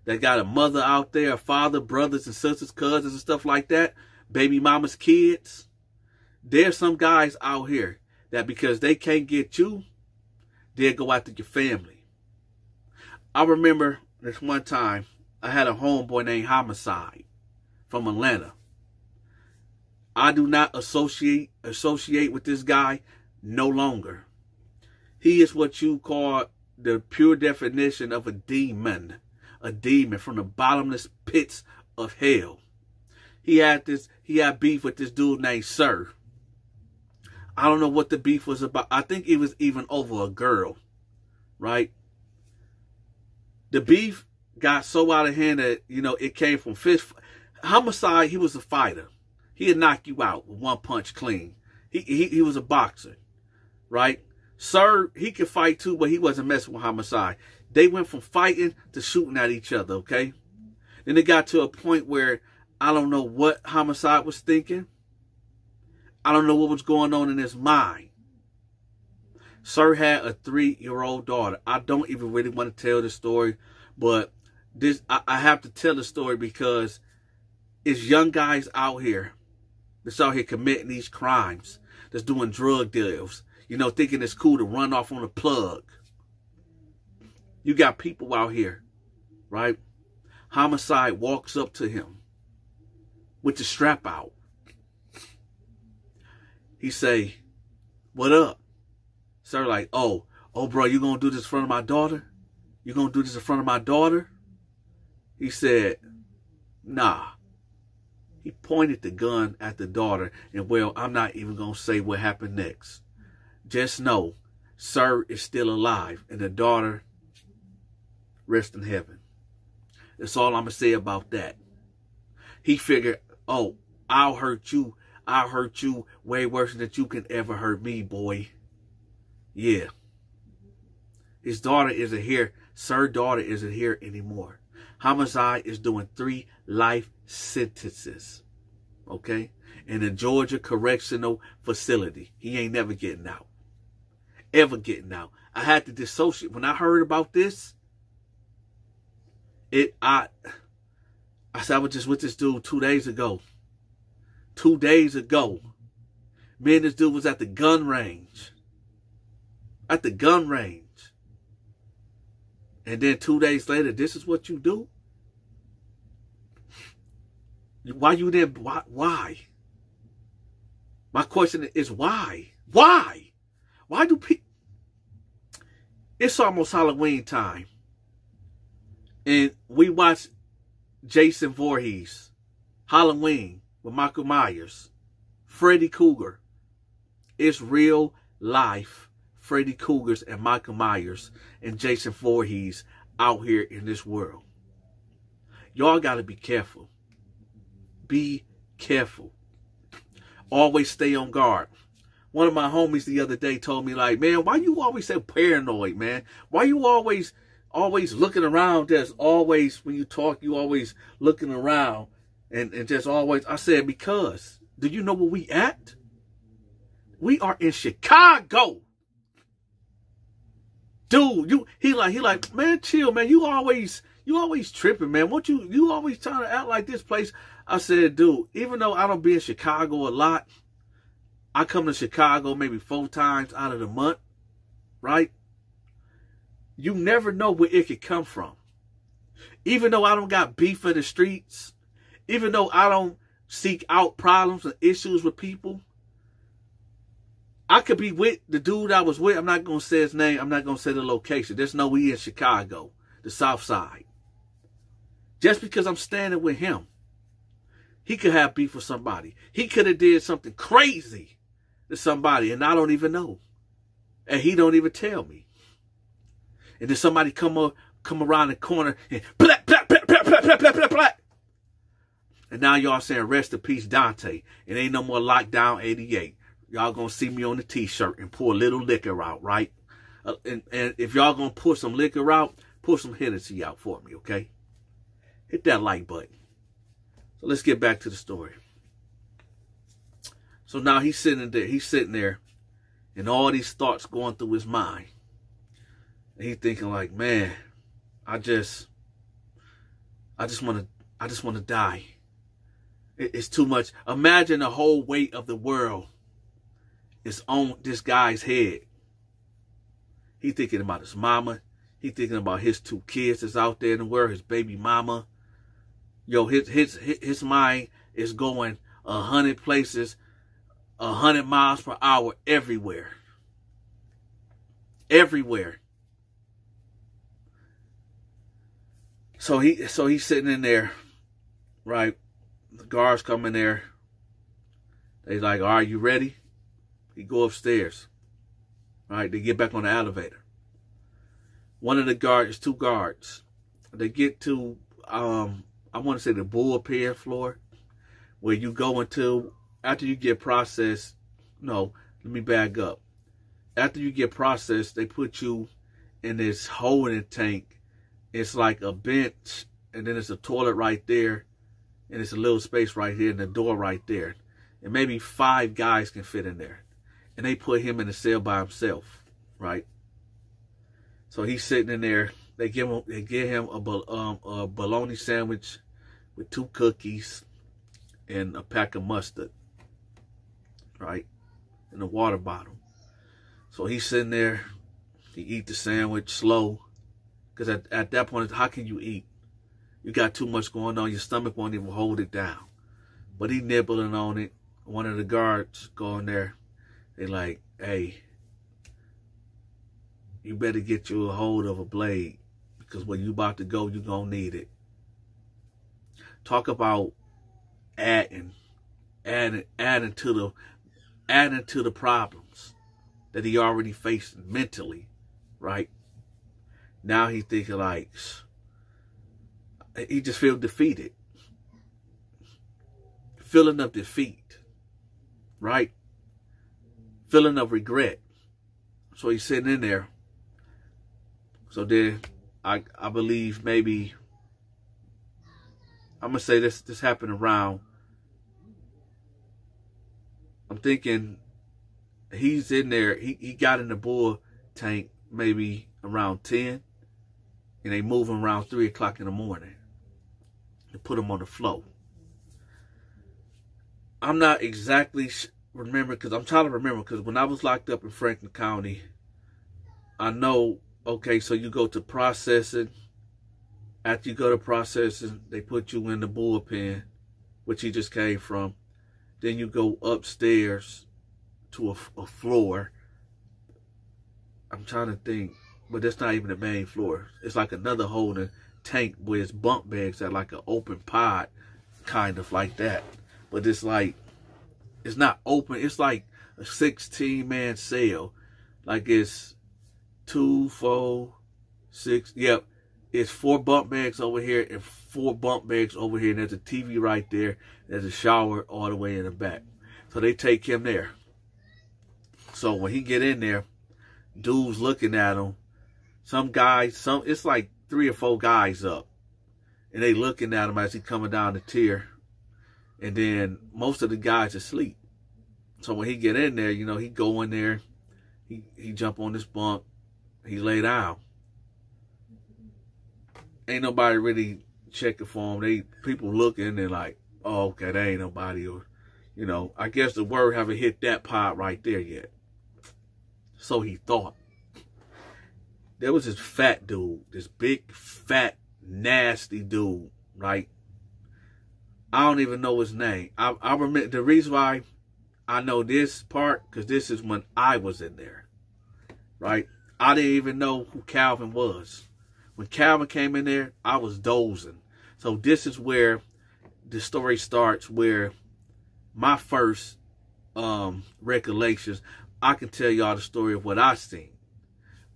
S1: that got a mother out there, a father, brothers and sisters, cousins and stuff like that, baby mama's kids. There's some guys out here that because they can't get you, they'll go after your family. I remember this one time I had a homeboy named Homicide from Atlanta. I do not associate associate with this guy no longer. He is what you call the pure definition of a demon, a demon from the bottomless pits of hell. He had this he had beef with this dude named Sir. I don't know what the beef was about. I think it was even over a girl, right? the beef got so out of hand that, you know, it came from fist. Homicide, he was a fighter. He'd knock you out with one punch clean. He, he, he was a boxer, right? Sir, he could fight too, but he wasn't messing with Homicide. They went from fighting to shooting at each other, okay? Then it got to a point where I don't know what Homicide was thinking. I don't know what was going on in his mind. Sir had a three-year-old daughter. I don't even really want to tell the story, but this I, I have to tell the story because it's young guys out here that's out here committing these crimes, that's doing drug deals, you know, thinking it's cool to run off on a plug. You got people out here, right? Homicide walks up to him with the strap out. He say, what up? Sir, like, oh, oh, bro, you gonna do this in front of my daughter? You gonna do this in front of my daughter? He said, nah. He pointed the gun at the daughter, and well, I'm not even gonna say what happened next. Just know, Sir is still alive, and the daughter rests in heaven. That's all I'm gonna say about that. He figured, oh, I'll hurt you. I'll hurt you way worse than you can ever hurt me, boy. Yeah. His daughter isn't here. Sir daughter isn't here anymore. Homicide is doing three life sentences. Okay? In a Georgia correctional facility. He ain't never getting out. Ever getting out. I had to dissociate. When I heard about this, it I I said I was just with this dude two days ago. Two days ago. Me and this dude was at the gun range at the gun range. And then two days later, this is what you do? Why you there? Why? why? My question is why? Why? Why do people... It's almost Halloween time. And we watch Jason Voorhees, Halloween with Michael Myers. Freddy Krueger. It's real life Freddy Kruegers and Michael Myers and Jason Voorhees out here in this world. Y'all got to be careful. Be careful. Always stay on guard. One of my homies the other day told me like, man, why you always so paranoid, man? Why you always, always looking around? There's always, when you talk, you always looking around and, and just always, I said, because do you know where we at? We are in Chicago. Dude, you he like he like, man, chill, man. You always you always tripping, man. What you you always trying to act like this place? I said, dude, even though I don't be in Chicago a lot, I come to Chicago maybe four times out of the month, right? You never know where it could come from. Even though I don't got beef in the streets, even though I don't seek out problems and issues with people, I could be with the dude I was with. I'm not gonna say his name. I'm not gonna say the location. There's no we in Chicago, the South Side. Just because I'm standing with him, he could have beef with somebody. He could have did something crazy to somebody, and I don't even know, and he don't even tell me. And then somebody come up, come around the corner and black, black, black. And now y'all saying rest in peace, Donta. It ain't no more lockdown 88 y'all gonna see me on the t-shirt and pour a little liquor out, right? Uh, and, and if y'all gonna pour some liquor out, pour some Hennessy out for me, okay? Hit that like button. So let's get back to the story. So now he's sitting there, he's sitting there, and all these thoughts going through his mind. And he's thinking like, man, I just, I just want to, I just want to die. it's too much. Imagine the whole weight of the world is on this guy's head. He thinking about his mama. He thinking about his two kids that's out there in the world, his baby mama. Yo, his his his mind is going a hundred places, a hundred miles per hour everywhere. Everywhere. So he so he's sitting in there, right? The guards come in there. They like, are you ready? He go upstairs. Right? they get back on the elevator. One of the guards, two guards, they get to, um, I want to say the bullpen floor, where you go into, after you get processed, no, let me back up. After you get processed, they put you in this holding tank. It's like a bench, and then it's a toilet right there, and it's a little space right here, and the door right there. And maybe five guys can fit in there and they put him in a cell by himself, right? So he's sitting in there. They give him they give him a, um, a bologna sandwich with two cookies and a pack of mustard, right? In a water bottle. So he's sitting there. He eat the sandwich slow, because at, at that point, how can you eat? You got too much going on. Your stomach won't even hold it down. But he nibbling on it. One of the guards going there they like, hey, you better get you a hold of a blade because when you about to go, you gonna need it. Talk about adding, adding, adding to the, adding to the problems that he already faced mentally, right? Now he's thinking like, he just feel defeated, feeling of defeat, right? feeling of regret. So he's sitting in there. So then I I believe maybe I'm gonna say this this happened around. I'm thinking he's in there. He he got in the bull tank maybe around ten, and they move him around three o'clock in the morning to put him on the floor. I'm not exactly remembering because I'm trying to remember because when I was locked up in Franklin County, I know okay, so you go to processing. After you go to processing, they put you in the bullpen, which you just came from. Then you go upstairs to a, a floor. I'm trying to think, but that's not even the main floor. It's like another holding tank where it's bunk beds at like an open pod, kind of like that. But it's like it's not open. It's like a 16 man cell. Like it's two, four, six. Yep. It's four bunk beds over here and four bunk beds over here. And there's a TV right there. There's a shower all the way in the back. So they take him there. So when he get in there, dudes looking at him. Some guys, some it's like three or four guys up. And they looking at him as he coming down the tier. And then most of the guys asleep. So when he get in there, you know, he go in there, he he jump on this bunk, he lay down. Ain't nobody really checking for him. They people looking and like, oh, okay, that ain't nobody. Or, you know, I guess the word haven't hit that part right there yet. So he thought. There was this fat dude, this big, fat, nasty dude, right? I don't even know his name. I, I remember the reason why I know this part because this is when I was in there, right? I didn't even know who Calvin was. When Calvin came in there, I was dozing. So this is where the story starts, where my first um, recollections, I can tell y'all the story of what I seen.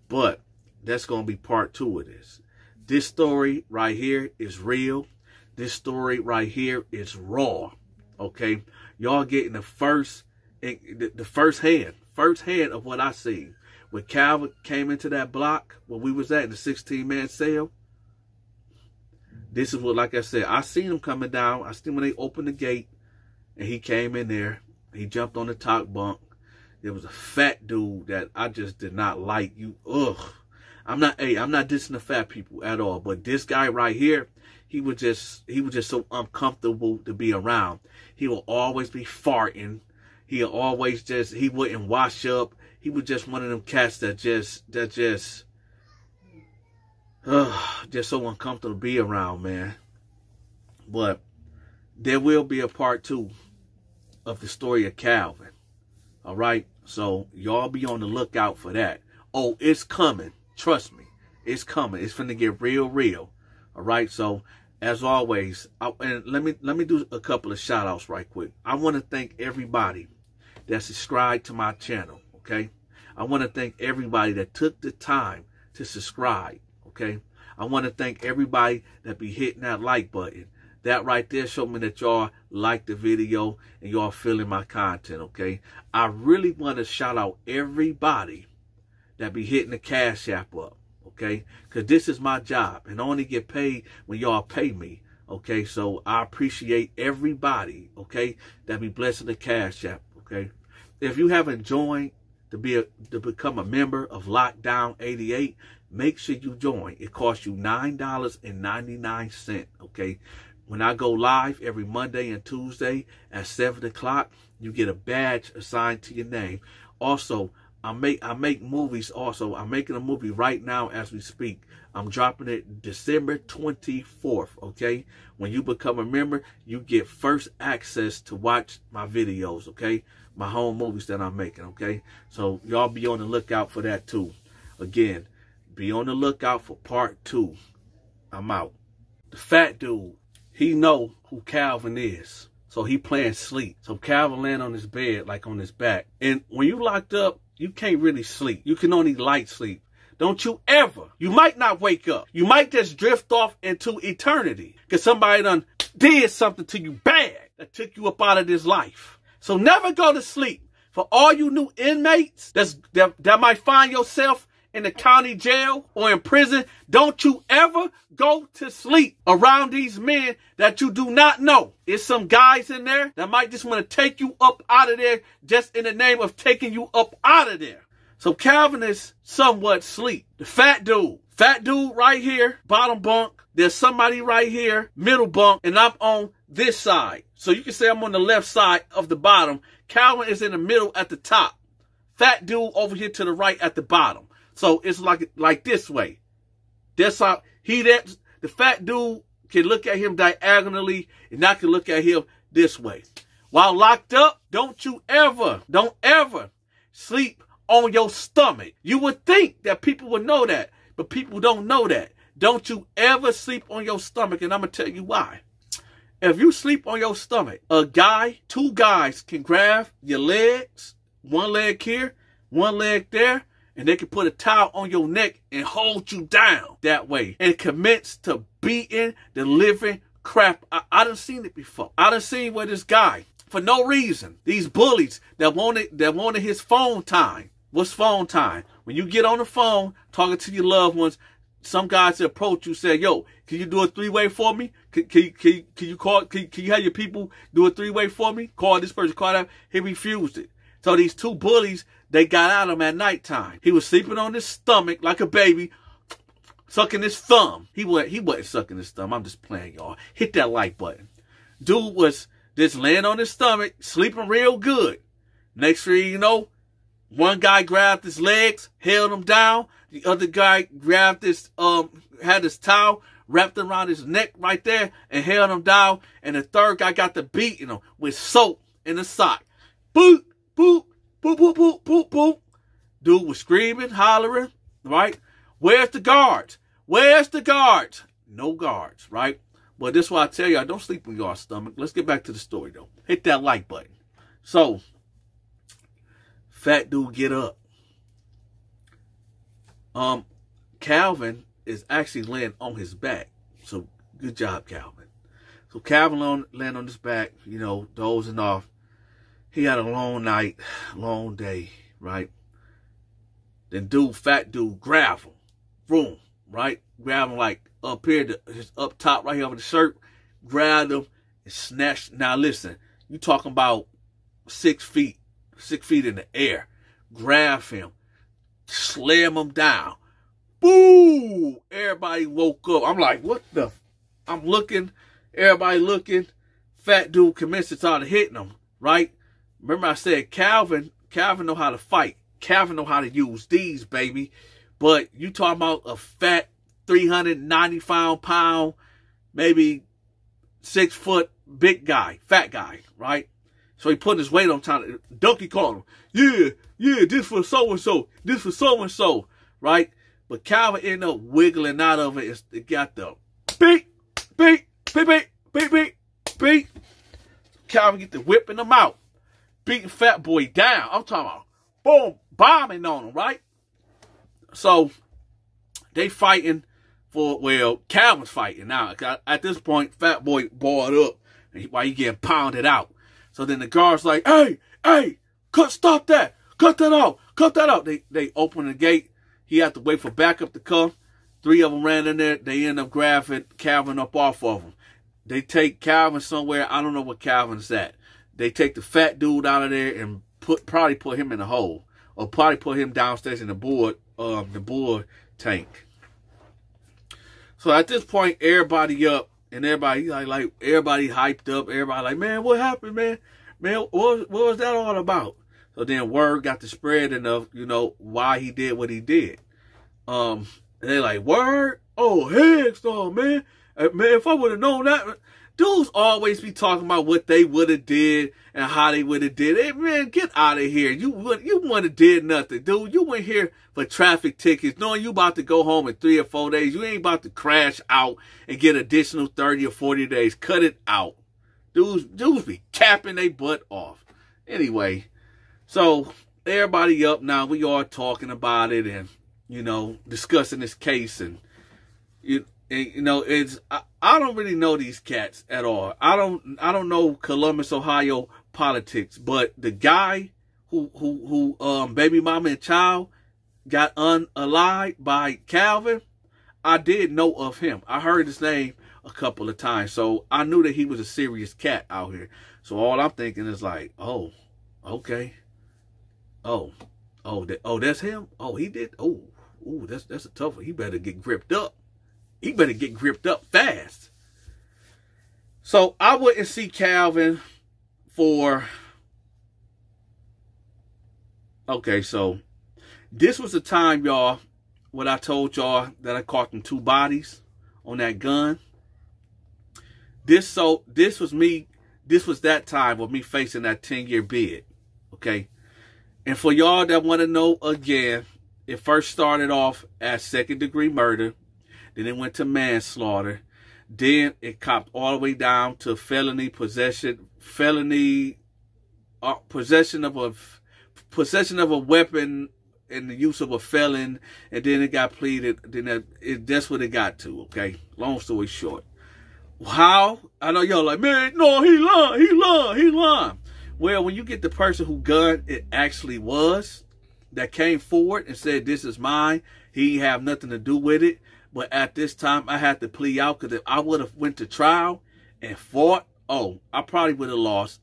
S1: But that's going to be part two of this. This story right here is real. This story right here is raw. Okay y'all getting the first the first hand, first hand of what I seen. When Calvin came into that block where we was at the 16 man sale, this is what, like I said, I seen him coming down. I seen when they opened the gate and he came in there. He jumped on the top bunk. There was a fat dude that I just did not like. You, ugh. I'm not, hey, I'm not dissing the fat people at all, but this guy right here, he was just, he was just so uncomfortable to be around. He will always be farting. He'll always just he wouldn't wash up. He was just one of them cats that just that just uh, just so uncomfortable to be around, man. But there will be a part two of the story of Calvin. All right. So y'all be on the lookout for that. Oh, it's coming. Trust me. It's coming. It's finna get real, real. All right. So as always, I, and let me let me do a couple of shout outs right quick. I want to thank everybody that subscribed to my channel, okay? I want to thank everybody that took the time to subscribe, okay? I want to thank everybody that be hitting that like button. That right there showed me that y'all like the video and y'all feeling my content, okay? I really want to shout out everybody that be hitting the Cash App up okay? Because this is my job, and I only get paid when y'all pay me, okay? So I appreciate everybody, okay, that be blessing the Cash App, okay? If you haven't joined to be a, to become a member of Lockdown 88, make sure you join. It costs you $9.99, okay? When I go live every Monday and Tuesday at 7 o'clock, you get a badge assigned to your name. Also, I make I make movies also. I'm making a movie right now as we speak. I'm dropping it December 24th, okay? When you become a member, you get first access to watch my videos, okay? My home movies that I'm making, okay? So y'all be on the lookout for that too. Again, be on the lookout for part 2. I'm out. The fat dude, he know who Calvin is. So he playing sleep. So Calvin land on his bed, like on his back. And when you locked up, you can't really sleep. You can only light sleep. Don't you ever. You might not wake up. You might just drift off into eternity because somebody done did something to you bad that took you up out of this life. So never go to sleep. For all you new inmates that, that might find yourself in the county jail or in prison, don't you ever go to sleep around these men that you do not know. There's some guys in there that might just want to take you up out of there just in the name of taking you up out of there. So Calvin is somewhat sleep. The fat dude, fat dude right here, bottom bunk. There's somebody right here, middle bunk, and I'm on this side. So you can say I'm on the left side of the bottom. Calvin is in the middle at the top. Fat dude over here to the right at the bottom. So it's like like this way. That's how he that the fat dude can look at him diagonally and I can look at him this way. While locked up, don't you ever, don't ever sleep on your stomach. You would think that people would know that, but people don't know that. Don't you ever sleep on your stomach, and I'm gonna tell you why. If you sleep on your stomach, a guy, two guys can grab your legs, one leg here, one leg there, and they can put a towel on your neck and hold you down that way and commence to beating the living crap. I, I done seen it before. I done seen where this guy, for no reason, these bullies that wanted that wanted his phone time. What's phone time? When you get on the phone talking to your loved ones, some guys approach you say, "Yo, can you do a three way for me? Can, can, can, you call? Can, can you have your people do a three way for me? Call this person, call that." He refused it. So these two bullies, they got at him at nighttime. He was sleeping on his stomach like a baby, sucking his thumb. He wasn't, he wasn't sucking his thumb. I'm just playing, y'all. Hit that like button. Dude was just laying on his stomach, sleeping real good. Next thing you know, one guy grabbed his legs, held him down. The other guy grabbed his, um, had his towel, wrapped around his neck right there and held him down. And the third guy got the beating him with soap in the sock. Boop, boop, boop, boop, boop, boop, boop. Dude was screaming, hollering, right? Where's the guards? Where's the guards? No guards, right? But this is why I tell y'all, don't sleep on your stomach. Let's get back to the story, though. Hit that like button. So, fat dude get up. Um, Calvin is actually laying on his back. So good job, Calvin. So Calvin on, laying on his back, you know, dozing off. He had a long night, long day, right? Then dude, fat dude, grab him, boom, right? Grab him like up here, just up top, right here over the shirt. Grabbed him and snatched. Now listen, you talking about six feet, six feet in the air. Grab him, slam him down. Boo! Everybody woke up. I'm like, what the? I'm looking, everybody looking. Fat dude commenced to start hitting him, right? Remember I said Calvin, Calvin know how to fight. Calvin know how to use these, baby. But you talking about a fat 395 pound, maybe six foot big guy, fat guy, right? So he put his weight on top. Donkey called him, yeah, yeah, this for so and so, this for so and so, right? But Calvin ended up wiggling out of it. It got the beat, beat, beat, beat, beat, beat, beat. Calvin get the whipping him out, beating Fat Boy down. I'm talking about boom, bombing on him, right? So they fighting for well, Calvin's fighting now. At this point, Fat Boy bored up while he getting pounded out. So then the guards like, hey, hey, cut, stop that, cut that out, cut that out. They they open the gate. He had to wait for backup to come. Three of them ran in there. They end up grabbing Calvin up off of him. They take Calvin somewhere. I don't know where Calvin's at. They take the fat dude out of there and put probably put him in a hole or probably put him downstairs in the board um the board tank. So at this point, everybody up and everybody like like everybody hyped up. Everybody like, man, what happened, man? Man, what what was that all about? So then word got to spread enough, you know, why he did what he did. Um, and they like, word? Oh, heck no, man. Uh, man, if I would have known that, dudes always be talking about what they would have did and how they would have did it. Man, get out of here. You would you wouldn't have did nothing, dude. You went here for traffic tickets, knowing you about to go home in three or four days. You ain't about to crash out and get additional 30 or 40 days. Cut it out. Dudes, dudes be capping their butt off. Anyway, so everybody up now. We are talking about it and you know discussing this case and you you know it's I, I don't really know these cats at all. I don't I don't know Columbus, Ohio politics, but the guy who who who um baby mama and child got unalived by Calvin, I did know of him. I heard his name a couple of times, so I knew that he was a serious cat out here. So all I'm thinking is like, oh, okay, oh, oh, that, oh, that's him. Oh, he did. Oh, oh, that's that's a tough one. He better get gripped up. He better get gripped up fast. So I wouldn't see Calvin for. Okay, so this was the time, y'all, when I told y'all that I caught them two bodies on that gun. This so this was me. This was that time of me facing that 10 year bid. Okay. And for y'all that want to know again, it first started off as second degree murder. Then it went to manslaughter. Then it copped all the way down to felony possession, felony uh, possession of a possession of a weapon and the use of a felon, and then it got pleaded. Then that, it, that's what it got to. Okay, long story short, how I know y'all like man, no, he lied, he lied, he lied. Well, when you get the person who gun it actually was that came forward and said this is mine, he have nothing to do with it. But at this time, I had to plea out because if I would have went to trial and fought, oh, I probably would have lost.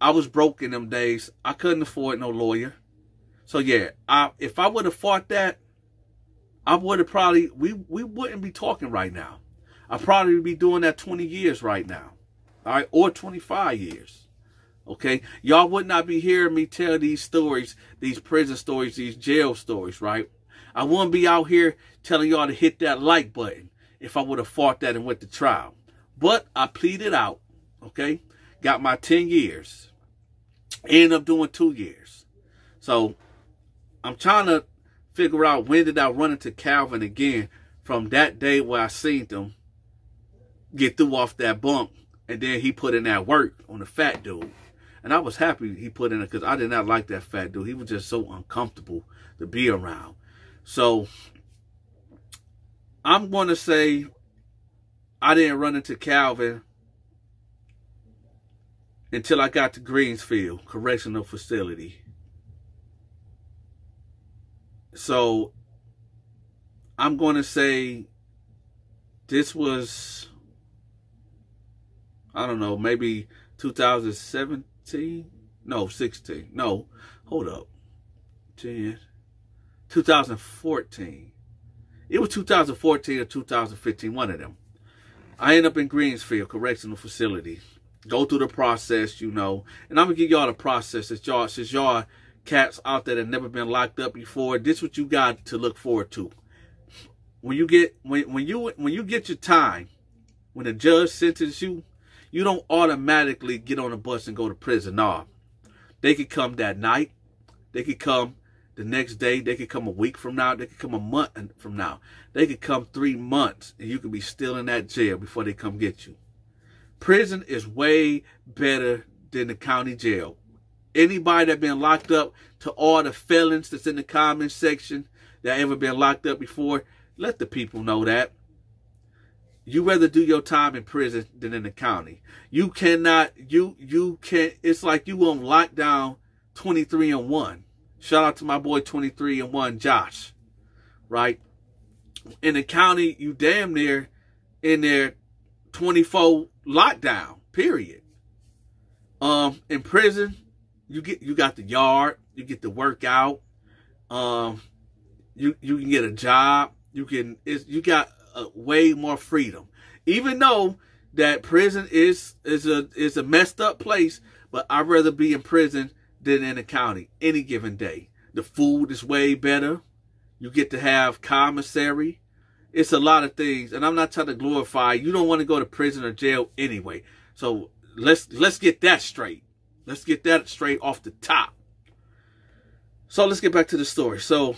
S1: I was broke in them days. I couldn't afford no lawyer. So yeah, I, if I would have fought that, I would have probably we we wouldn't be talking right now. I probably be doing that 20 years right now. All right, or 25 years. Okay, y'all would not be hearing me tell these stories, these prison stories, these jail stories, right? I wouldn't be out here telling y'all to hit that like button if I would have fought that and went to trial. But I pleaded out, okay? Got my 10 years. Ended up doing two years. So I'm trying to figure out when did I run into Calvin again from that day where I seen them get through off that bump. And then he put in that work on the fat dude. And I was happy he put in it because I did not like that fat dude. He was just so uncomfortable to be around. So I'm going to say I didn't run into Calvin until I got to Greensfield Correctional Facility. So I'm going to say this was, I don't know, maybe 2017? No, 16. No, hold up. 10, 2014. It was 2014 or 2015, one of them. I end up in Greensfield Correctional Facility. Go through the process, you know. And I'm going to give y'all the process since y'all, since y'all cats out there that never been locked up before. This what you got to look forward to. When you get when when you when you get your time, when the judge sentences you, you don't automatically get on a bus and go to prison. Nah. They could come that night. They could come the next day. They could come a week from now. They could come a month from now. They could come three months and you could be still in that jail before they come get you. Prison is way better than the county jail. Anybody that been locked up to all the felons that's in the comment section that ever been locked up before, let the people know that. You rather do your time in prison than in the county. You cannot, you, you can't, it's like you on lockdown 23 and 1. Shout out to my boy 23 and 1, Josh. Right? In the county, you damn near in there 24 lockdown, period. Um, in prison, you get you got the yard, you get the workout, um, you you can get a job, you can it's, you got a, way more freedom. Even though that prison is is a is a messed up place, but I'd rather be in prison than in the county any given day. The food is way better. You get to have commissary. It's a lot of things, and I'm not trying to glorify. You don't want to go to prison or jail anyway. So let's let's get that straight. Let's get that straight off the top. So let's get back to the story. So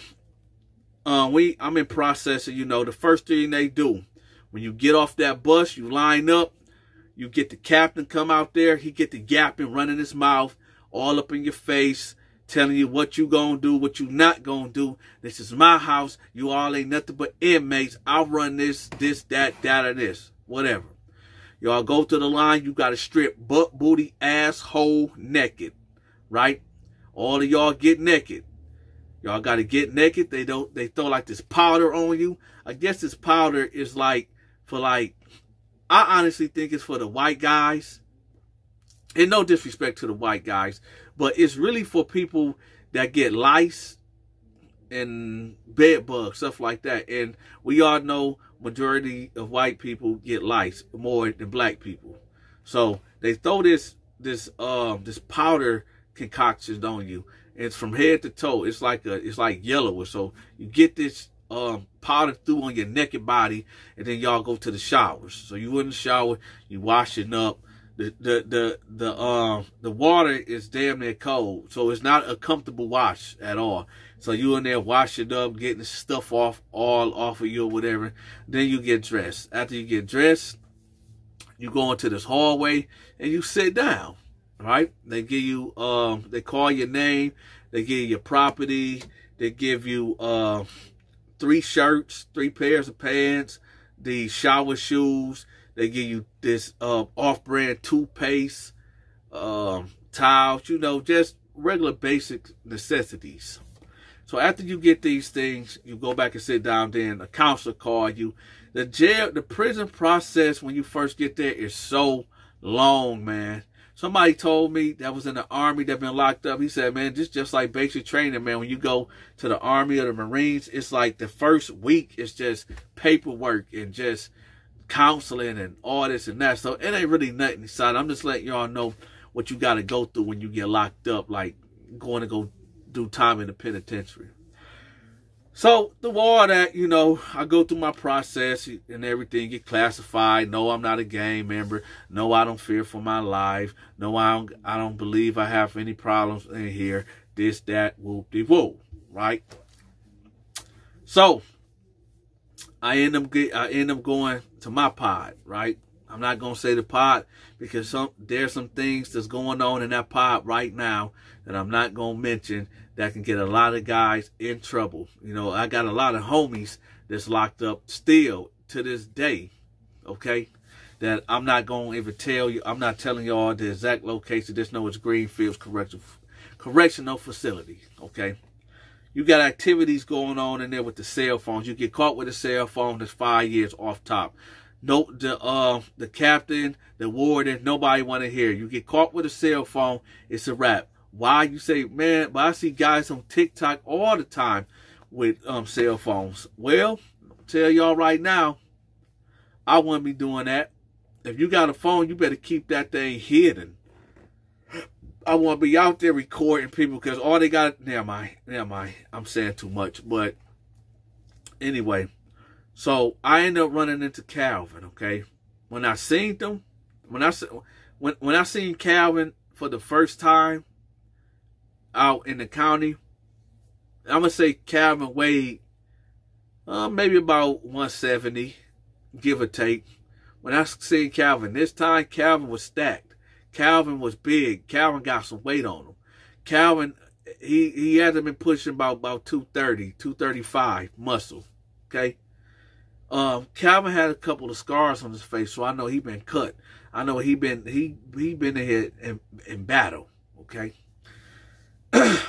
S1: uh, we I'm in processing, you know, the first thing they do when you get off that bus, you line up, you get the captain come out there, he get the yapping, running his mouth all up in your face, telling you what you gonna do, what you not gonna do. This is my house. You all ain't nothing but inmates. I'll run this, this, that, that, and this. Whatever. Y'all go to the line, you gotta strip butt, booty, asshole naked. Right? All of y'all get naked. Y'all gotta get naked. They don't they throw like this powder on you. I guess this powder is like for like I honestly think it's for the white guys. And no disrespect to the white guys, but it's really for people that get lice and bed bugs, stuff like that. And we all know majority of white people get lice more than black people. So they throw this this um this powder concoction on you. It's from head to toe. It's like a it's like yellow. So you get this um powder through on your naked body and then y'all go to the showers. So you in the shower, you washing up. The the the the um the water is damn near cold. So it's not a comfortable wash at all. So you in there washing up, getting stuff off all off of you or whatever. Then you get dressed. After you get dressed, You go into this hallway and you sit down, right? They give you, um, they call your name, they give you your property, they give you uh, three shirts, three pairs of pants, the shower shoes. They give you this uh, off-brand toothpaste, um, towels, you know, just regular basic necessities. So after you get these things, you go back and sit down. Then a counselor call you. The jail, the prison process when you first get there is so long, man. Somebody told me that was in the army that been locked up. He said, man, this just like basic training, man. When you go to the army or the Marines, it's like the first week is just paperwork and just counseling and all this and that. So it ain't really nothing inside. I'm just letting y'all know what you got to go through when you get locked up, like going to go do time in the penitentiary. So the all that, you know, I go through my process and everything, get classified. No, I'm not a gang member. No, I don't fear for my life. No, I don't I don't believe I have any problems in here. This, that, whoop de whoop, right? So I end up get I end up going to my pod, right? I'm not gonna say the pod because some there's some things that's going on in that pod right now that I'm not gonna mention that can get a lot of guys in trouble. You know, I got a lot of homies that's locked up still to this day, okay? That I'm not going to ever tell you. I'm not telling y'all the exact location. Just know it's Greenfields Correctional, Correctional Facility, okay? You got activities going on in there with the cell phones. You get caught with a cell phone that's five years off top. No, the uh, the captain, the warden, nobody want to hear. You get caught with a cell phone, it's a wrap. Why you say, man, but I see guys on TikTok all the time with um, cell phones. Well, tell y'all right now, I wouldn't be doing that. If you got a phone, you better keep that thing hidden. I want to be out there recording people because all they got, never mind, never mind. I'm saying too much. But anyway, so I end up running into Calvin, okay? When I seen them, when I, when, when I seen Calvin for the first time, out in the county. I'm gonna say Calvin weighed uh, maybe about 170, give or take. When I seen Calvin this time, Calvin was stacked. Calvin was big. Calvin got some weight on him. Calvin, he he hasn't been pushing about about 230, 235 muscle. Okay. Um, Calvin had a couple of scars on his face, so I know he been cut. I know he been he he been ahead in, in battle. Okay.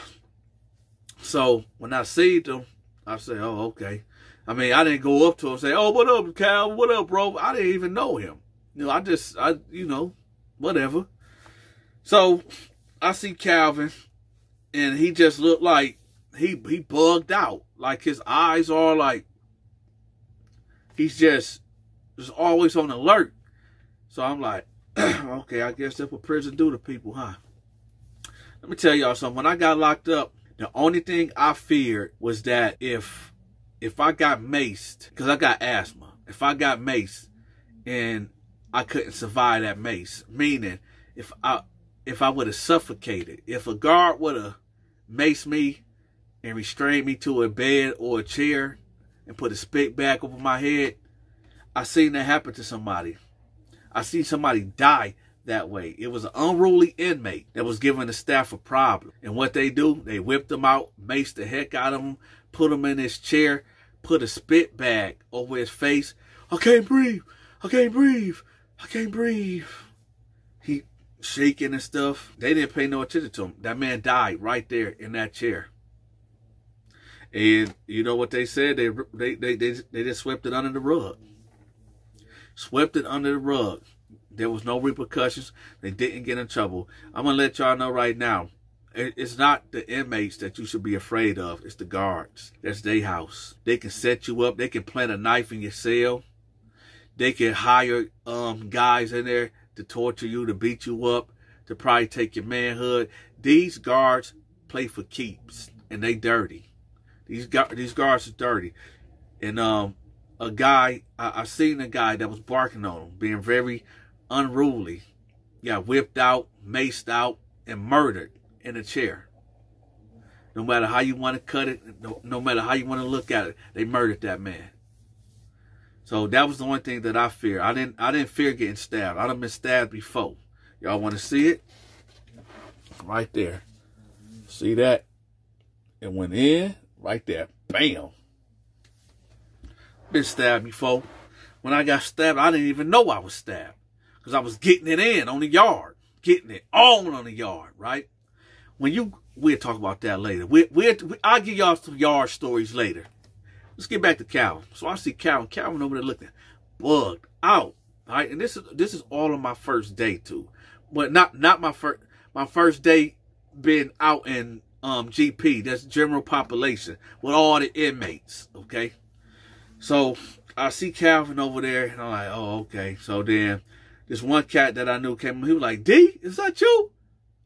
S1: so when I see them, I say, oh, okay. I mean, I didn't go up to him and say, oh, what up, Cal? What up, bro? I didn't even know him. You know, I just, I, you know, whatever. So I see Calvin, and he just looked like he he bugged out. Like his eyes are like he's just just always on alert. So I'm like, okay, I guess that's what prison do to people, huh? Let me tell y'all something. When I got locked up, the only thing I feared was that if if I got maced, because I got asthma, if I got maced and I couldn't survive that mace, meaning if I if I would have suffocated, if a guard would have maced me and restrained me to a bed or a chair and put a spit bag over my head, I seen that happen to somebody. I seen somebody die that way. It was an unruly inmate that was giving the staff a problem. And what they do, they whipped him out, maced the heck out of him, put him in his chair, put a spit bag over his face. I can't breathe. I can't breathe. I can't breathe. He shaking and stuff. They didn't pay no attention to him. That man died right there in that chair. And you know what they said? They they they they, they just swept it under the rug. Swept it under the rug. There was no repercussions. They didn't get in trouble. I'm going to let y'all know right now. It's not the inmates that you should be afraid of. It's the guards. That's their house. They can set you up. They can plant a knife in your cell. They can hire um, guys in there to torture you, to beat you up, to probably take your manhood. These guards play for keeps, and they dirty. These these guards are dirty. And um, a guy, I, I seen a guy that was barking on him, being very unruly, got whipped out, maced out, and murdered in a chair. No matter how you want to cut it, no, no matter how you want to look at it, they murdered that man. So that was the only thing that I fear. I didn't I didn't fear getting stabbed. I done been stabbed before. Y'all want to see it? Right there. See that? It went in right there. Bam. Been stabbed before. When I got stabbed, I didn't even know I was stabbed. Because I was getting it in on the yard. Getting it on on the yard, right? When you, we'll talk about that later. We, we, I'll give y'all some yard stories later. Let's get back to Calvin. So I see Calvin. Calvin over there looking bugged out. Right? And this is this is all on my first day too. But not not my first my first day being out in um GP, that's general population, with all the inmates. Okay. So I see Calvin over there, and I'm like, oh, okay. So then this one cat that I knew came, he was like, D, is that you?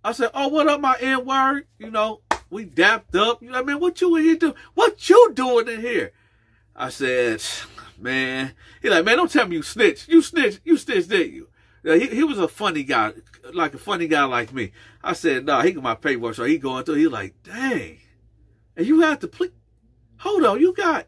S1: I said, oh, what up, my N word? You know, we dapped up. You know I mean? What you in here doing? What you doing in here? I said, man. He like, man, don't tell me you snitch. You snitch. You snitch, didn't you? He, he was a funny guy, like a funny guy like me. I said, nah, he got my paperwork. So he going through. He like, dang. And you have to plead. Hold on, you got.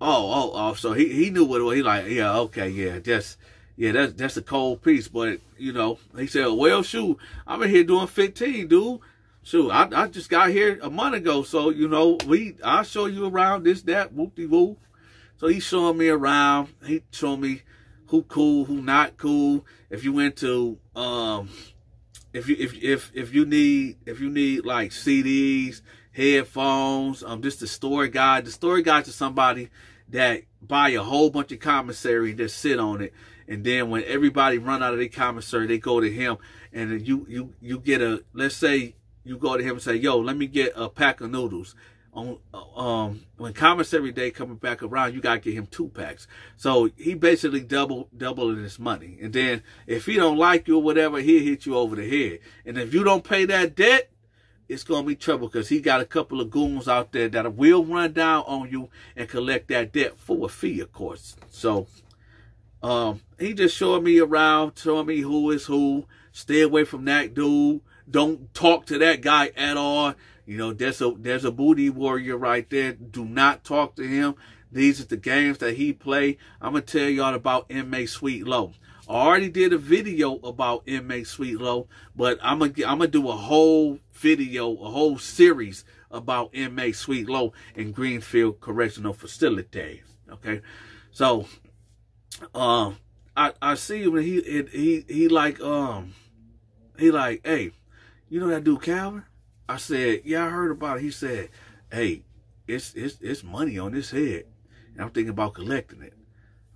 S1: Oh, oh, oh. So he, he knew what it was. He like, yeah, okay, yeah, just, yeah, that's that's a cold piece. But you know, he said, well, shoot, I'm in here doing 15, dude shoot, I, I just got here a month ago, so you know, we I'll show you around this, that, whoop de whoop. So he's showing me around. He showing me who cool, who not cool. If you went to um if you if if if you need if you need like CDs, headphones, um just the story guide. The story guide to somebody that buy a whole bunch of commissary and just sit on it. And then when everybody run out of their commissary, they go to him and you you you get a let's say you go to him and say, yo, let me get a pack of noodles. On, um, when commissary day coming back around, you gotta get him two packs. So he basically double doubling his money. And then if he don't like you or whatever, he'll hit you over the head. And if you don't pay that debt, it's gonna be trouble because he got a couple of goons out there that will run down on you and collect that debt for a fee, of course. So um, he just showing me around, showing me who is who. Stay away from that dude. Don't talk to that guy at all. You know, there's a there's a booty warrior right there. Do not talk to him. These are the games that he play. I'm gonna tell y'all about MA Sweet Low. I already did a video about MA Sweet Low, but I'm gonna I'm gonna do a whole video, a whole series about MA Sweet Low in Greenfield Correctional Facility. Okay, so um, I I see when he he he like um he like hey you know that dude Calvin? I said, yeah, I heard about it. He said, hey, it's it's it's money on this head. And I'm thinking about collecting it.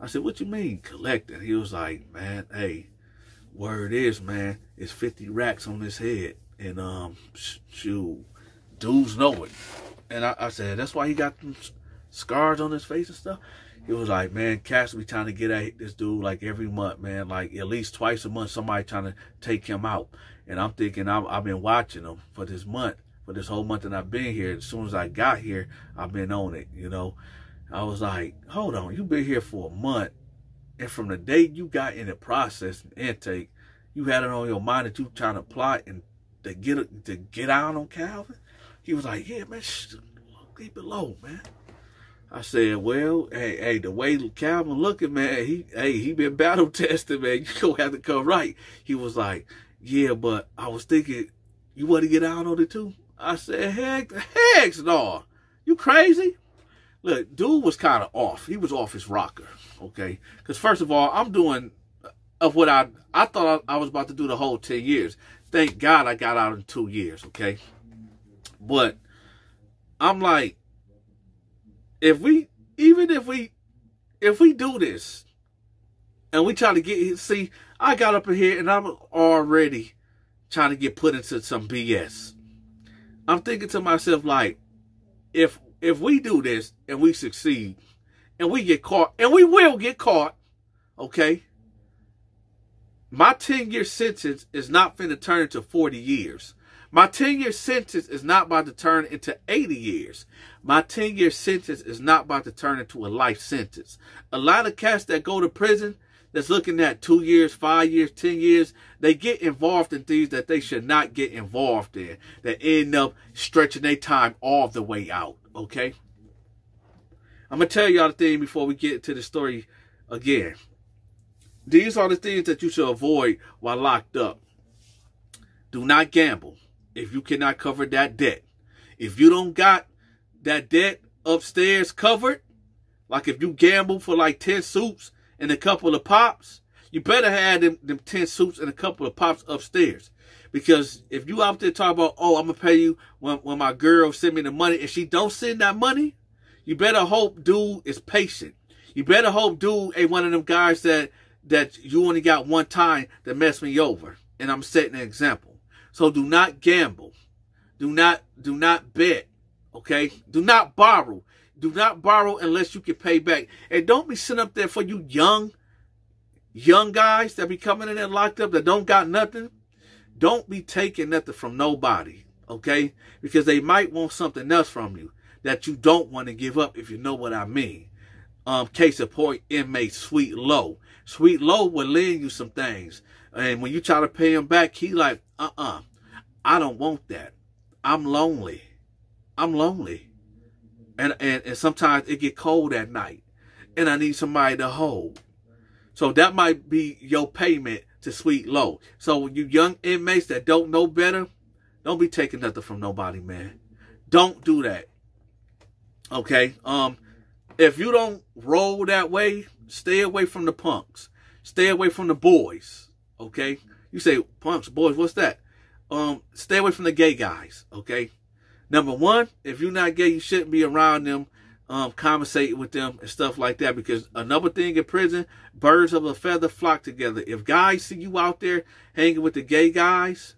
S1: I said, what you mean collecting? He was like, man, hey, word is, man, it's 50 racks on this head. And um, shoot, dudes know it. And I, I said, that's why he got them scars on his face and stuff. He was like, man, cats be trying to get at this dude like every month, man. Like at least twice a month, somebody trying to take him out. And I'm thinking I've, I've been watching them for this month, for this whole month that I've been here. As soon as I got here, I've been on it, you know. I was like, hold on, you've been here for a month. And from the day you got in the process and intake, you had it on your mind that you trying to plot and to get to get out on Calvin. He was like, yeah, man, keep it low, man. I said, well, hey, hey, the way Calvin looking, man, he, hey, he been battle tested, man. You gonna have to come right. He was like, yeah, but I was thinking, you want to get out on it too? I said, heck, heck no. You crazy? Look, dude was kind of off. He was off his rocker, okay? Because first of all, I'm doing uh, of what I I thought I was about to do the whole 10 years. Thank God I got out in two years, okay? But I'm like, if we, even if we, if we do this, and we try to get, see, I got up in here and I'm already trying to get put into some BS. I'm thinking to myself like, if if we do this and we succeed and we get caught, and we will get caught, okay? My 10 year sentence is not finna turn into 40 years. My 10 year sentence is not about to turn into 80 years. My 10 year sentence is not about to turn into a life sentence. A lot of cats that go to prison, that's looking at two years, five years, ten years, they get involved in things that they should not get involved in. That end up stretching their time all the way out. Okay. I'm gonna tell y'all the thing before we get to the story again. These are the things that you should avoid while locked up. Do not gamble if you cannot cover that debt. If you don't got that debt upstairs covered, like if you gamble for like 10 soups and a couple of pops, you better have them, them 10 soups and a couple of pops upstairs. Because if you out there talk about, oh, I'm going to pay you when, when my girl send me the money, and she don't send that money, you better hope dude is patient. You better hope dude ain't one of them guys that that you only got one time to mess me over. And I'm setting an example. So do not gamble. Do not do not bet. Okay? Do not borrow. Do not borrow unless you can pay back. And don't be sitting up there for you young, young guys that be coming in there locked up that don't got nothing. Don't be taking nothing from nobody. Okay? Because they might want something else from you that you don't want to give up, if you know what I mean. Um, case of point, inmate Sweet Low. Sweet Low will lend you some things. And when you try to pay him back, he like, uh-uh, I don't want that. I'm lonely. I'm lonely. And, and, and sometimes it get cold at night. And I need somebody to hold. So that might be your payment to Sweet Low. So you young inmates that don't know better, don't be taking nothing from nobody, man. Don't do that. Okay? Um, if you don't roll that way, stay away from the punks. Stay away from the boys. Okay? You say, punks, boys, what's that? Um, stay away from the gay guys. Okay? Number one, if you're not gay, you shouldn't be around them, um, conversating with them and stuff like that. Because another thing in prison, birds of a feather flock together. If guys see you out there hanging with the gay guys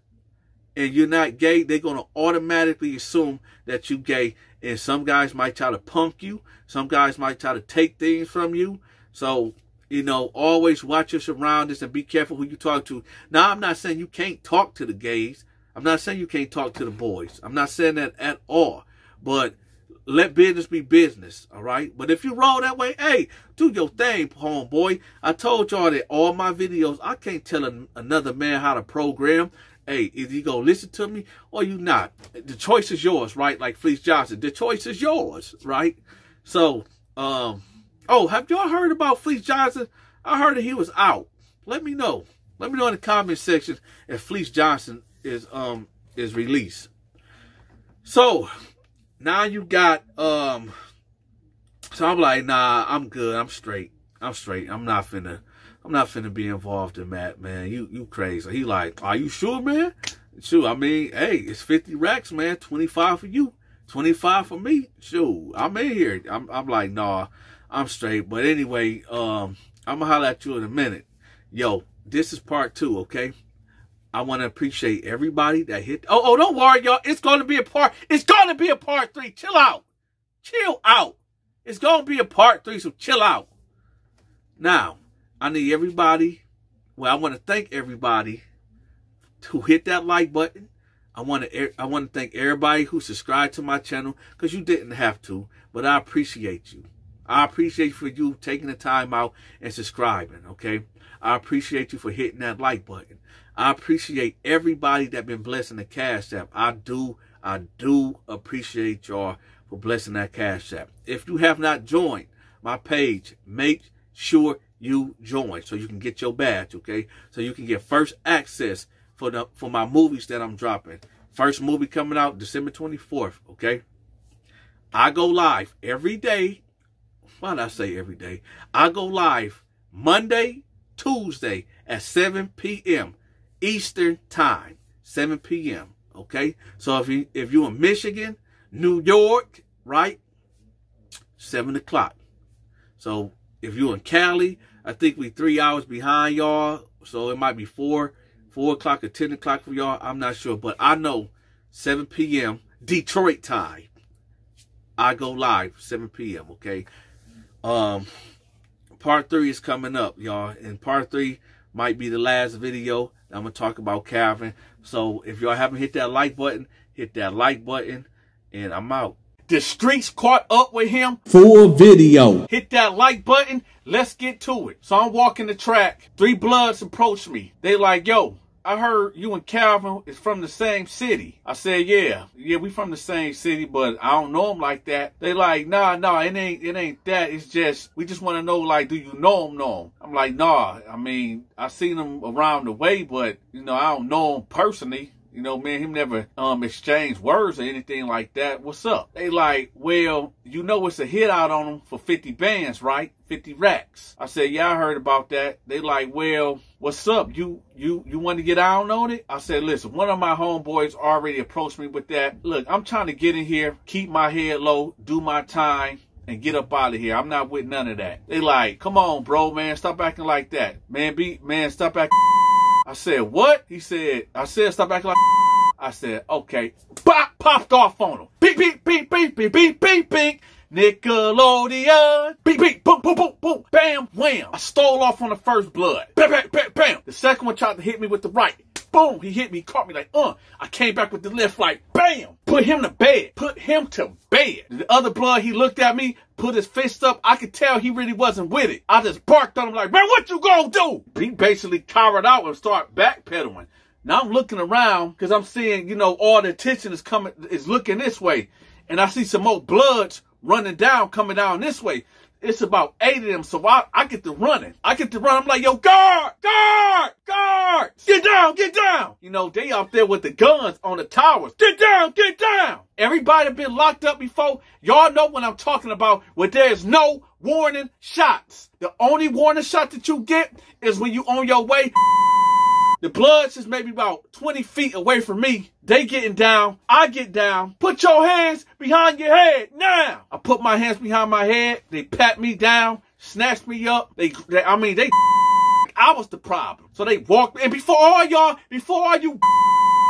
S1: and you're not gay, they're going to automatically assume that you're gay. And some guys might try to punk you. Some guys might try to take things from you. So, you know, always watch your surroundings and be careful who you talk to. Now, I'm not saying you can't talk to the gays. I'm not saying you can't talk to the boys. I'm not saying that at all. But let business be business, all right? But if you roll that way, hey, do your thing, homeboy. I told y'all that all my videos, I can't tell an, another man how to program. Hey, is he gonna listen to me or you not? The choice is yours, right? Like Fleece Johnson, the choice is yours, right? So, um, oh, have y'all heard about Fleece Johnson? I heard that he was out. Let me know. Let me know in the comment section if Fleece Johnson is um is released. So now you got um so I'm like, nah, I'm good. I'm straight. I'm straight. I'm not finna I'm not finna be involved in that, man. You you crazy. He like, are you sure, man? Sure. I mean, hey, it's 50 racks, man. 25 for you. 25 for me. Sure. I'm in here. I'm I'm like, nah, I'm straight. But anyway, um, I'm gonna holler at you in a minute. Yo, this is part two, okay? I want to appreciate everybody that hit. Oh, oh, don't worry, y'all. It's going to be a part. It's going to be a part three. Chill out. Chill out. It's going to be a part three, so chill out. Now, I need everybody. Well, I want to thank everybody who hit that like button. I want to I want to thank everybody who subscribed to my channel because you didn't have to, but I appreciate you. I appreciate for you taking the time out and subscribing. Okay, I appreciate you for hitting that like button. I appreciate everybody that been blessing the Cash App. I do, I do appreciate y'all for blessing that Cash App. If you have not joined my page, make sure you join so you can get your badge, okay? So you can get first access for the for my movies that I'm dropping. First movie coming out December 24th, okay? I go live every day. Why did I say every day? I go live Monday, Tuesday at 7 p.m. Eastern Time, 7 p.m. Okay, so if you if you're in Michigan, New York, right, seven o'clock. So if you're in Cali, I think we three hours behind y'all, so it might be four, four o'clock or ten o'clock for y'all. I'm not sure, but I know 7 p.m. Detroit time. I go live 7 p.m. Okay, um, part three is coming up, y'all, and part three might be the last video. I'm going to talk about Calvin. So if y'all haven't hit that like button, hit that like button. And I'm out. The streets caught up with him.
S5: Full video.
S1: Hit that like button. Let's get to it. So I'm walking the track. Three Bloods approach me. They like, yo, I heard you and Calvin is from the same city. I said, yeah, yeah, we from the same city, but I don't know him like that. They like, nah, nah, it ain't, it ain't that. It's just, we just want to know, like, do you know him, know him? I'm like, nah, I mean, I seen him around the way, but, you know, I don't know him personally. You know, man, him never um exchanged words or anything like that. What's up? They like, well, you know it's a hit out on them for 50 bands, right? 50 racks. I said, yeah, I heard about that. They like, well, what's up? You you you want to get out on it? I said, listen, one of my homeboys already approached me with that. Look, I'm trying to get in here, keep my head low, do my time, and get up out of here. I'm not with none of that. They like, come on, bro, man, stop acting like that. Man, be man, stop acting I said, what? He said, I said, stop acting like I said, okay. Pop, popped off on him. Beep, beep, beep, beep, beep, beep, beep, beep. Nickelodeon. Beep, beep, boom, boom, boom, boom. Bam, wham. I stole off on the first blood. Bam, bam, bam, bam. The second one tried to hit me with the right. Boom, he hit me, caught me like, uh. I came back with the left like, bam. Put him to bed. Put him to bed. The other blood, he looked at me, put his fist up. I could tell he really wasn't with it. I just barked on him like, man, what you gonna do? He basically cowered out and started backpedaling. Now I'm looking around because I'm seeing, you know, all the attention is coming, is looking this way. And I see some more bloods running down, coming down this way. It's about eight of them, so I, I get to running. I get to run. I'm like, yo, guard, guard, guard, get down, get down. You know, they out there with the guns on the towers. Get down, get down. Everybody been locked up before. Y'all know what I'm talking about where there's no warning shots. The only warning shot that you get is when you on your way the blood's is maybe about 20 feet away from me. They getting down. I get down. Put your hands behind your head now. I put my hands behind my head. They pat me down, snatch me up. They, they I mean, they, I was the problem. So they walked, and before all y'all, before all you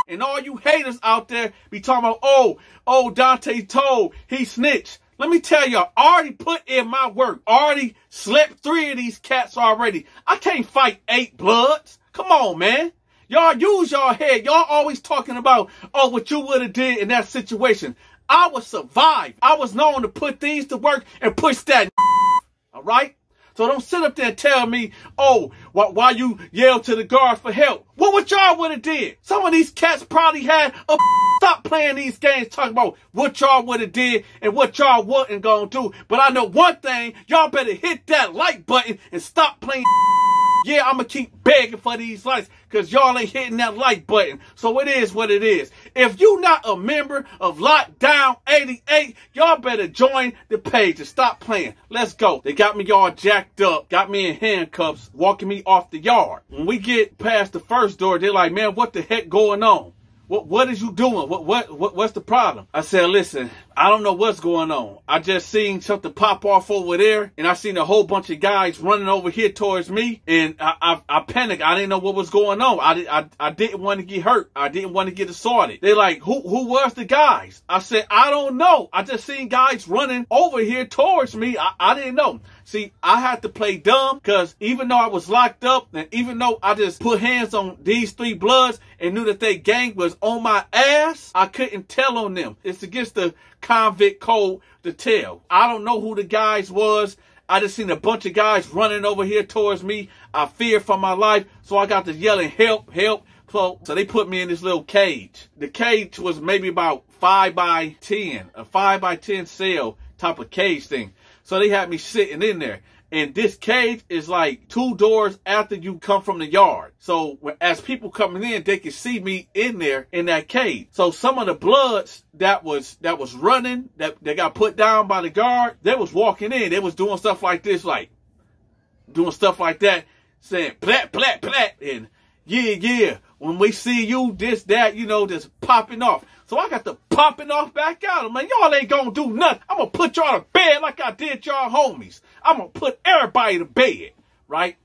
S1: and all you haters out there be talking about, oh, oh, Donta told, he snitched. Let me tell y'all, I already put in my work. Already slept three of these cats already. I can't fight eight bloods. Come on, man. Y'all use y'all head. Y'all always talking about, oh, what you would have did in that situation. I was survive. I was known to put things to work and push that. All right? So don't sit up there and tell me, oh, why, why you yell to the guards for help. What would y'all would have did? Some of these cats probably had a stop playing these games talking about what y'all would have did and what y'all wasn't gonna do. But I know one thing, y'all better hit that like button and stop playing yeah, I'm gonna keep begging for these likes because y'all ain't hitting that like button. So it is what it is. If you not a member of Lockdown 88, y'all better join the page and stop playing. Let's go. They got me all jacked up, got me in handcuffs, walking me off the yard. When we get past the first door, they're like, man, what the heck going on? What what is you doing? What what, what what's the problem? I said, listen, I don't know what's going on. I just seen something pop off over there, and I seen a whole bunch of guys running over here towards me, and I I, I panicked. I didn't know what was going on. I, I I didn't want to get hurt. I didn't want to get assaulted. They like, who who was the guys? I said, I don't know. I just seen guys running over here towards me. I, I didn't know. See, I had to play dumb because even though I was locked up and even though I just put hands on these three bloods and knew that they gang was on my ass, I couldn't tell on them. It's against the convict code to tell. I don't know who the guys was. I just seen a bunch of guys running over here towards me. I feared for my life, so I got to yelling, help, help. So, so they put me in this little cage. The cage was maybe about five by 10, a five by 10 cell type of cage thing. So they had me sitting in there. And this cage is like two doors after you come from the yard. So as people coming in, they can see me in there in that cage. So some of the bloods that was that was running, that they got put down by the guard, they was walking in. They was doing stuff like this, like doing stuff like that, saying plat plat plat and yeah yeah. When we see you, this that, you know, just popping off. So I got to popping off back out. I'm like, y'all ain't gonna do nothing. I'm gonna put y'all to bed like I did y'all homies. I'm gonna put everybody to bed, right?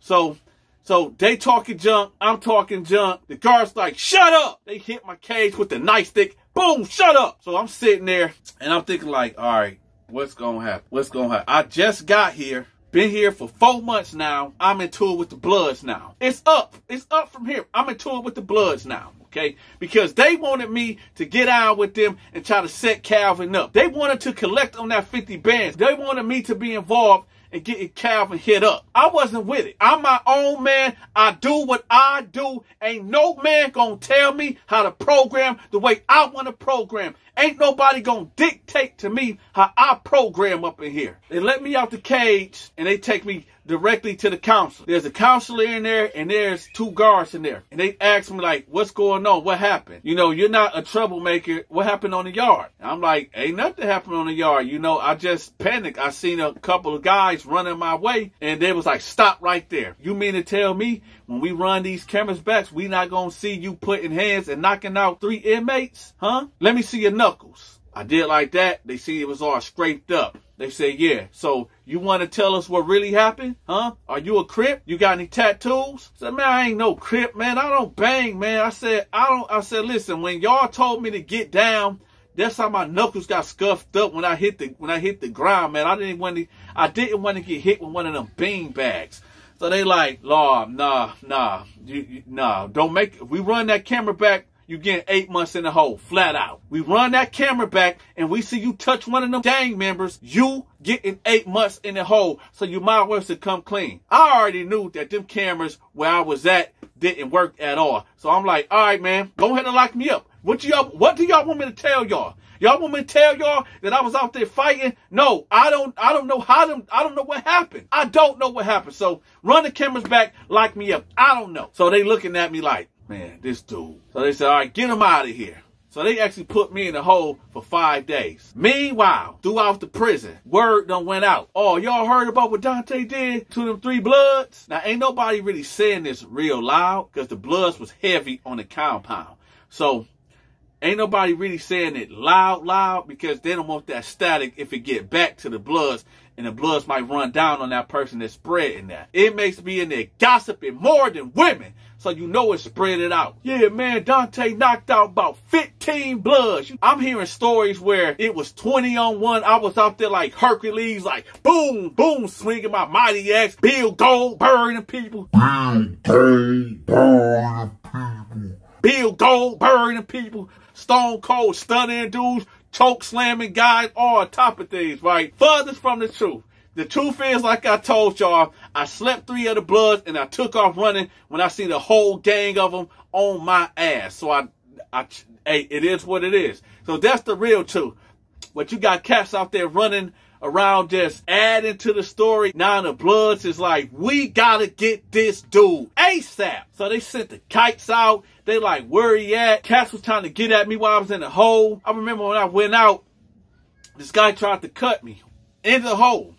S1: So, so they talking junk. I'm talking junk. The guards like, shut up. They hit my cage with the nightstick. Boom, shut up. So I'm sitting there and I'm thinking like, all right, what's gonna happen? What's gonna happen? I just got here. Been here for four months now. I'm in tour with the Bloods now. It's up. It's up from here. I'm in tour with the Bloods now okay? Because they wanted me to get out with them and try to set Calvin up. They wanted to collect on that 50 bands. They wanted me to be involved and getting Calvin hit up. I wasn't with it. I'm my own man. I do what I do. Ain't no man gonna tell me how to program the way I want to program. Ain't nobody gonna dictate to me how I program up in here. They let me out the cage and they take me directly to the council. There's a counselor in there and there's two guards in there. And they ask me like, what's going on? What happened? You know, you're not a troublemaker. What happened on the yard? I'm like, ain't nothing happened on the yard. You know, I just panicked. I seen a couple of guys running my way and they was like, stop right there. You mean to tell me when we run these cameras back, we not gonna see you putting hands and knocking out three inmates? Huh? Let me see your knuckles. I did like that. They see it was all scraped up. They say, yeah. So you want to tell us what really happened? Huh? Are you a crip? You got any tattoos? I said, man, I ain't no crip, man. I don't bang, man. I said, I don't, I said, listen, when y'all told me to get down, that's how my knuckles got scuffed up when I hit the, when I hit the ground, man. I didn't want to, I didn't want to get hit with one of them bean bags. So they like, Lord, nah, nah, you, you, nah, don't make, If we run that camera back, you get eight months in the hole, flat out. We run that camera back and we see you touch one of them gang members, you getting eight months in the hole. So you might well to come clean. I already knew that them cameras where I was at didn't work at all. So I'm like, all right, man, go ahead and lock me up. What do y'all, what do y'all want me to tell y'all? Y'all want me to tell y'all that I was out there fighting? No, I don't, I don't know how to, I don't know what happened. I don't know what happened. So run the cameras back, lock me up. I don't know. So they looking at me like, man, this dude. So they said, all right, get him out of here. So they actually put me in the hole for five days. Meanwhile, throughout the prison, word done went out. Oh, y'all heard about what Donta did to them three bloods? Now, ain't nobody really saying this real loud because the bloods was heavy on the compound. So, ain't nobody really saying it loud, loud because they don't want that static if it get back to the bloods and the bloods might run down on that person that's spreading that. It makes me in there gossiping more than women. So you know it's spread it out. Yeah, man, Donta knocked out about 15 bloods. I'm hearing stories where it was 20 on one. I was out there like Hercules, like boom, boom, swinging my mighty axe. Bill Gold burning people.
S2: Bill burning people.
S1: Bill Gold burning people. Stone Cold stunning dudes choke slamming guys, all top of things, right? Furthest from the truth. The truth is, like I told y'all, I slept three of the bloods and I took off running when I see the whole gang of them on my ass. So I, I, hey, it is what it is. So that's the real truth. But you got cats out there running around just adding to the story. Now the Bloods is like, we gotta get this dude ASAP. So they sent the kites out. They like, where he at? Cats was trying to get at me while I was in the hole. I remember when I went out, this guy tried to cut me into the hole.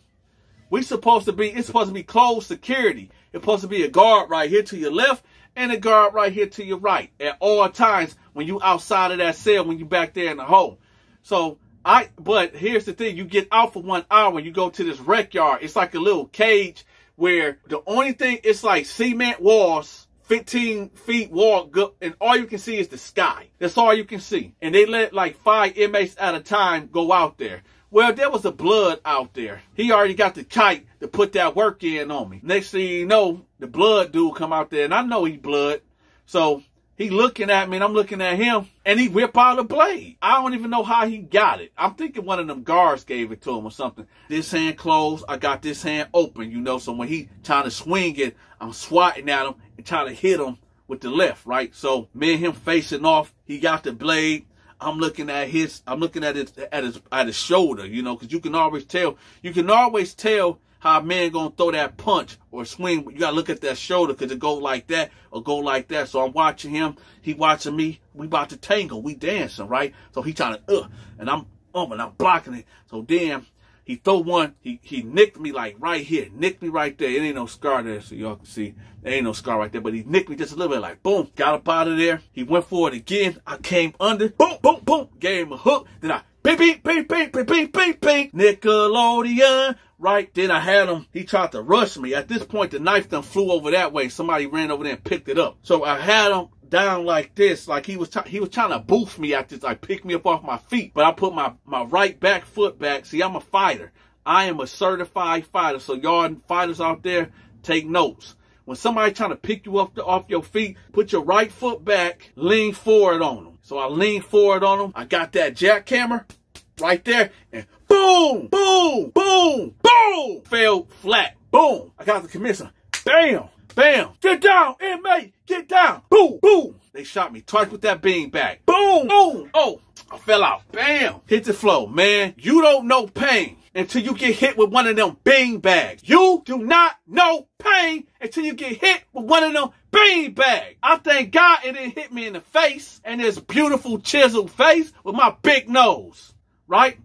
S1: We supposed to be, it's supposed to be closed security. It's supposed to be a guard right here to your left and a guard right here to your right at all times when you outside of that cell, when you back there in the hole. So I, but here's the thing, you get out for one hour, and you go to this rec yard. It's like a little cage where the only thing, it's like cement walls, 15 feet wall, and all you can see is the sky. That's all you can see. And they let like five inmates at a time go out there. Well, there was a blood out there. He already got the kite to put that work in on me. Next thing you know, the blood dude come out there, and I know he blood. So he looking at me and I'm looking at him and he whip out a blade. I don't even know how he got it. I'm thinking one of them guards gave it to him or something. This hand closed. I got this hand open, you know. So when he trying to swing it, I'm swatting at him and trying to hit him with the left, right? So me and him facing off. He got the blade. I'm looking at his, I'm looking at his, at his, at his shoulder, you know, cause you can always tell, you can always tell how a man gonna throw that punch or swing. You gotta look at that shoulder because it go like that or go like that. So I'm watching him. He watching me. We about to tangle. We dancing, right? So he trying to, uh, and I'm, um, and I'm blocking it. So then he throw one. He he nicked me like right here. Nicked me right there. It ain't no scar there, so y'all can see. There ain't no scar right there, but he nicked me just a little bit. Like boom, got up out of there. He went for it again. I came under. Boom, boom, boom. Gave him a hook. Then I beep, beep, beep, beep, beep, beep, beep, beep. Nickelodeon right? Then I had him, he tried to rush me. At this point, the knife then flew over that way. Somebody ran over there and picked it up. So I had him down like this, like he was he was trying to boost me at this, like pick me up off my feet. But I put my, my right back foot back. See, I'm a fighter. I am a certified fighter. So y'all fighters out there, take notes. When somebody trying to pick you up the, off your feet, put your right foot back, lean forward on them. So I lean forward on them. I got that jackhammer right there and boom, boom, boom, boom. fell flat. Boom. I got the commissioner. Bam, bam. Get down, inmate. Get down. Boom, boom. They shot me twice with that bean bag. Boom, boom. Oh, I fell out. Bam. Hit the floor. Man, you don't know pain until you get hit with one of them bean bags. You do not know pain until you get hit with one of them bean bags. I thank God it didn't hit me in the face and this beautiful chiseled face with my big nose, right?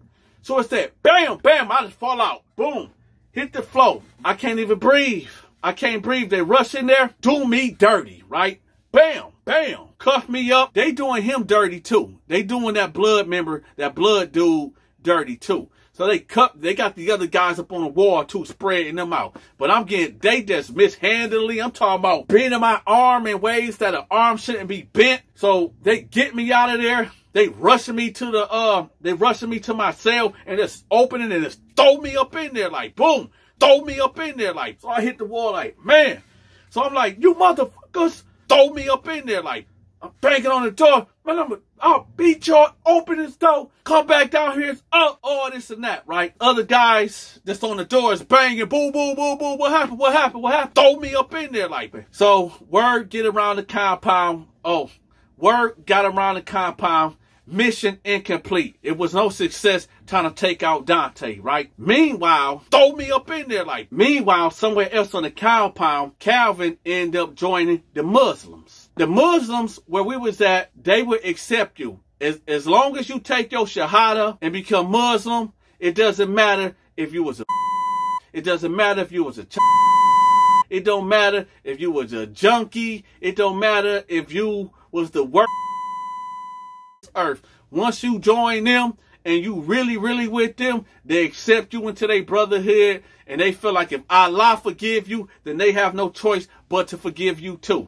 S1: So it's that bam, bam, I just fall out. Boom hit the floor. I can't even breathe. I can't breathe. They rush in there, do me dirty, right? Bam, bam, cuff me up. They doing him dirty too. They doing that blood member, that blood dude dirty too. So they cut, they got the other guys up on the wall too, spreading them out. But I'm getting, they just mishandling. I'm talking about bending my arm in ways that an arm shouldn't be bent. So they get me out of there. They rushing me to the uh they rushing me to my cell and just opening and just throw me up in there like boom, throw me up in there like so I hit the wall like man. So I'm like, you motherfuckers, throw me up in there like I'm banging on the door. Man, I'm I'll beat y'all, open this door, come back down here, up, all this and that, right? Other guys that's on the doors banging, boom, boom, boom, boom. What happened? What happened? What happened? Throw me up in there like, man. So word get around the compound. Oh, word got around the compound. Mission incomplete. It was no success trying to take out Donta, right? Meanwhile, throw me up in there like. Meanwhile, somewhere else on the compound, Calvin ended up joining the Muslims. The Muslims, where we was at, they would accept you. As, as long as you take your Shahada and become Muslim, it doesn't matter if you was a it doesn't matter if you was a it don't matter if you was a junkie. It don't matter if you was the worst earth. Once you join them and you really, really with them, they accept you into their brotherhood and they feel like if Allah forgive you, then they have no choice but to forgive you too.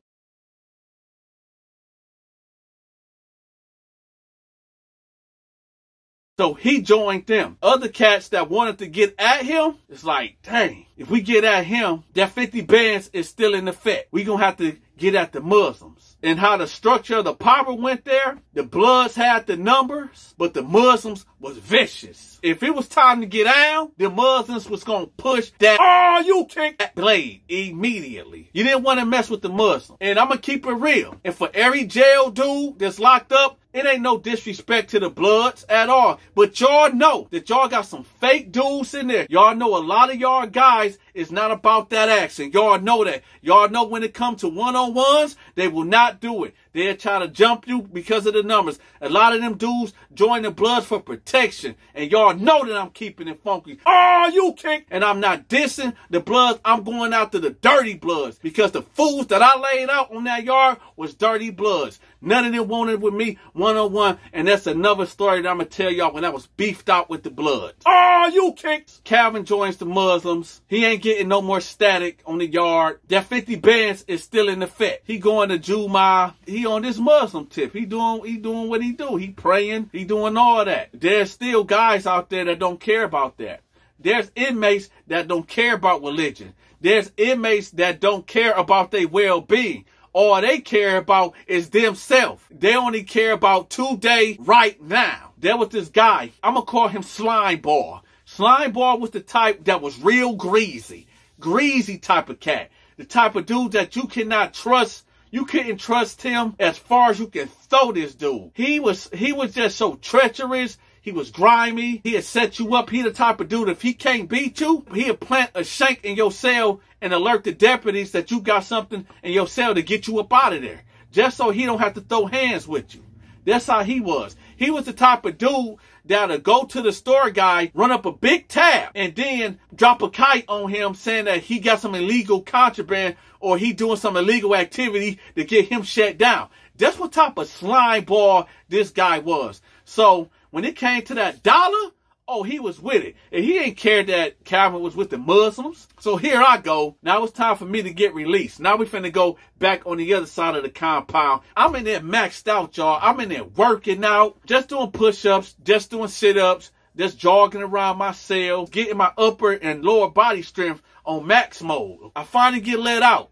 S1: So he joined them. Other cats that wanted to get at him, it's like, dang, if we get at him, that 50 bands is still in effect. We gonna have to get at the Muslims and how the structure of the power went there. The Bloods had the numbers, but the Muslims was vicious. If it was time to get out, the Muslims was gonna push that, oh, you that blade immediately. You didn't want to mess with the Muslim. And I'm gonna keep it real. And for every jail dude that's locked up, it ain't no disrespect to the Bloods at all. But y'all know that y'all got some fake dudes in there. Y'all know a lot of y'all guys is not about that action. Y'all know that. Y'all know when it comes to one-on-ones, they will not do it. They'll try to jump you because of the numbers. A lot of them dudes join the Bloods for protection. And y'all know that I'm keeping it funky. Oh, you kick. And I'm not dissing the Bloods. I'm going after the dirty Bloods. Because the fools that I laid out on that yard was dirty Bloods. None of them wanted with me one-on-one. And that's another story that I'm going to tell y'all when I was beefed out with the blood. Oh, you kicked. Calvin joins the Muslims. He ain't getting no more static on the yard. That 50 bands is still in effect. He going to Juma. He on this Muslim tip. He doing he doing what he do. He praying. He doing all that. There's still guys out there that don't care about that. There's inmates that don't care about religion. There's inmates that don't care about their well-being. All they care about is themselves. They only care about today, right now. There was this guy. I'm gonna call him Slime Ball. Slime Ball was the type that was real greasy. Greasy type of cat. The type of dude that you cannot trust. You couldn't trust him as far as you can throw this dude. He was, he was just so treacherous. He was grimy. He'd set you up. He the type of dude, if he can't beat you, he'd plant a shank in your cell and alert the deputies that you got something in your cell to get you up out of there. Just so he don't have to throw hands with you. That's how he was. He was the type of dude that'll go to the store guy, run up a big tab, and then drop a kite on him saying that he got some illegal contraband or he doing some illegal activity to get him shut down. That's what type of slime ball this guy was. So when it came to that dollar, Oh, he was with it. And he ain't cared that Calvin was with the Muslims. So here I go. Now it's time for me to get released. Now we finna go back on the other side of the compound. I'm in there maxed out, y'all. I'm in there working out, just doing push-ups, just doing sit-ups, just jogging around my cell, getting my upper and lower body strength on max mode. I finally get let out.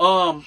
S1: Um,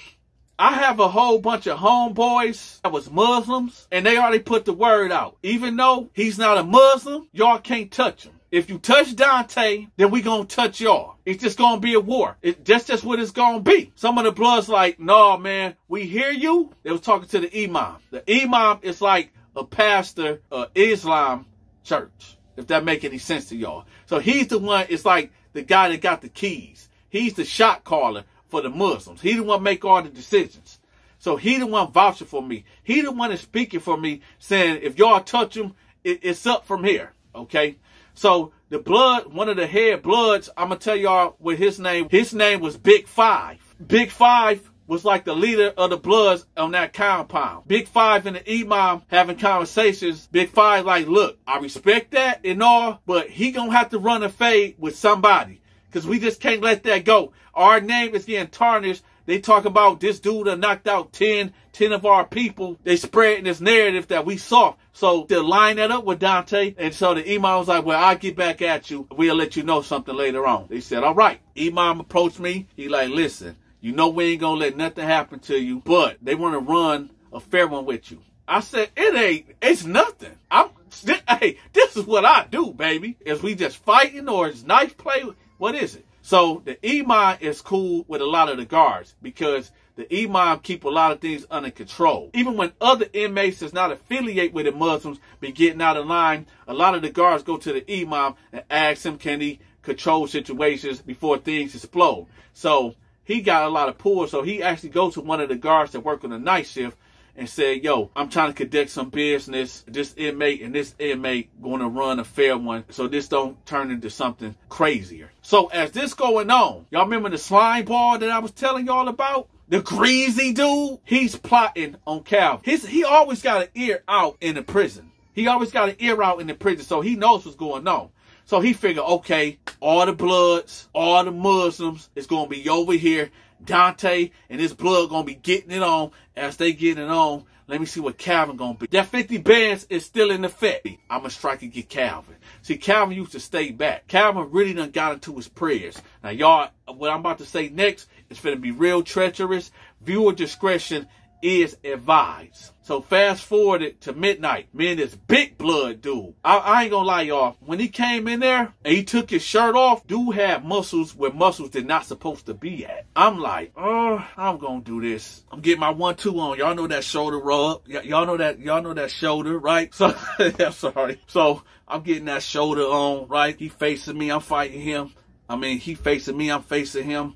S1: I have a whole bunch of homeboys that was Muslims, and they already put the word out. Even though he's not a Muslim, y'all can't touch him. if you touch Donta, then we gonna touch y'all. It's just gonna be a war. It, that's just what it's gonna be. Some of the bloods like, no, man, we hear you. They was talking to the imam. The imam is like a pastor of Islam church, if that make any sense to y'all. So he's the one, it's like the guy that got the keys. He's the shot caller for the Muslims. He the one make all the decisions. So he the one vouching for me. He the one is speaking for me, saying if y'all touch him, it, it's up from here. Okay. So the blood, one of the head bloods, I'm gonna tell y'all what his name. His name was Big Five. Big Five was like the leader of the Bloods on that compound. Big Five and the Imam having conversations. Big Five like, look, I respect that and all, but he gonna have to run a fade with somebody. Cause we just can't let that go. Our name is getting tarnished. They talk about this dude that knocked out 10, 10 of our people. They spreading this narrative that we saw. So to line that up with Donta, and so the imam was like, well, I'll get back at you. We'll let you know something later on. They said, all right. Imam approached me. He like, listen, you know we ain't gonna let nothing happen to you, but they want to run a fair one with you. I said, it ain't, it's nothing. I'm, hey, this is what I do, baby. Is we just fighting or is knife play? What is it? So the imam is cool with a lot of the guards because the imam keep a lot of things under control. Even when other inmates that's not affiliate with the Muslims be getting out of line, a lot of the guards go to the imam and ask him, can he control situations before things explode? So he got a lot of pull. So he actually goes to one of the guards that work on the night shift and said, yo, I'm trying to conduct some business. This inmate and this inmate going to run a fair one. So this don't turn into something crazier. So as this going on, y'all remember the slime ball that I was telling y'all about? The greasy dude, he's plotting on Cal. His, he always got an ear out in the prison. He always got an ear out in the prison, so he knows what's going on. So he figured, okay, all the Bloods, all the Muslims is going to be over here. Donta and his blood to be getting it on as they getting it on. Let me see what Calvin to be. That 50 bands is still in effect. I'm going to strike and get Calvin. See, Calvin used to stay back. Calvin really done got into his prayers. Now, y'all, what I'm about to say next is to be real treacherous. Viewer discretion is advised. So fast forward it to midnight. Me and this big blood dude. I, I, ain't gonna lie, y'all. When he came in there and he took his shirt off, dude had muscles where muscles did not supposed to be at. I'm like, oh, I'm gonna do this. I'm getting my one two on. Y'all know that shoulder rub. Y'all know that. Y'all know that shoulder, right? So I'm sorry. So I'm getting that shoulder on, right? He facing me. I'm fighting him. I mean, he facing me. I'm facing him.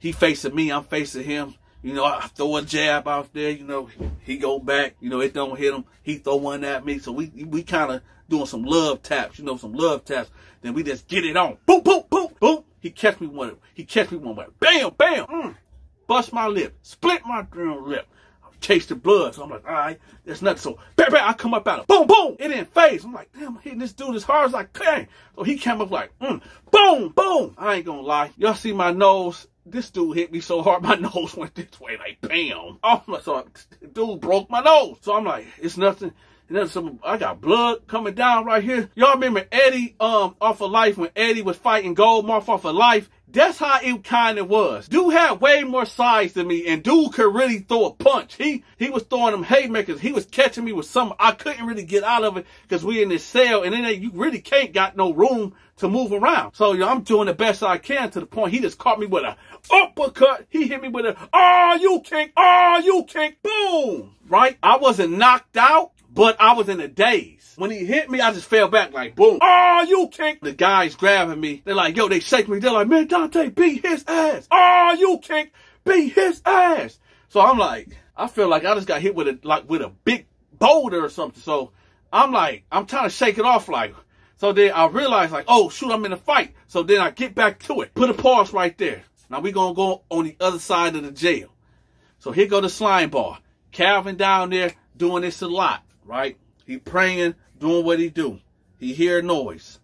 S1: He facing me. I'm facing him. You know, I throw a jab out there, you know, he go back, you know, it don't hit him. He throw one at me. So we, we kind of doing some love taps, you know, some love taps. Then we just get it on. Boom, boom, boom, boom. He catch me one, he catch me one way. Bam, bam, mm. Bust my lip, split my damn lip. Chase the blood. So I'm like, all right, there's nothing. So, bam, bam, I come up out of boom, boom. It didn't phase. I'm like, damn, I'm hitting this dude as hard as I can. So he came up like, mm, boom, boom. I ain't gonna lie. Y'all see my nose? This dude hit me so hard, my nose went this way, like bam. Oh, my, so dude broke my nose. So I'm like, it's nothing. And then some, I got blood coming down right here. Y'all remember Eddie, um, off of life when Eddie was fighting Goldmouth off of life? That's how it kind of was. Dude had way more size than me, and dude could really throw a punch. He he was throwing them haymakers. He was catching me with some. I couldn't really get out of it because we in this cell, and then you really can't got no room to move around. So you know, I'm doing the best I can to the point he just caught me with a uppercut. He hit me with a oh you can't oh you can't boom right. I wasn't knocked out, but I was in a daze. When he hit me, I just fell back like boom. Oh, you can't. The guys grabbing me. They're like, yo, they shake me. They're like, man, Donta, beat his ass. Oh, you can't beat his ass. So I'm like, I feel like I just got hit with a like with a big boulder or something. So I'm like, I'm trying to shake it off like. So then I realize like, oh shoot, I'm in a fight. So then I get back to it. Put a pause right there. Now we gonna go on the other side of the jail. So here go the slime bar. Calvin down there doing this a lot right? He praying, doing what he do. He hear noise.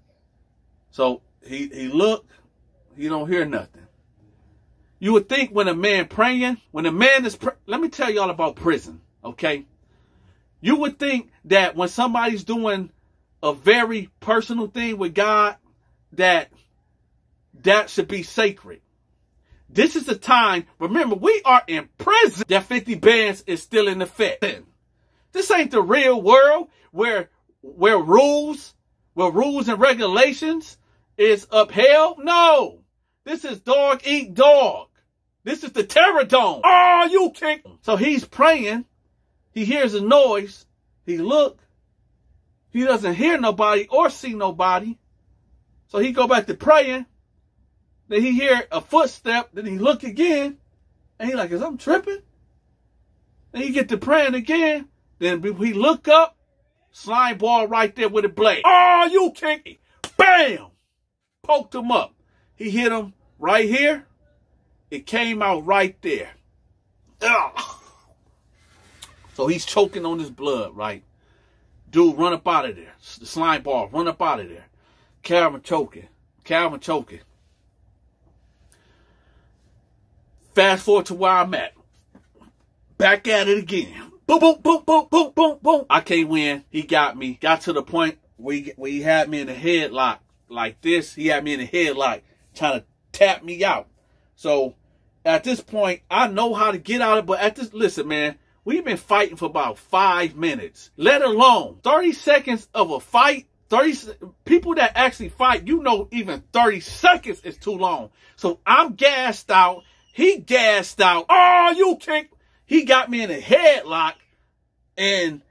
S1: So he he look, he don't hear nothing. You would think when a man praying, when a man is, let me tell y'all about prison, okay? You would think that when somebody's doing a very personal thing with God, that that should be sacred. This is the time, remember, we are in prison. That 50 bands is still in effect. This ain't the real world where where rules where rules and regulations is upheld? No. This is dog eat dog. This is the terror dome. Oh, you kick. So he's praying. He hears a noise. He look. He doesn't hear nobody or see nobody. So he go back to praying. Then he hear a footstep. Then he look again. And he like, is I'm tripping? Then he get to praying again. Then he look up. Slime ball right there with a blade. Oh, you kinky. Bam! Poked him up. He hit him right here. It came out right there. Ugh. So he's choking on his blood, right? Dude, run up out of there. The slime ball, run up out of there. Calvin choking. Calvin choking. Fast forward to where I'm at. Back at it again. Boom, boom, boom, boom, boom, boom, boom. I can't win. He got me. Got to the point where he, where he had me in a headlock like this. He had me in a headlock trying to tap me out. So at this point, I know how to get out of it. But at this, listen, man, we've been fighting for about five minutes, let alone 30 seconds of a fight. 30 people that actually fight, you know, even 30 seconds is too long. So I'm gassed out. He gassed out. Oh, you can't he got me in a headlock and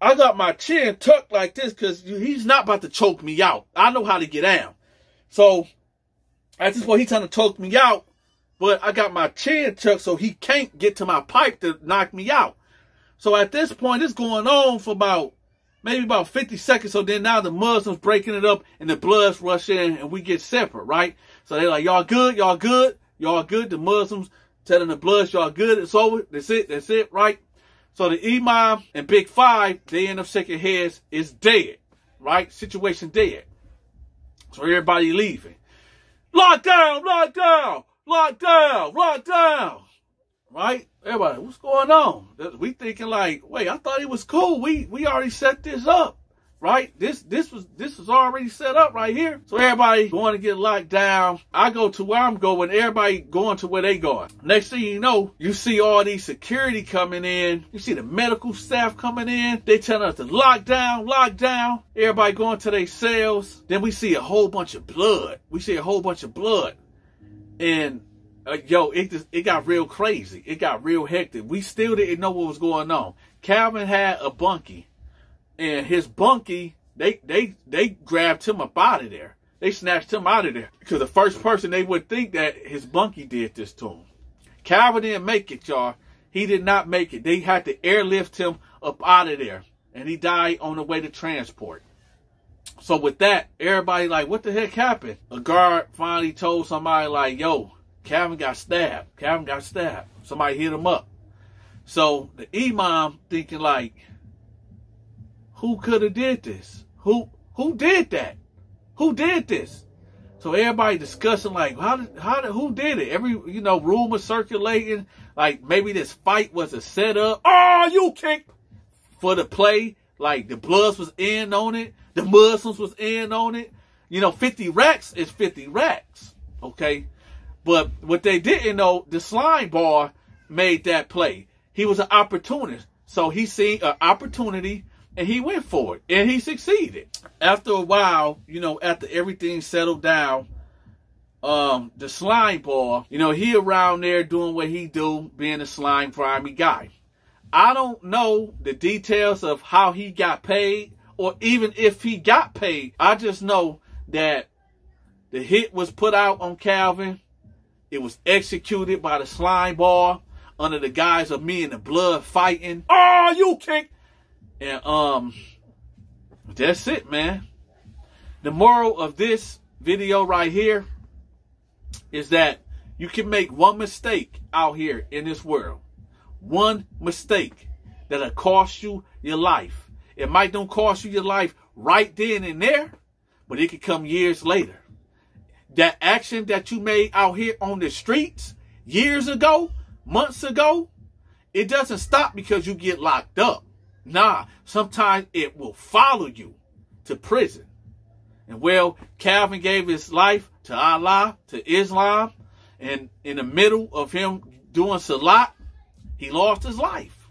S1: I got my chin tucked like this because he's not about to choke me out. I know how to get down. So at this point, he's trying to choke me out, but I got my chin tucked so he can't get to my pipe to knock me out. So at this point, it's going on for about maybe about 50 seconds. So then now the Muslims breaking it up and the bloods rush in and we get separate, right? So they're like, y'all good, y'all good, y'all good. The Muslims telling the Bloods, y'all good, it's over, that's it, that's it, right? So the Imam and Big Five, they end up shaking heads, is dead, right? Situation dead. So everybody leaving. Lock down, lock down, lock down, lock down, right? Everybody, what's going on? We thinking like, wait, I thought it was cool. We we already set this up right? This this was this was already set up right here. So everybody going to get locked down. I go to where I'm going. Everybody going to where they going. Next thing you know, you see all these security coming in. You see the medical staff coming in. They telling us to lock down, lock down. Everybody going to their cells. Then we see a whole bunch of blood. We see a whole bunch of blood. And uh, yo, it just, it got real crazy. It got real hectic. We still didn't know what was going on. Calvin had a bunkie and his bunkie, they they they grabbed him up out of there. They snatched him out of there because the first person they would think that his bunkie did this to him. Calvin didn't make it, y'all. He did not make it. They had to airlift him up out of there, and he died on the way to transport. So with that, everybody like, what the heck happened? A guard finally told somebody like, yo, Calvin got stabbed. Calvin got stabbed. Somebody hit him up. So the imam thinking like, who could have did this? Who who did that? Who did this? So everybody discussing like how did how did who did it? Every you know rumor circulating like maybe this fight was a setup. Oh, you kicked for the play. Like the Bloods was in on it, the Muslims was in on it. You know, 50 racks is 50 racks. Okay. But what they didn't know, the slime bar made that play. He was an opportunist. So he seen an opportunity and he went for it and he succeeded. After a while, you know, after everything settled down, um, the slime ball, you know, he around there doing what he do, being a slime grimy guy. I don't know the details of how he got paid or even if he got paid. I just know that the hit was put out on Calvin. It was executed by the slime ball under the guise of me and the blood fighting. Oh, you can't and um, that's it, man. The moral of this video right here is that you can make one mistake out here in this world. One mistake that'll cost you your life. It might don't cost you your life right then and there, but it could come years later. That action that you made out here on the streets years ago, months ago, it doesn't stop because you get locked up. Nah, sometimes it will follow you to prison. And well, Calvin gave his life to Allah, to Islam, and in the middle of him doing salat, he lost his life.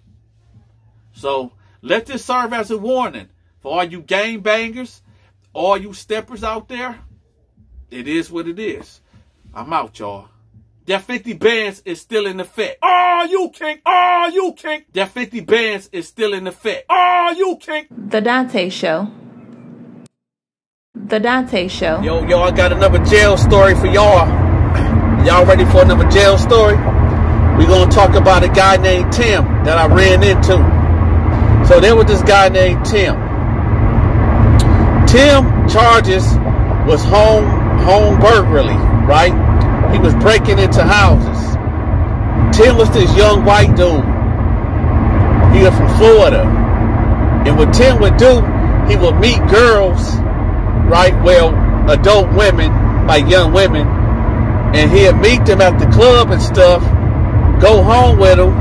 S1: So let this serve as a warning for all you gang bangers,
S6: all you steppers out there, it is what it is. I'm out, y'all. That 50 bands is still in effect. Oh, you can't. Oh, you can't. That 50 bands is still in effect. Oh, you can't.
S4: The Donta Show. The Donta Show.
S1: Yo, yo, I got another jail story for y'all. Y'all ready for another jail story? We're going to talk about a guy named Tim that I ran into. So there was this guy named Tim. Tim charges was home home burglary, right? He was breaking into houses. Tim was this young white dude. He was from Florida. And what Tim would do, he would meet girls, right? Well, adult women, like young women, and he'd meet them at the club and stuff, go home with them,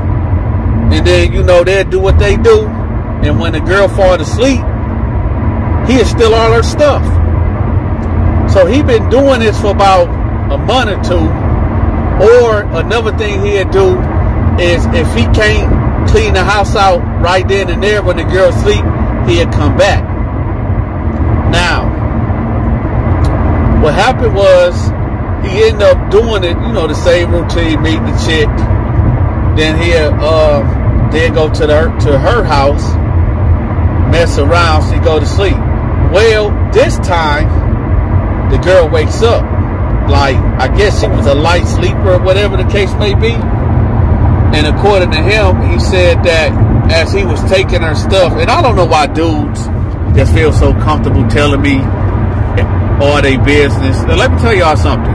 S1: and then, you know, they'd do what they do. And when the girl fall asleep, he'd steal all her stuff. So he been doing this for about a month or two. Or another thing he'd do is if he can't clean the house out right then and there when the girl sleep, he'd come back. Now, what happened was he ended up doing it, you know, the same routine, meeting the chick. Then he'd uh, then go to the to her house, mess around, so he go to sleep. Well, this time the girl wakes up like I guess she was a light sleeper or whatever the case may be. And according to him, he said that as he was taking her stuff, and I don't know why dudes just feel so comfortable telling me all their business. Now, let me tell y'all something.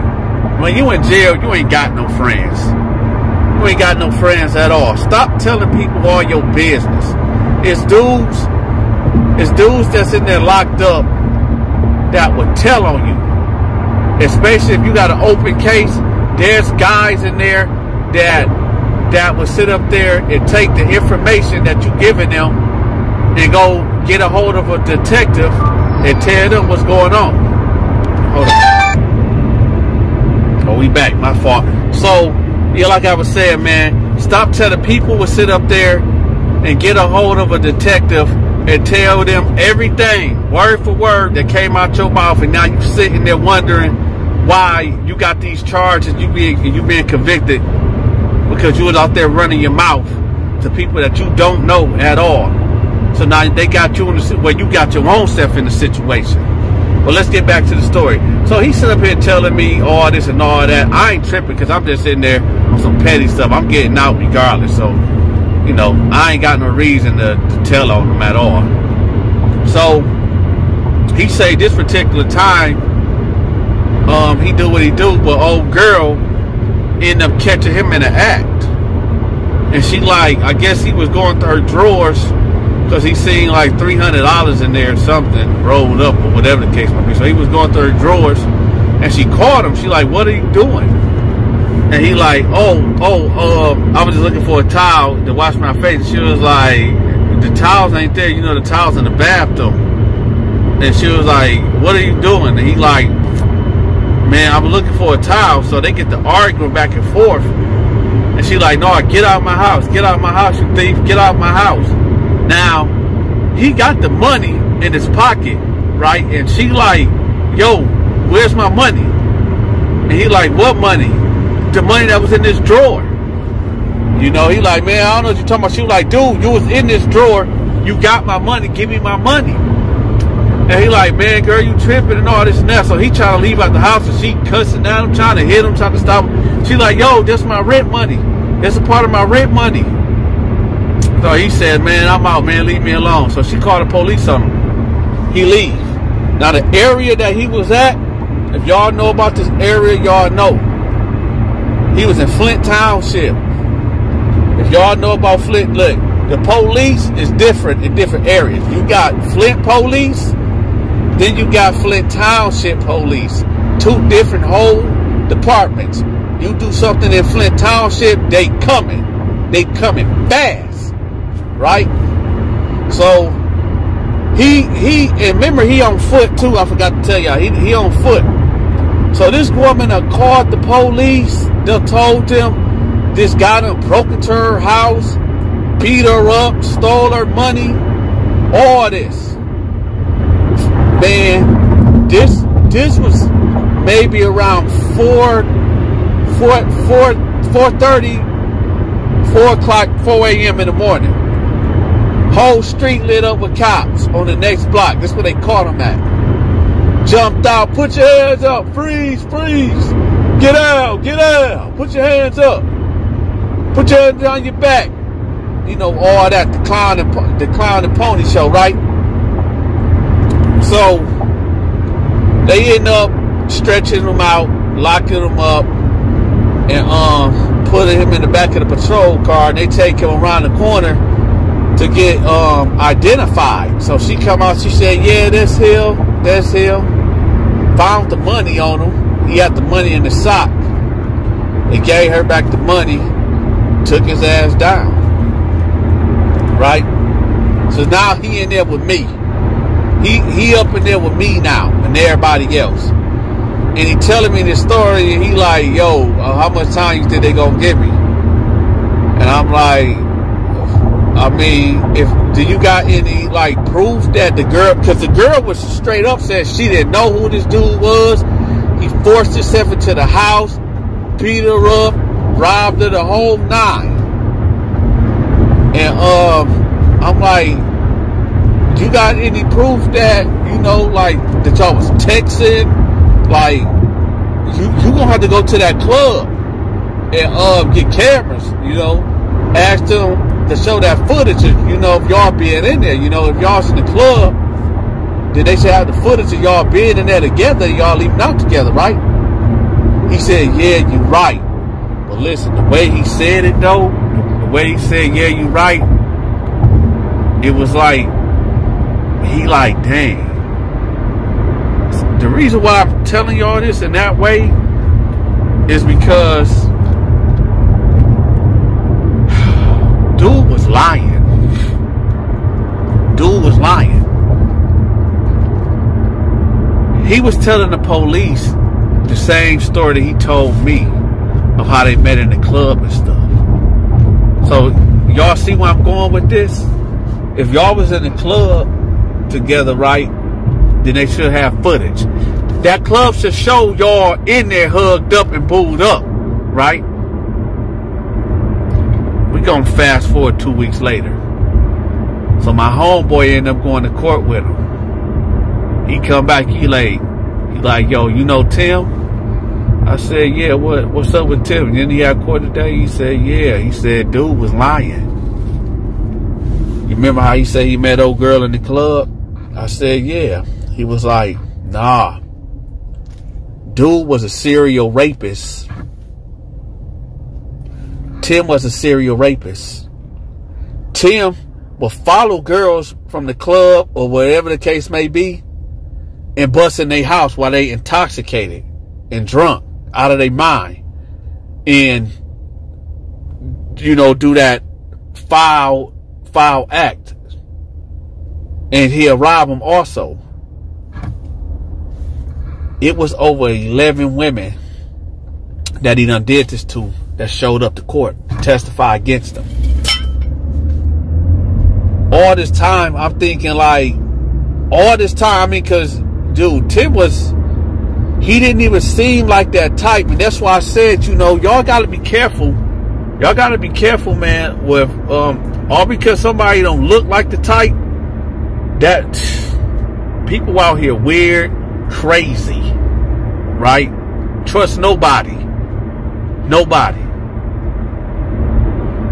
S1: When you in jail, you ain't got no friends. You ain't got no friends at all. Stop telling people all your business. It's dudes, it's dudes that's in there locked up that would tell on you especially if you got an open case, there's guys in there that that will sit up there and take the information that you're giving them and go get a hold of a detective and tell them what's going on. Hold on. Oh, we back. My fault. So, yeah, like I was saying, man, stop telling people will sit up there and get a hold of a detective and tell them everything, word for word, that came out your mouth, and now you're sitting there wondering why you got these charges, you being you being convicted because you was out there running your mouth to people that you don't know at all. So now they got you in the well, you got your own self in the situation. But let's get back to the story. So he sit up here telling me all this and all that. I ain't tripping because I'm just sitting there on some petty stuff. I'm getting out regardless. So, you know, I ain't got no reason to, to tell on him at all. So he say this particular time um, he do what he do, but old girl end up catching him in an act. And she like, I guess he was going through her drawers because he seen like three hundred dollars in there or something rolled up or whatever the case might be. So he was going through her drawers, and she caught him. She like, "What are you doing?" And he like, "Oh, oh, um, I was just looking for a towel to wash my face." she was like, "The towels ain't there. You know, the towels in the bathroom." And she was like, "What are you doing?" And he like, man, I'm looking for a towel. So they get to arguing back and forth. And she like, no, I get out of my house. Get out of my house, you thief. Get out of my house. Now, he got the money in his pocket, right? And she like, yo, where's my money? And he like, what money? The money that was in this drawer. You know, he like, man, I don't know what you're talking about. She was like, dude, you was in this drawer. You got my money. Give me my money. And he like, man, girl, you tripping and all this and that. So he trying to leave out the house and she cussing at him, trying to hit him, trying to stop him. She like, yo, that's my rent money. That's a part of my rent money. So he said, man, I'm out, man, leave me alone. So she called the police on him. He leave. Now the area that he was at, if y'all know about this area, y'all know. He was in Flint Township. If y'all know about Flint, look, the police is different in different areas. You got Flint police then you got Flint Township Police, two different whole departments. You do something in Flint Township, they coming. They coming fast. Right? So he he and remember he on foot too. I forgot to tell y'all. He, he on foot. So this woman uh, called the police. They told them this guy done broke into her house, beat her up, stole her money, all this man, this this was maybe around 4 4 4 4.30 4 o'clock 4 a.m in the morning. Whole street lit up with cops on the next block. That's where they caught him at. Jumped out put your hands up freeze freeze. Get out get out. Put your hands up. Put your hands on your back. You know all that the clown and the clown and pony show right so they end up stretching him out, locking him up, and um, putting him in the back of the patrol car. And they take him around the corner to get um, identified. So she come out. She said, "Yeah, that's him. That's him." Found the money on him. He had the money in the sock. They gave her back the money. Took his ass down. Right. So now he in there with me. He he up in there with me now and everybody else. And he telling me this story and he like, yo, uh, how much time think they gonna give me? And I'm like, I mean, if do you got any like proof that the girl because the girl was straight up said she didn't know who this dude was. He forced himself into the house, beat her up, robbed her the whole nine. And um I'm like, you got any proof that you know, like that y'all was texting? Like you you gonna have to go to that club and uh get cameras. You know, ask them to show that footage. you know, if y'all being in there, you know, if y'all's in the club, then they should have the footage of y'all being in there together. Y'all leaving out together, right? He said, "Yeah, you right." But listen, the way he said it though, the way he said, "Yeah, you right," it was like he like, dang. The reason why I'm telling y'all this in that way is because dude was lying. Dude was lying. He was telling the police the same story that he told me of how they met in the club and stuff. So y'all see where I'm going with this? If y'all was in the club together right, then they should have footage. That club should show y'all in there hugged up and booed up, right? We gonna fast forward two weeks later. So my homeboy ended up going to court with him. He come back, he like, he like, yo, you know Tim? I said, yeah, what what's up with Tim? And then he had court today. He said, yeah. He said, dude was lying. You remember how he said he met old girl in the club? I said, yeah. He was like, nah. Dude was a serial rapist. Tim was a serial rapist. Tim will follow girls from the club or whatever the case may be and bust in their house while they intoxicated and drunk out of their mind and you know do that foul foul act and he'll rob them also. It was over 11 women that he done did this to that showed up to court to testify against him. All this time, I'm thinking like, all this time, I mean, because, dude, Tim was, he didn't even seem like that type. And that's why I said, you know, y'all got to be careful. Y'all got to be careful, man, with, um, all because somebody don't look like the type that people out here weird, crazy, right? Trust nobody. Nobody.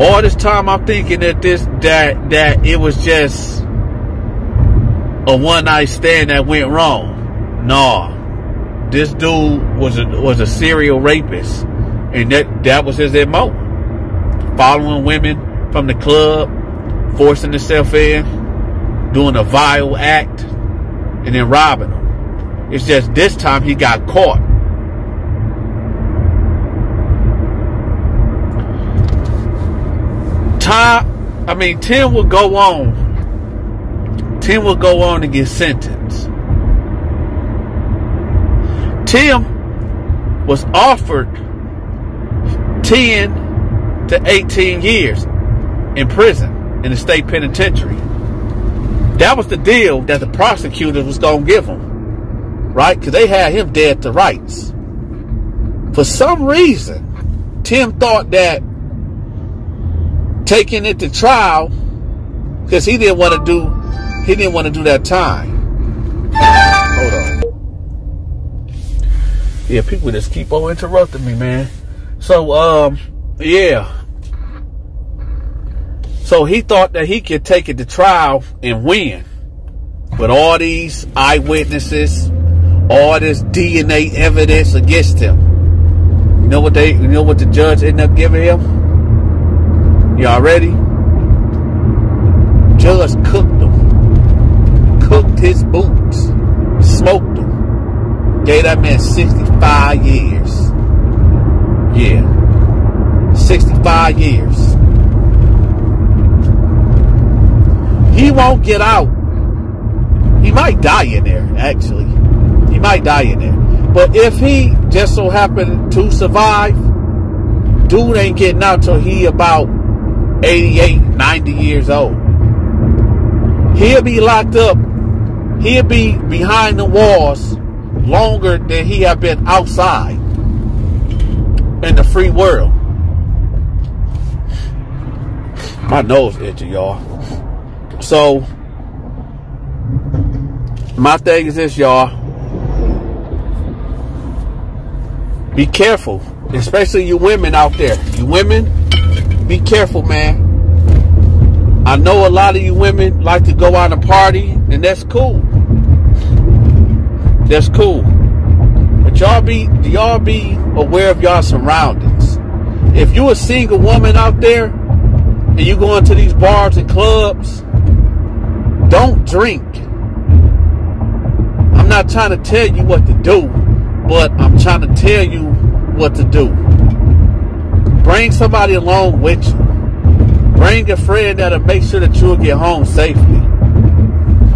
S1: All this time I'm thinking that this that that it was just a one night stand that went wrong. Nah. This dude was a was a serial rapist. And that that was his MO. Following women from the club, forcing himself in doing a vile act and then robbing them. It's just this time he got caught. Tom, I mean, Tim will go on. Tim will go on and get sentenced. Tim was offered 10 to 18 years in prison in the state penitentiary. That was the deal that the prosecutor was going to give him. right? Because they had him dead to rights. For some reason, Tim thought that taking it to trial, because he didn't want to do, he didn't want to do that time. Hold on. Yeah, people just keep on interrupting me, man. So, um, yeah. So he thought that he could take it to trial and win. But all these eyewitnesses, all this DNA evidence against him. You know what they you know what the judge ended up giving him? Y'all ready? Judge cooked him. Cooked his boots. Smoked him. Gave that man 65 years. Yeah. 65 years. He won't get out he might die in there, actually. He might die in there. But if he just so happened to survive, dude ain't getting out till he about 88, 90 years old. He'll be locked up. He'll be behind the walls longer than he have been outside in the free world. My nose itching, y'all. So my thing is this, y'all. Be careful, especially you women out there. You women, be careful, man. I know a lot of you women like to go out and party, and that's cool. That's cool. But y'all be y'all be aware of y'all surroundings. If you a single woman out there and you go into these bars and clubs, don't drink I'm not trying to tell you what to do, but I'm trying to tell you what to do. Bring somebody along with you. Bring a friend that'll make sure that you'll get home safely.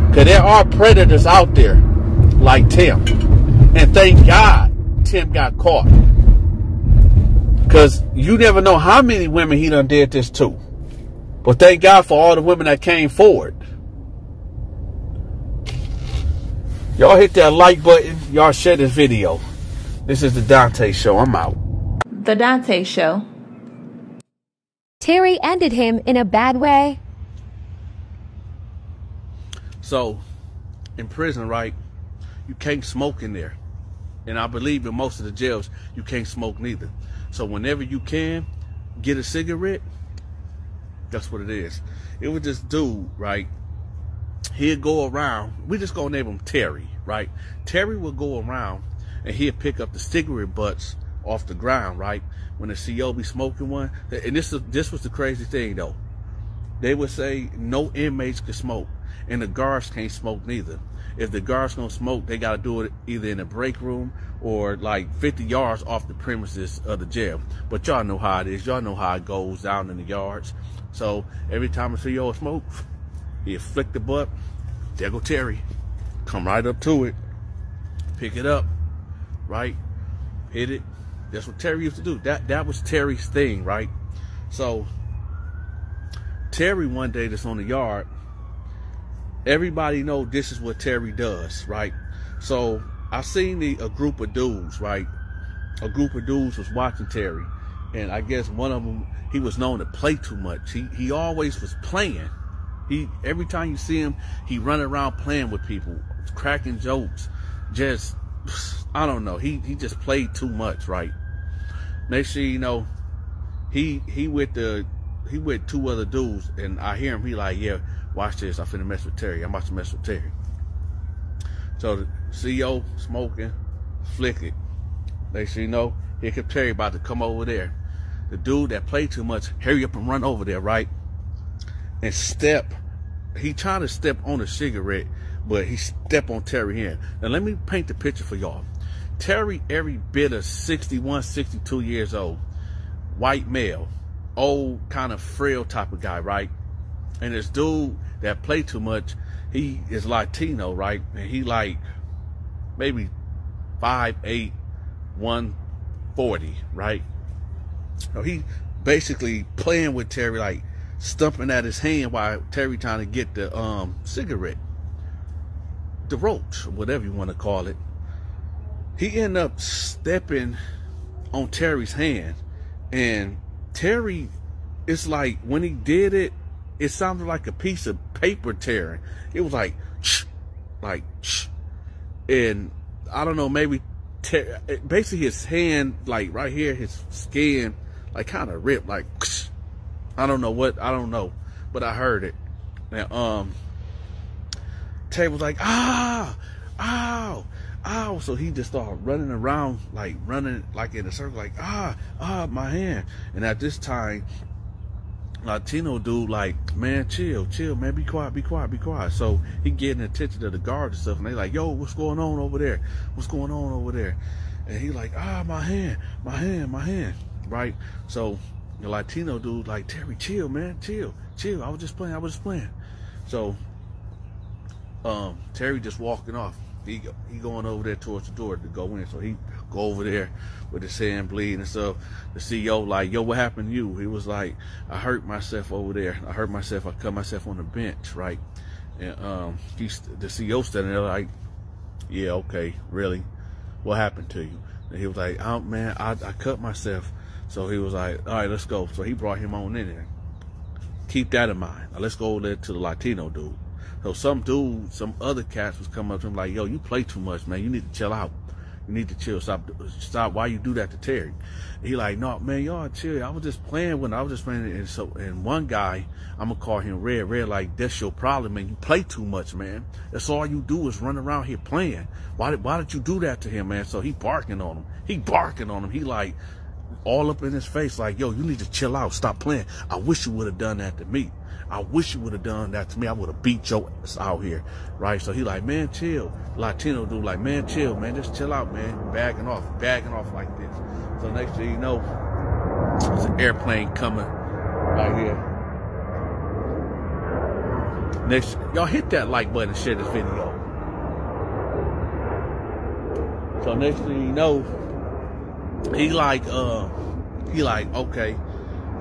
S1: Because there are predators out there like Tim. And thank God Tim got caught. Because you never know how many women he done did this to. But thank God for all the women that came forward. Y'all hit that like button. Y'all share this video. This is the Donta Show. I'm out.
S4: The Donta Show.
S5: Terry ended him in a bad way.
S3: So, in prison, right, you can't smoke in there. And I believe in most of the jails, you can't smoke neither. So whenever you can, get a cigarette, that's what it is. It was this dude, right, he'd go around. We just gonna name him Terry, right? Terry would go around and he'd pick up the cigarette butts off the ground, right? When the CO be smoking one, and this is this was the crazy thing though. They would say no inmates could smoke, and the guards can't smoke neither. If the guards gonna smoke, they gotta do it either in the break room or like 50 yards off the premises of the jail. But y'all know how it is. Y'all know how it goes down in the yards. So every time a CO smoke, he flick the butt. There go Terry. Come right up to it. Pick it up. Right? Hit it. That's what Terry used to do. That that was Terry's thing, right? So Terry one day that's on the yard, everybody know this is what Terry does, right? So I seen the, a group of dudes, right? A group of dudes was watching Terry, and I guess one of them he was known to play too much. He he always was playing, he every time you see him, he running around playing with people, cracking jokes. Just I don't know. He he just played too much, right? Next thing you know, he he with the he with two other dudes, and I hear him. He like, yeah, watch this. I finna mess with Terry. I'm about to mess with Terry. So the CO smoking, flick it. Next thing you know, here come Terry about to come over there. The dude that played too much, hurry up and run over there, right? and step. He trying to step on a cigarette, but he step on Terry here. Now let me paint the picture for y'all. Terry every bit of 61, 62 years old. White male. Old, kind of frail type of guy, right? And this dude that play too much, he is Latino, right? And he like maybe five eight, one forty, right? So he basically playing with Terry like stumping at his hand while Terry trying to get the um, cigarette, the roach, whatever you want to call it.
S1: he end up stepping on Terry's hand. And Terry, it's like when he did it, it sounded like a piece of paper tearing. It was like, like, and I don't know, maybe basically his hand, like right here, his skin, like kind of ripped, like, I don't know what, I don't know, but I heard it. And, um, Terry was like, ah, ow, ow. So he just started running around, like running like in a circle, like, ah, ah, my hand. And at this time, Latino dude, like, man, chill, chill, man, be quiet, be quiet, be quiet. So he getting attention to the guards and stuff, and they like, yo, what's going on over there? What's going on over there? And he like, ah, my hand, my hand, my hand, right? So the Latino dude like, Terry, chill, man, chill, chill. I was just playing, I was just playing. So um, Terry just walking off. He he going over there towards the door to go in. So he go over there with his hand bleeding and stuff. The CO like, yo, what happened to you? He was like, I hurt myself over there. I hurt myself. I cut myself on the bench, right? And um, he's the CO standing there like, yeah, okay, really? What happened to you? And he was like, oh man, I, I cut myself. So he was like, all right, let's go. So he brought him on in there. Keep that in mind. Now let's go over there to the Latino dude. So some dude, some other cats was coming up to him like, yo, you play too much, man. You need to chill out. You need to chill. Stop. Stop. Why you do that to Terry? He like, no, man, y'all chill. I was just playing when I was just playing. And so, and one guy, I'm gonna call him Red. Red, like, that's your problem, man. You play too much, man. That's all you do is run around here playing. Why did, why did you do that to him, man? So he barking on him. He barking on him. He like, all up in his face, like, yo, you need to chill out. Stop playing. I wish you would have done that to me. I wish you would have done that to me. I would have beat your ass out here. Right? So he like, man, chill. Latino dude like, man, chill, man. Just chill out, man. Bagging off, bagging off like this. So next thing you know, there's an airplane coming right here. Next, y'all hit that like button and share this video. So next thing you know, he like, uh, he like, okay,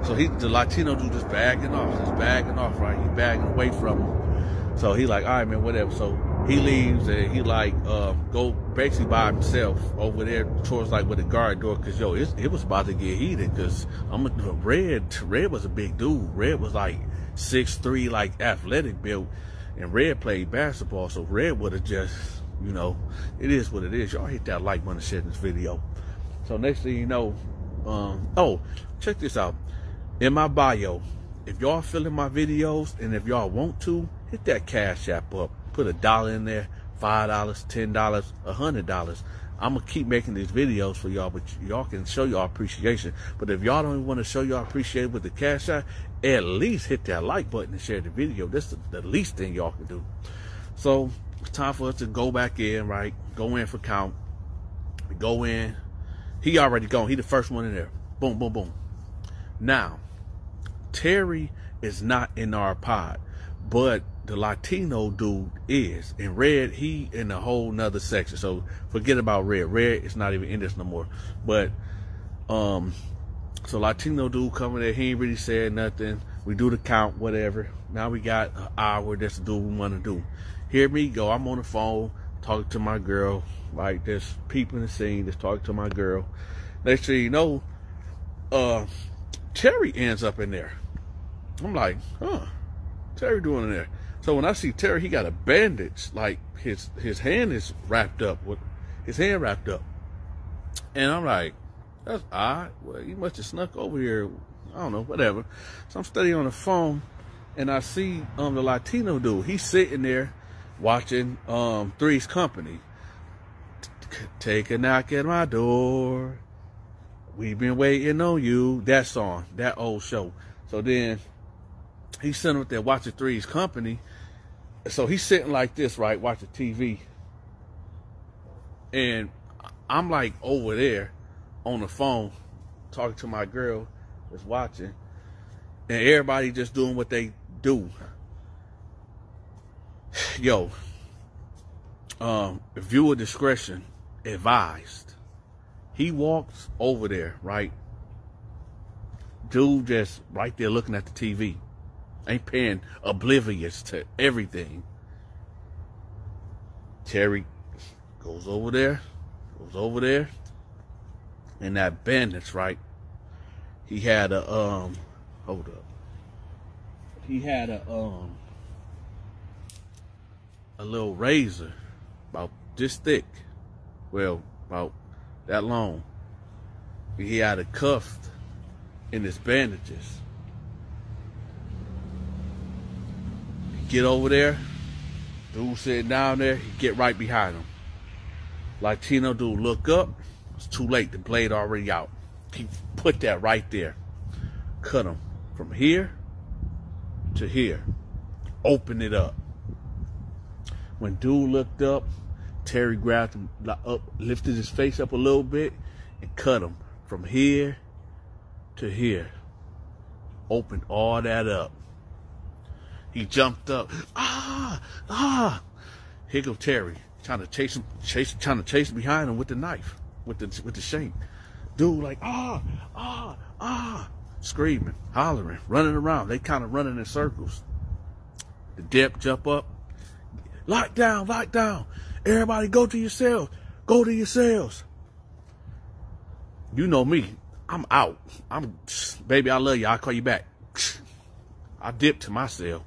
S1: so he, the Latino dude just bagging off, just bagging off, right? He bagging away from him. So he like, all right, man, whatever. So he leaves and he like uh, go basically by himself over there towards like with the guard door because yo it, it was about to get heated because I'm a, red red was a big dude red was like six three like athletic built and red played basketball so red would have just you know it is what it is y'all hit that like button and share this video so next thing you know um oh check this out in my bio. If y'all feeling my videos and if y'all want to, hit that cash app up. Put a dollar in there, five dollars, ten dollars, a hundred dollars. I'm gonna keep making these videos for y'all, but y'all can show y'all appreciation. But if y'all don't want to show y'all appreciation with the cash app, at least hit that like button and share the video. That's the, the least thing y'all can do. So it's time for us to go back in, right? Go in for count. Go in. He already gone. He the first one in there. Boom, boom, boom. Now, Terry is not in our pod, but the Latino dude is. And Red, he in a whole nother section. So forget about Red. Red is not even in this no more. But um so Latino dude coming there, he ain't really said nothing. We do the count, whatever. Now we got an hour that's to do we want to do. Hear me go. I'm on the phone talking to my girl, like this peeping the scene, just talking to my girl. Next thing you know, uh Terry ends up in there. I'm like, huh, Terry doing in there. So when I see Terry, he got a bandage, like his his hand is wrapped up with his hand wrapped up, and I'm like, that's odd. Well, he must have snuck over here. I don't know, whatever. So I'm studying on the phone, and I see um the Latino dude. He's sitting there watching um Three's Company. Take a knock at my door. We've been waiting on you. That song, that old show. So then he's sitting with that watching Three's Company. So he's sitting like this, right, watching TV. And I'm like over there on the phone talking to my girl that's watching. And everybody just doing what they do. Yo, um, viewer discretion advised. He walks over there, right? Dude just right there looking at the TV ain't paying oblivious to everything. Terry goes over there, goes over there and that bandits, right? He had a um hold up. He had a um a little razor about this thick. Well, about that long. He had it cuffed in his bandages. Get over there. Dude sitting down there, he get right behind him. Latino dude look up. It's too late. The blade already out. He put that right there. Cut him from here to here. Open it up. When dude looked up, Terry grabbed him up, lifted his face up a little bit, and cut him from here to here. Opened all that up. He jumped up. Ah, ah. Here go Terry, trying to chase him, chase, trying to chase behind him with the knife, with the with the shank. Dude, like ah, ah, ah, screaming, hollering, running around. They kind of running in circles. The dip jump up, lock down, lock down. Everybody, go to your cells. Go to your cells. You know me. I'm out. I'm, baby, I love you. I'll call you back. I dip to my cell.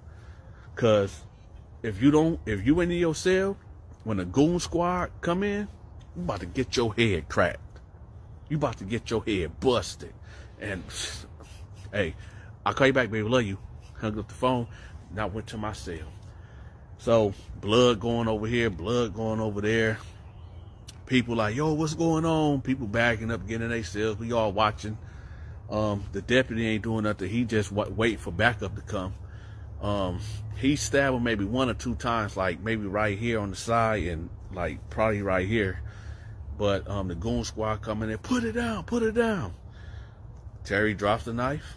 S1: Cause if you don't, if you in your cell, when the goon squad come in, you about to get your head cracked. You about to get your head busted. And hey, I'll call you back, baby. Love you. Hung up the phone. Now went to my cell. So blood going over here, blood going over there people like, yo, what's going on? People backing up, getting in their cells. We all watching. Um, the deputy ain't doing nothing. He just wait for backup to come. Um, he stabbed him maybe one or two times, like maybe right here on the side and like probably right here. But um, the goon squad coming in, put it down, put it down. Terry drops the knife,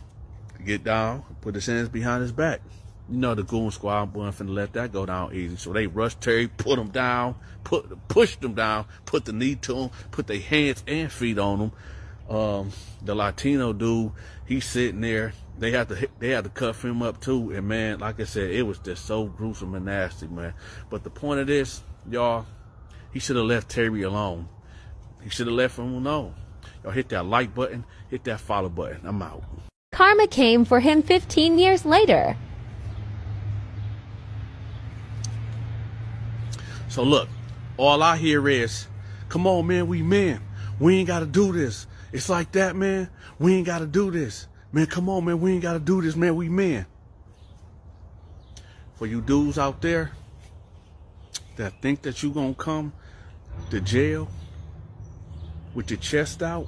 S1: get down, put his hands behind his back you know the goon squad wasn't finna let that go down easy. So they rushed Terry, put him down, put pushed him down, put the knee to him, put their hands and feet on him. Um, the Latino dude, he's sitting there. They had to they had to cuff him up too. And man, like I said, it was just so gruesome and nasty, man. But the point of this, y'all, he should have left Terry alone. He should have left him alone. Y'all hit that like button, hit that follow button. I'm out.
S5: Karma came for him 15 years later.
S1: So look, all I hear is, come on, man, we men. We ain't got to do this. It's like that, man. We ain't got to do this. Man, come on, man. We ain't got to do this, man. We men. For you dudes out there that think that you going to come to jail with your chest out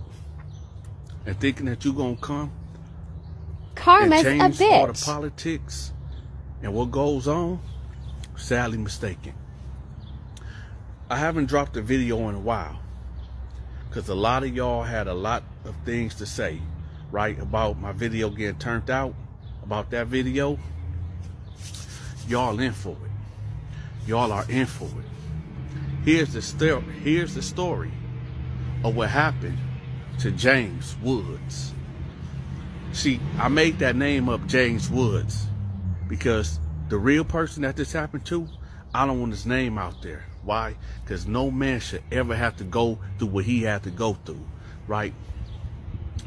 S1: and thinking that you going to come
S5: Karma's
S1: and change
S5: a bitch.
S1: all the politics and what goes on, sadly mistaken. I haven't dropped a video in a while because a lot of y'all had a lot of things to say, right, about my video getting turned out, about that video. Y'all in for it. Y'all are in for it. Here's the story. Here's the story of what happened to James Woods. See, I made that name up, James Woods, because the real person that this happened to, I don't want his name out there. Why? Because no man should ever have to go through what he had to go through, right?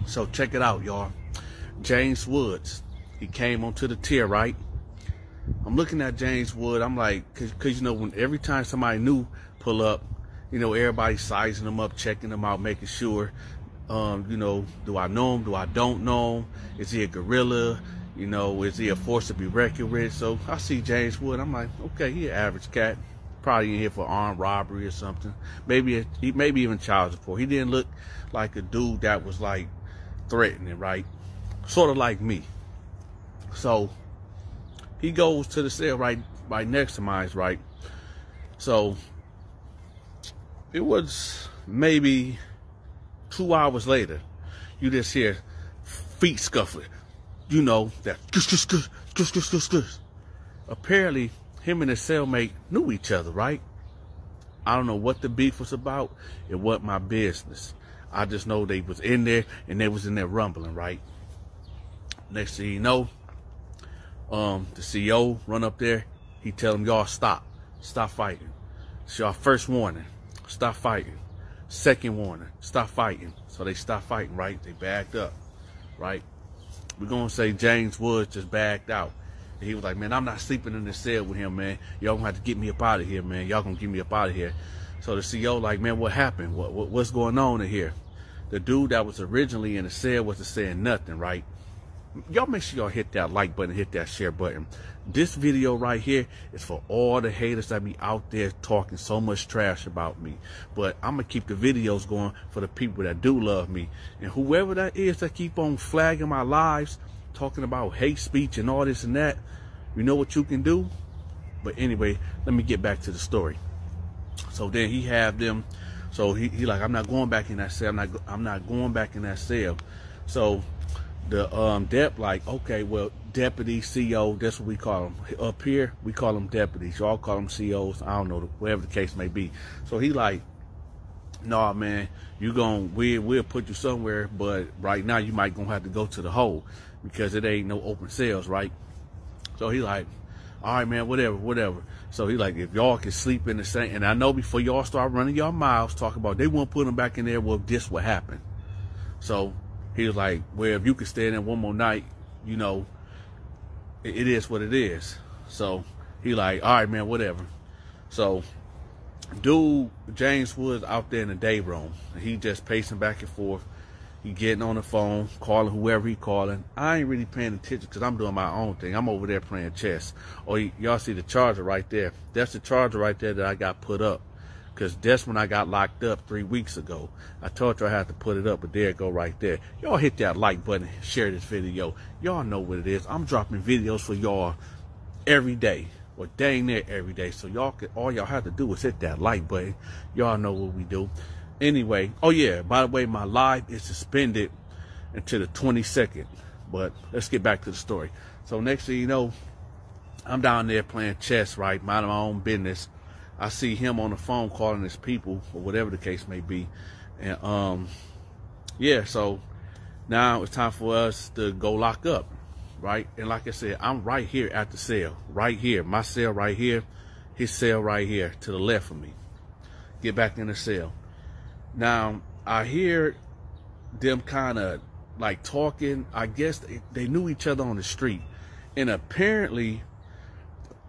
S1: So check it out, y'all. James Woods, he came onto the tier, right? I'm looking at James Wood. I'm like, cause, cause you know, when every time somebody new pull up, you know, everybody sizing them up, checking them out, making sure, um, you know, do I know him? Do I don't know him? Is he a gorilla? You know, is he a force to be reckoned with? So I see James Wood. I'm like, okay, he an average cat probably in here for armed robbery or something. Maybe he maybe even child support. He didn't look like a dude that was like threatening, right? Sort of like me. So he goes to the cell right right next to mine, right? So it was maybe two hours later. You just hear feet scuffling. You know that. Apparently, him and his cellmate knew each other, right? I don't know what the beef was about. It wasn't my business. I just know they was in there and they was in there rumbling, right? Next thing you know, um, the CO run up there. He tell them, y'all stop. Stop fighting. It's y'all first warning. Stop fighting. Second warning, stop fighting. So they stop fighting, right? They backed up, right? We're gonna say James Woods just backed out. He was like, man, I'm not sleeping in the cell with him, man. Y'all gonna have to get me up out of here, man. Y'all gonna get me up out of here. So the CO like, man, what happened? What, what what's going on in here? The dude that was originally in the cell wasn't saying nothing, right? Y'all make sure y'all hit that like button, hit that share button. This video right here is for all the haters that be out there talking so much trash about me. But I'm going to keep the videos going for the people that do love me. And whoever that is that keep on flagging my lives, talking about hate speech and all this and that, you know what you can do? But anyway, let me get back to the story. So then he have them. So he, he like, I'm not going back in that cell. I'm not, I'm not going back in that cell. So the um dep like okay well deputy co that's what we call them up here we call them deputies y'all call them co's i don't know whatever the case may be so he like nah man you going we we'll put you somewhere but right now you might gonna have to go to the hole because it ain't no open sales, right so he like all right man whatever whatever so he like if y'all can sleep in the same and i know before y'all start running y'all miles, talk about they won't put them back in there well this what happened so he was like, well, if you can stay in there one more night, you know, it, it is what it is. So he like, all right, man, whatever. So dude, James Woods out there in the day room. He just pacing back and forth. He getting on the phone, calling whoever he calling. I ain't really paying attention because I'm doing my own thing. I'm over there playing chess. Oh, y'all see the charger right there? That's the charger right there that I got put up because that's when I got locked up three weeks ago. I told you I had to put it up, but there it go right there. Y'all hit that like button, share this video. Y'all know what it is. I'm dropping videos for y'all every day, or dang near every day. So y'all can, all y'all have to do is hit that like button. Y'all know what we do. Anyway, oh yeah, by the way, my live is suspended until the 22nd. But let's get back to the story. So next thing you know, I'm down there playing chess, right? Minding my own business I see him on the phone calling his people or whatever the case may be. And um, yeah, so now it's time for us to go lock up, right? And like I said, I'm right here at the cell, right here. My cell right here, his cell right here to the left of me. Get back in the cell. Now, I hear them kind of like talking. I guess they, knew each other on the street. And apparently,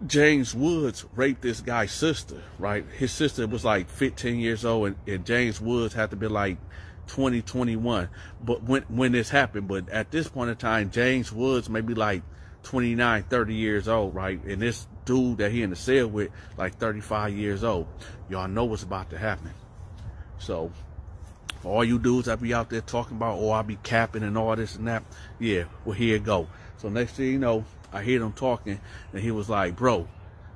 S1: James Woods raped this guy's sister, right? His sister was like 15 years old, and, and James Woods had to be like 20, 21. But when when this happened, but at this point in time, James Woods maybe like 29, 30 years old, right? And this dude that he in the cell with, like 35 years old. Y'all know what's about to happen. So, for all you dudes that be out there talking about, oh, I be capping and all this and that, yeah, well, here it go. So next thing you know, I hear them talking, and he was like, "Bro,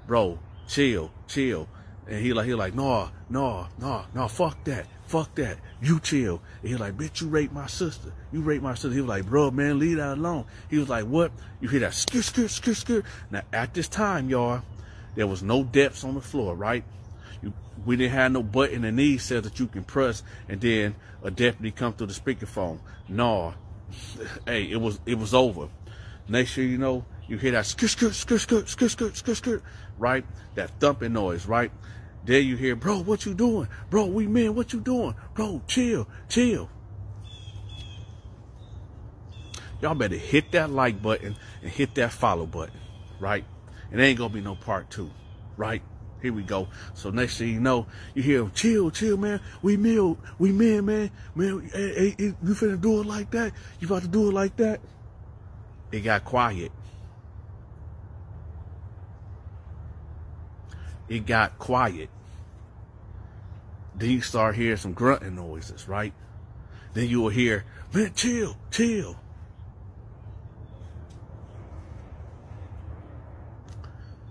S1: bro, chill, chill." And he like he like, nah, no, no, no, fuck that, fuck that. You chill." And he like, "Bitch, you raped my sister. You raped my sister." He was like, "Bro, man, leave that alone." He was like, "What?" You hear that skirt, skirt, skirt, skirt. Now at this time, y'all, there was no depths on the floor, right? We didn't have no button and these says that you can press, and then a deputy come through the speakerphone. No, hey, it was it was over. Next sure you know, you hear that skirt, skirt, skirt, skirt, skirt, skirt, skirt, skirt, right? That thumping noise, right? There you hear, bro, what you doing? Bro, we men, what you doing? Bro, chill, chill. Y'all better hit that like button and hit that follow button, right? It ain't gonna be no part two, right? Here we go. So next thing you know, you hear chill, chill, man. We men, we men, man. Man, hey, hey, hey, you finna do it like that? You about to do it like that? It got quiet. it got quiet. Then you start hearing some grunting noises, right? Then you will hear, man, chill, chill.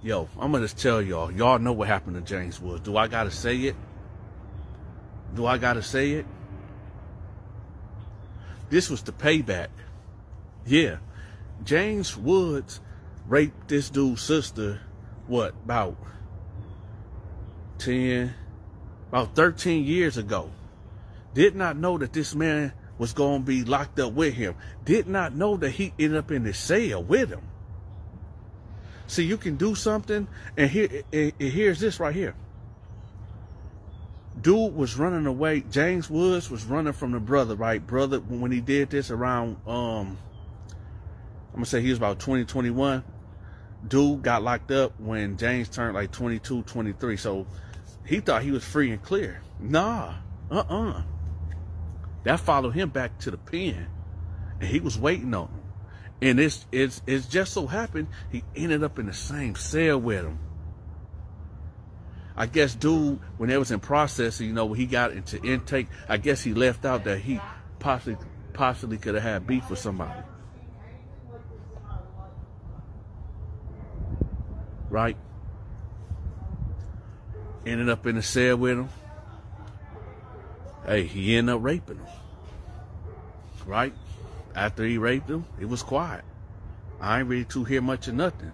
S1: Yo, I'm gonna just tell y'all, y'all know what happened to James Woods. Do I gotta say it? Do I gotta say it? This was the payback. Yeah. James Woods raped this dude's sister, what, about 10, about 13 years ago. Did not know that this man was going to be locked up with him. Did not know that he ended up in the cell with him. See, you can do something, and here, and here's this right here. dude was running away. James Woods was running from the brother, right? Brother, when he did this around, um, I'm gonna say he was about 20, 21. Dude got locked up when James turned like 22, 23. So he thought he was free and clear. Nah, uh-uh. That followed him back to the pen. And he was waiting on him. And it's it's it's just so happened he ended up in the same cell with him. I guess dude, when they was in process, you know, when he got into intake, I guess he left out that he possibly possibly could have had beef with somebody. Right? Ended up in the cell with him. Hey, he ended up raping him. Right? After he raped him, it was quiet. I ain't really to hear much of nothing.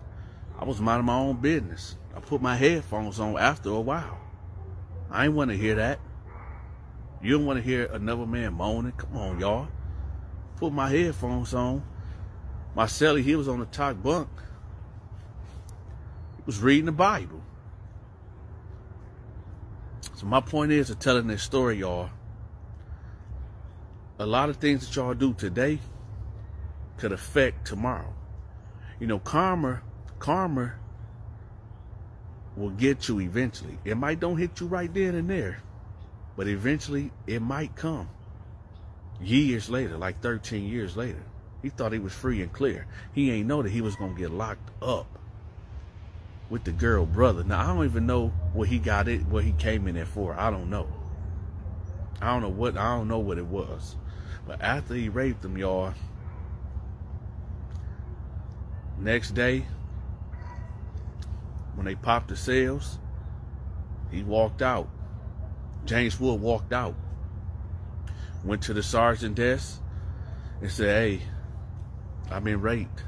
S1: I was minding my own business. I put my headphones on after a while. I ain't want to hear that. You don't want to hear another man moaning. Come on, y'all. Put my headphones on. My celly, he was on the top bunk. He was reading the Bible. So my point is to telling this story, y'all. A lot of things that y'all do today could affect tomorrow. You know, karma, karma will get you eventually. It might don't hit you right then and there, but eventually it might come. Years later, like 13 years later. He thought he was free and clear. He ain't know that he was gonna get locked up with the girl brother. Now I don't even know what he got it, what he came in there for. I don't know. I don't know what I don't know what it was. But after he raped him, y'all, next day, when they popped the cells, he walked out. James Wood walked out. Went to the sergeant desk and said, hey, I've been raped.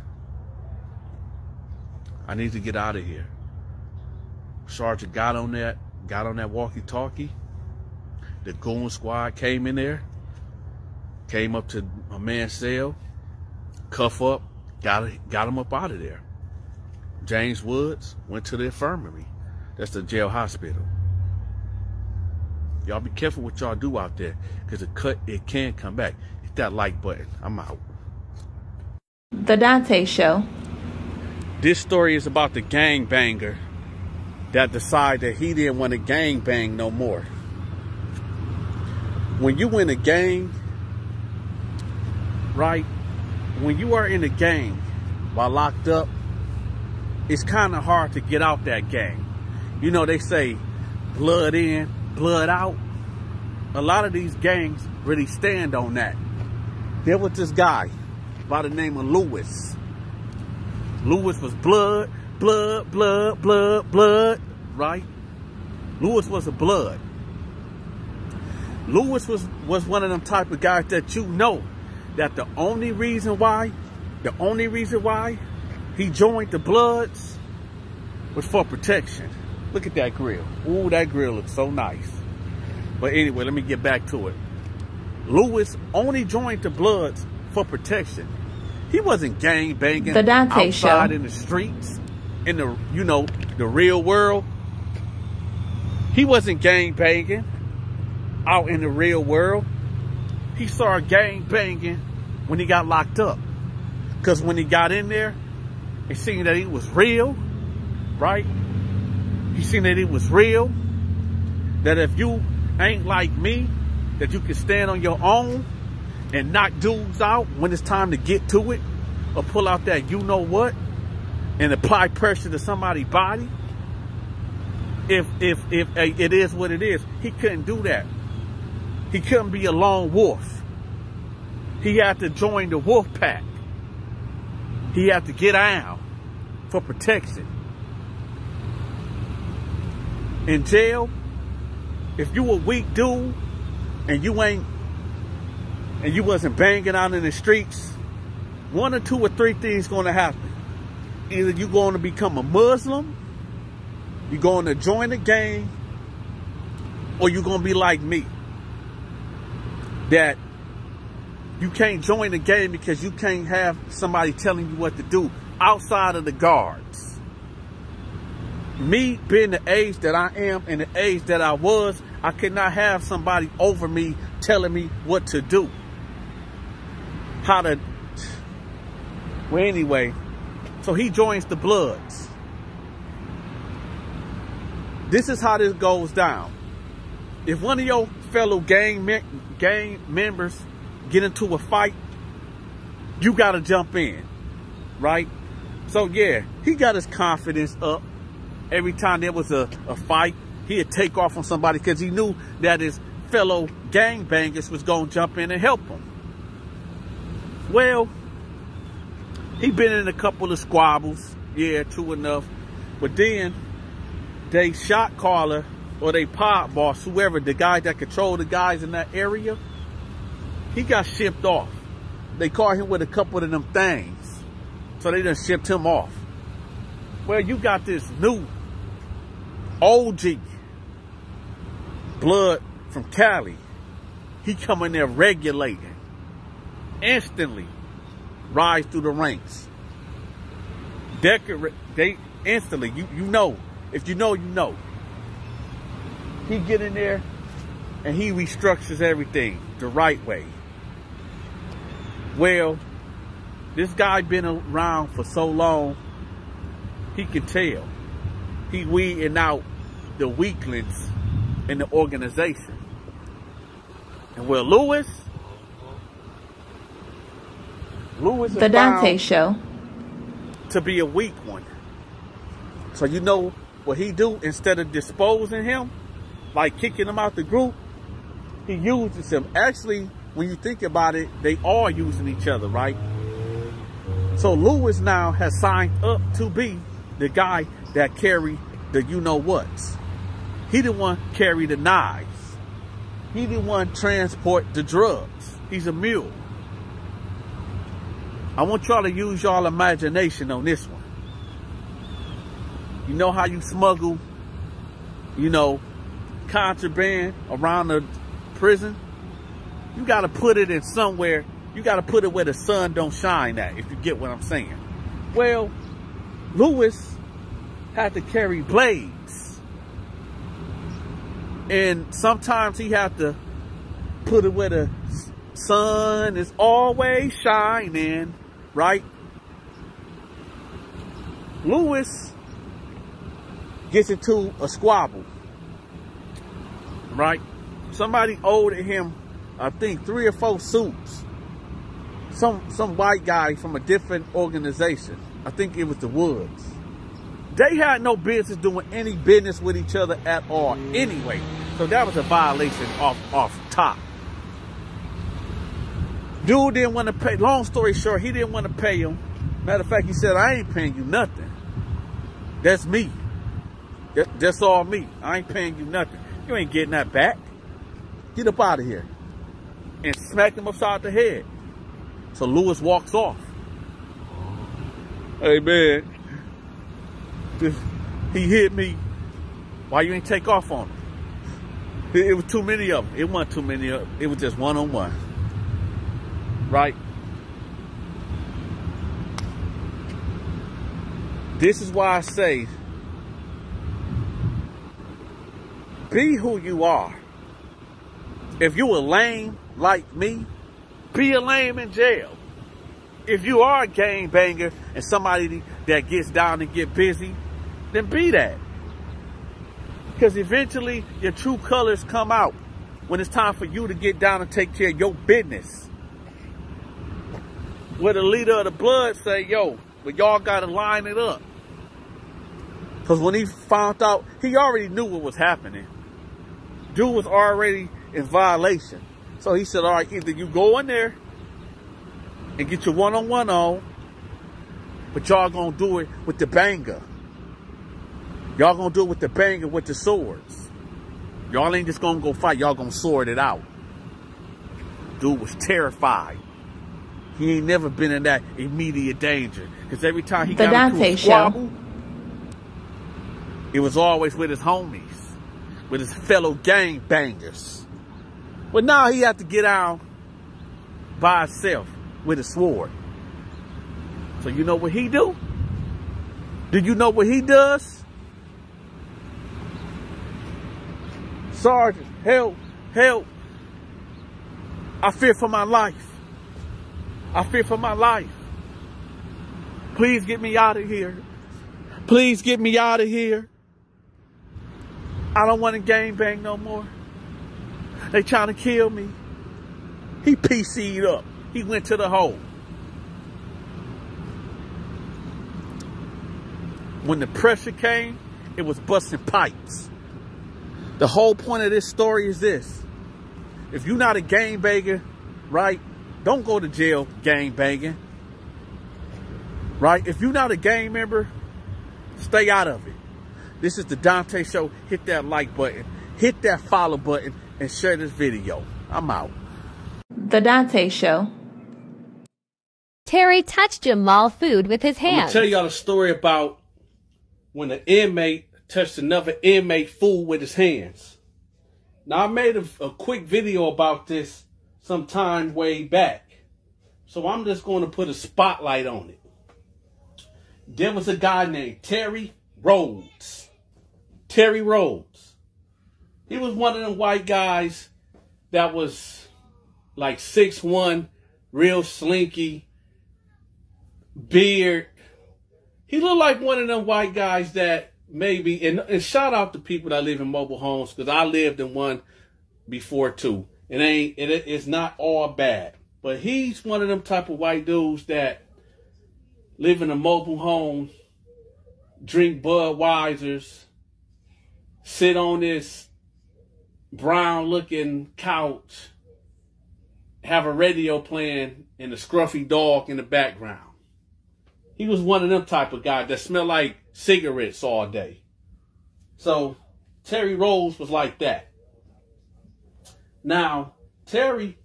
S1: I need to get out of here. Sergeant got on that, got on that walkie-talkie. The goon squad came in there, came up to a man's cell, cuff up, got got him up out of there. James Woods went to the infirmary. That's the jail hospital. Y'all be careful what y'all do out there because it cut it can come back. Hit that like button. I'm out.
S4: The Donta Show.
S1: This story is about the gang banger that decided that he didn't want to gang bang no more. When you in a gang, right? When you are in a gang while locked up, it's kind of hard to get out that gang. You know, they say blood in, blood out. A lot of these gangs really stand on that. There was this guy by the name of Lewis. Lewis was blood, blood, blood, blood, blood, right? Lewis was a blood. Lewis was, was one of them type of guys that you know that the only reason why, the only reason why he joined the Bloods was for protection. Look at that grill. Ooh, that grill looks so nice. But anyway, let me get back to it. Lewis only joined the Bloods for protection. He wasn't gang banging
S4: the Donta
S1: outside
S4: show.
S1: in the streets, in the you know the real world. He wasn't gang banging out in the real world. He started gang banging when he got locked up. Because when he got in there, he seen that he was real, right? He seen that he was real. That if you ain't like me, that you can stand on your own and knock dudes out when it's time to get to it, or pull out that you know what and apply pressure to somebody's body. If if if it is what it is, he couldn't do that. He couldn't be a lone wolf. He had to join the wolf pack. He had to get out for protection. In jail, if you a weak dude and you ain't and you wasn't banging out in the streets, one or two or three things gonna happen. Either you gonna become a Muslim, you're gonna join the gang, or you're gonna be like me. That you can't join the game because you can't have somebody telling you what to do outside of the guards. Me being the age that I am and the age that I was, I cannot have somebody over me telling me what to do. How to. Well, anyway, so he joins the Bloods. This is how this goes down. If one of your fellow gang me gang members get into a fight, you got to jump in, right? So yeah, he got his confidence up. Every time there was a, a fight, he'd take off on somebody because he knew that his fellow gang bangers was going to jump in and help him. Well, he been in a couple of squabbles. Yeah, true enough. But then they shot caller or they pod boss, whoever, the guy that controlled the guys in that area, he got shipped off. They caught him with a couple of them things. So they just shipped him off. Well, you got this new OG blood from Cali. He coming there regulating. Instantly rise through the ranks. Decorate they instantly, you you know. If you know, you know. He get in there and he restructures everything the right way. Well, this guy been around for so long, he can tell. He weeding out the weaklings in the organization. And well, Lewis, Lewis
S4: The Donta Show.
S1: To be a weak one. So you know what he do? Instead of disposing him, like kicking him out the group, he uses him. Actually, when you think about it, they are using each other, right? So Lewis now has signed up to be the guy that carry the you know what's. He the one carry the knives. He the one transport the drugs. He's a mule. I want y'all to use y'all imagination on this one. You know how you smuggle, you know, contraband around the prison? You got to put it in somewhere. You got to put it where the sun don't shine at, if you get what I'm saying. Well, Lewis had to carry blades. And sometimes he had to put it where the sun is always shining, right? Lewis gets into a squabble, right? Somebody owed him, I think, three or four suits. Some some white guy from a different organization. I think it was the Woods. They had no business doing any business with each other at all anyway. So that was a violation off off top. Dude didn't want to pay. Long story short, he didn't want to pay him. Matter of fact, he said, I ain't paying you nothing. That's me. That, that's all me. I ain't paying you nothing. You ain't getting that back. Get up out of here. And smacked him upside the head. So Lewis walks off. Hey man, this, he hit me. Why you ain't take off on him? It, it was too many of them. It wasn't too many of them. It was just one on one. Right? This is why I say be who you are. If you a lame like me, be a lame in jail. If you are a gang banger and somebody that gets down and get busy, then be that. Because eventually your true colors come out when it's time for you to get down and take care of your business. Where the leader of the blood say, yo, but y'all got to line it up. Because when he found out, he already knew what was happening. Dude was already in violation. So he said, all right, either you go in there and get your one-on-one on, but y'all gonna do it with the banger. Y'all gonna do it with the banger with the swords. Y'all ain't just gonna go fight, y'all gonna sword it out. Dude was terrified. He ain't never been in that immediate danger. Because every time he
S4: the
S1: got
S4: Donta
S1: into a squabble,
S4: Show.
S1: it was always with his homies, with his fellow gang bangers. But now he had to get out by himself with a sword. So you know what he do? Do you know what he does? Sergeant
S7: help, help. I fear for my life. I fear for my life. Please get me out of here. Please get me out of here. I don't want to game bang no more. They trying to kill me. He PC'd up. He went to the hole. When the pressure came, it was busting pipes. The whole point of this story is this. If you're not a game banger, right, don't go to jail game banging. Right? If you're not a gang member, stay out of it. This is the Donta Show. Hit that like button, hit that follow button, and share this video. I'm out.
S4: The Donta Show.
S5: Terry touched Jamal food with his
S1: I'm
S5: hands.
S1: tell y'all a story about when an inmate touched another inmate food with his hands. Now I made a, a quick video about this some time way back. So I'm just going to put a spotlight on it. There was a guy named Terry Rhodes. Terry Rhodes. He was one of them white guys that was like six one, real slinky, beard. He looked like one of them white guys that maybe, and, and shout out to people that live in mobile homes because I lived in one before too. It ain't, it, it's not all bad, but he's one of them type of white dudes that live in a mobile home, drink Budweisers, sit on this brown looking couch, have a radio playing and a scruffy dog in the background. He was one of them type of guys that smell like cigarettes all day. So Terry Rose was like that. Now, Terry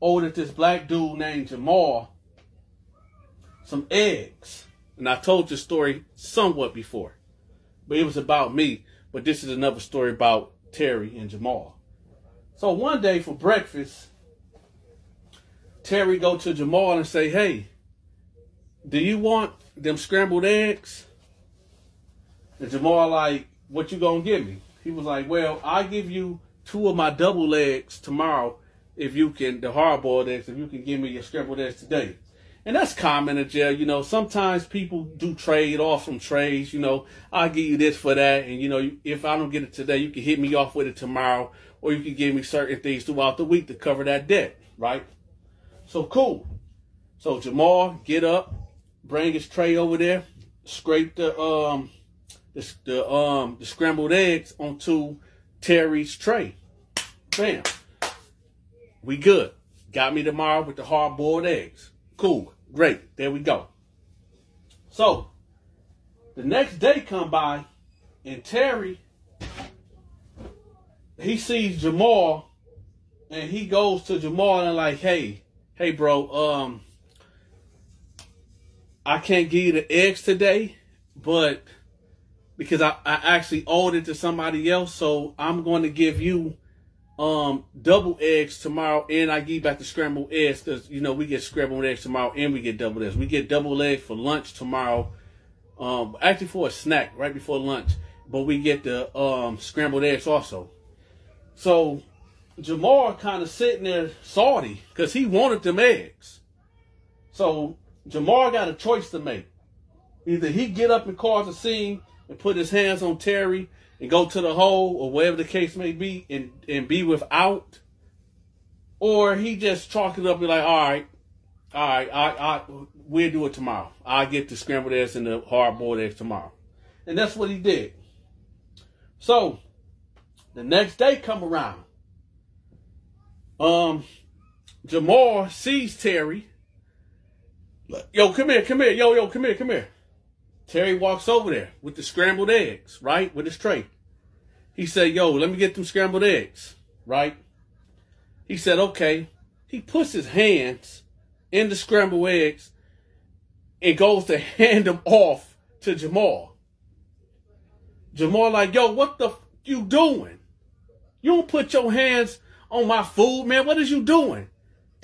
S1: ordered this black dude named Jamal some eggs. And I told this story somewhat before. But it was about me. But this is another story about Terry and Jamal. So one day for breakfast, Terry go to Jamal and say, Hey, do you want them scrambled eggs? And Jamal like, what you gonna give me? He was like, well, I give you two of my double eggs tomorrow if you can, the hard boiled eggs, if you can give me your scrambled eggs today. And that's common in jail. You know, sometimes people do trade off from trades. You know, I'll give you this for that. And, you know, if I don't get it today, you can hit me off with it tomorrow. Or you can give me certain things throughout the week to cover that debt. Right? So cool. So Jamal, get up, bring his tray over there, scrape the um the, the um the scrambled eggs onto Terry's tray. Bam. We good. Got me tomorrow with the hard boiled eggs. Cool. Great. There we go. So the next day come by and Terry he sees Jamal and he goes to Jamal and like, hey, hey bro, um I can't give you the eggs today, but because I, I actually owed it to somebody else, so I'm going to give you um double eggs tomorrow, and I give back the scrambled eggs because you know we get scrambled eggs tomorrow, and we get double eggs. We get double eggs for lunch tomorrow, um actually for a snack right before lunch, but we get the um scrambled eggs also. So Jamal kind of sitting there salty because he wanted them eggs. So Jamal got a choice to make. Either he get up and cause a scene and put his hands on Terry and go to the hole or whatever the case may be and, and be without, or he just chalk it up and be like, all right, all right, I, I, we'll do it tomorrow. I'll get the scrambled eggs and the hard boiled eggs tomorrow. And that's what he did. So the next day come around. Um, Jamal sees Terry. Yo, come here, come here, yo, yo, come here, come here. Terry walks over there with the scrambled eggs, right? With his tray. He said, yo, let me get them scrambled eggs, right? He said, okay. He puts his hands in the scrambled eggs and goes to hand them off to Jamal. Jamal like, yo, what the you doing? You don't put your hands on my food, man. What is you doing?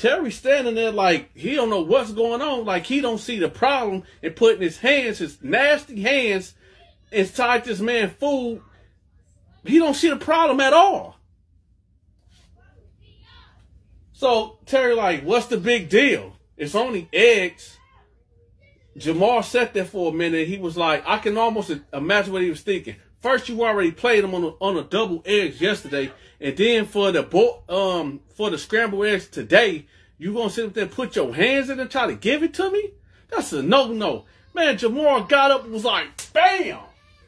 S1: Terry standing there like he don't know what's going on, like he don't see the problem and putting his hands, his nasty hands, inside this man food. He don't see the problem at all. So Terry like, what's the big deal? It's only eggs. Jamar sat there for a minute. He was like, I can almost imagine what he was thinking. First, you already played them on a, on a double eggs yesterday, and then for the bo- um for the scrambled eggs today, you gonna sit up there and put your hands in and try to give it to me? That's a no no. Man, Jamal got up and was like, bam,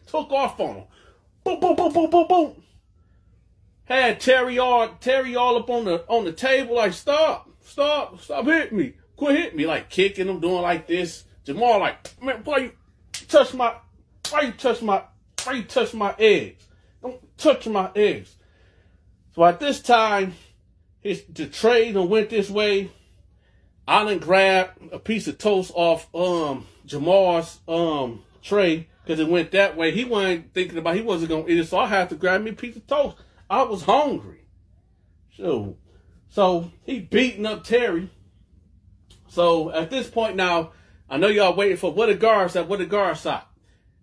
S1: took off on him. Boom, boom, boom, boom, boom, boom. Had Terry all Terry all up on the on the table, like, stop, stop, stop hitting me. Quit hitting me, like kicking him, doing like this. Jamal like, man, why you touch my why you touch my why you touch my eggs? Don't touch my eggs. So at this time, his the trade and went this way. I done grabbed a piece of toast off um Jamal's um tray because it went that way. He wasn't thinking about he wasn't gonna eat it, so I had to grab me a piece of toast. I was hungry. So so he beating up Terry. So at this point now, I know y'all waiting for what the guards at, what the guards at.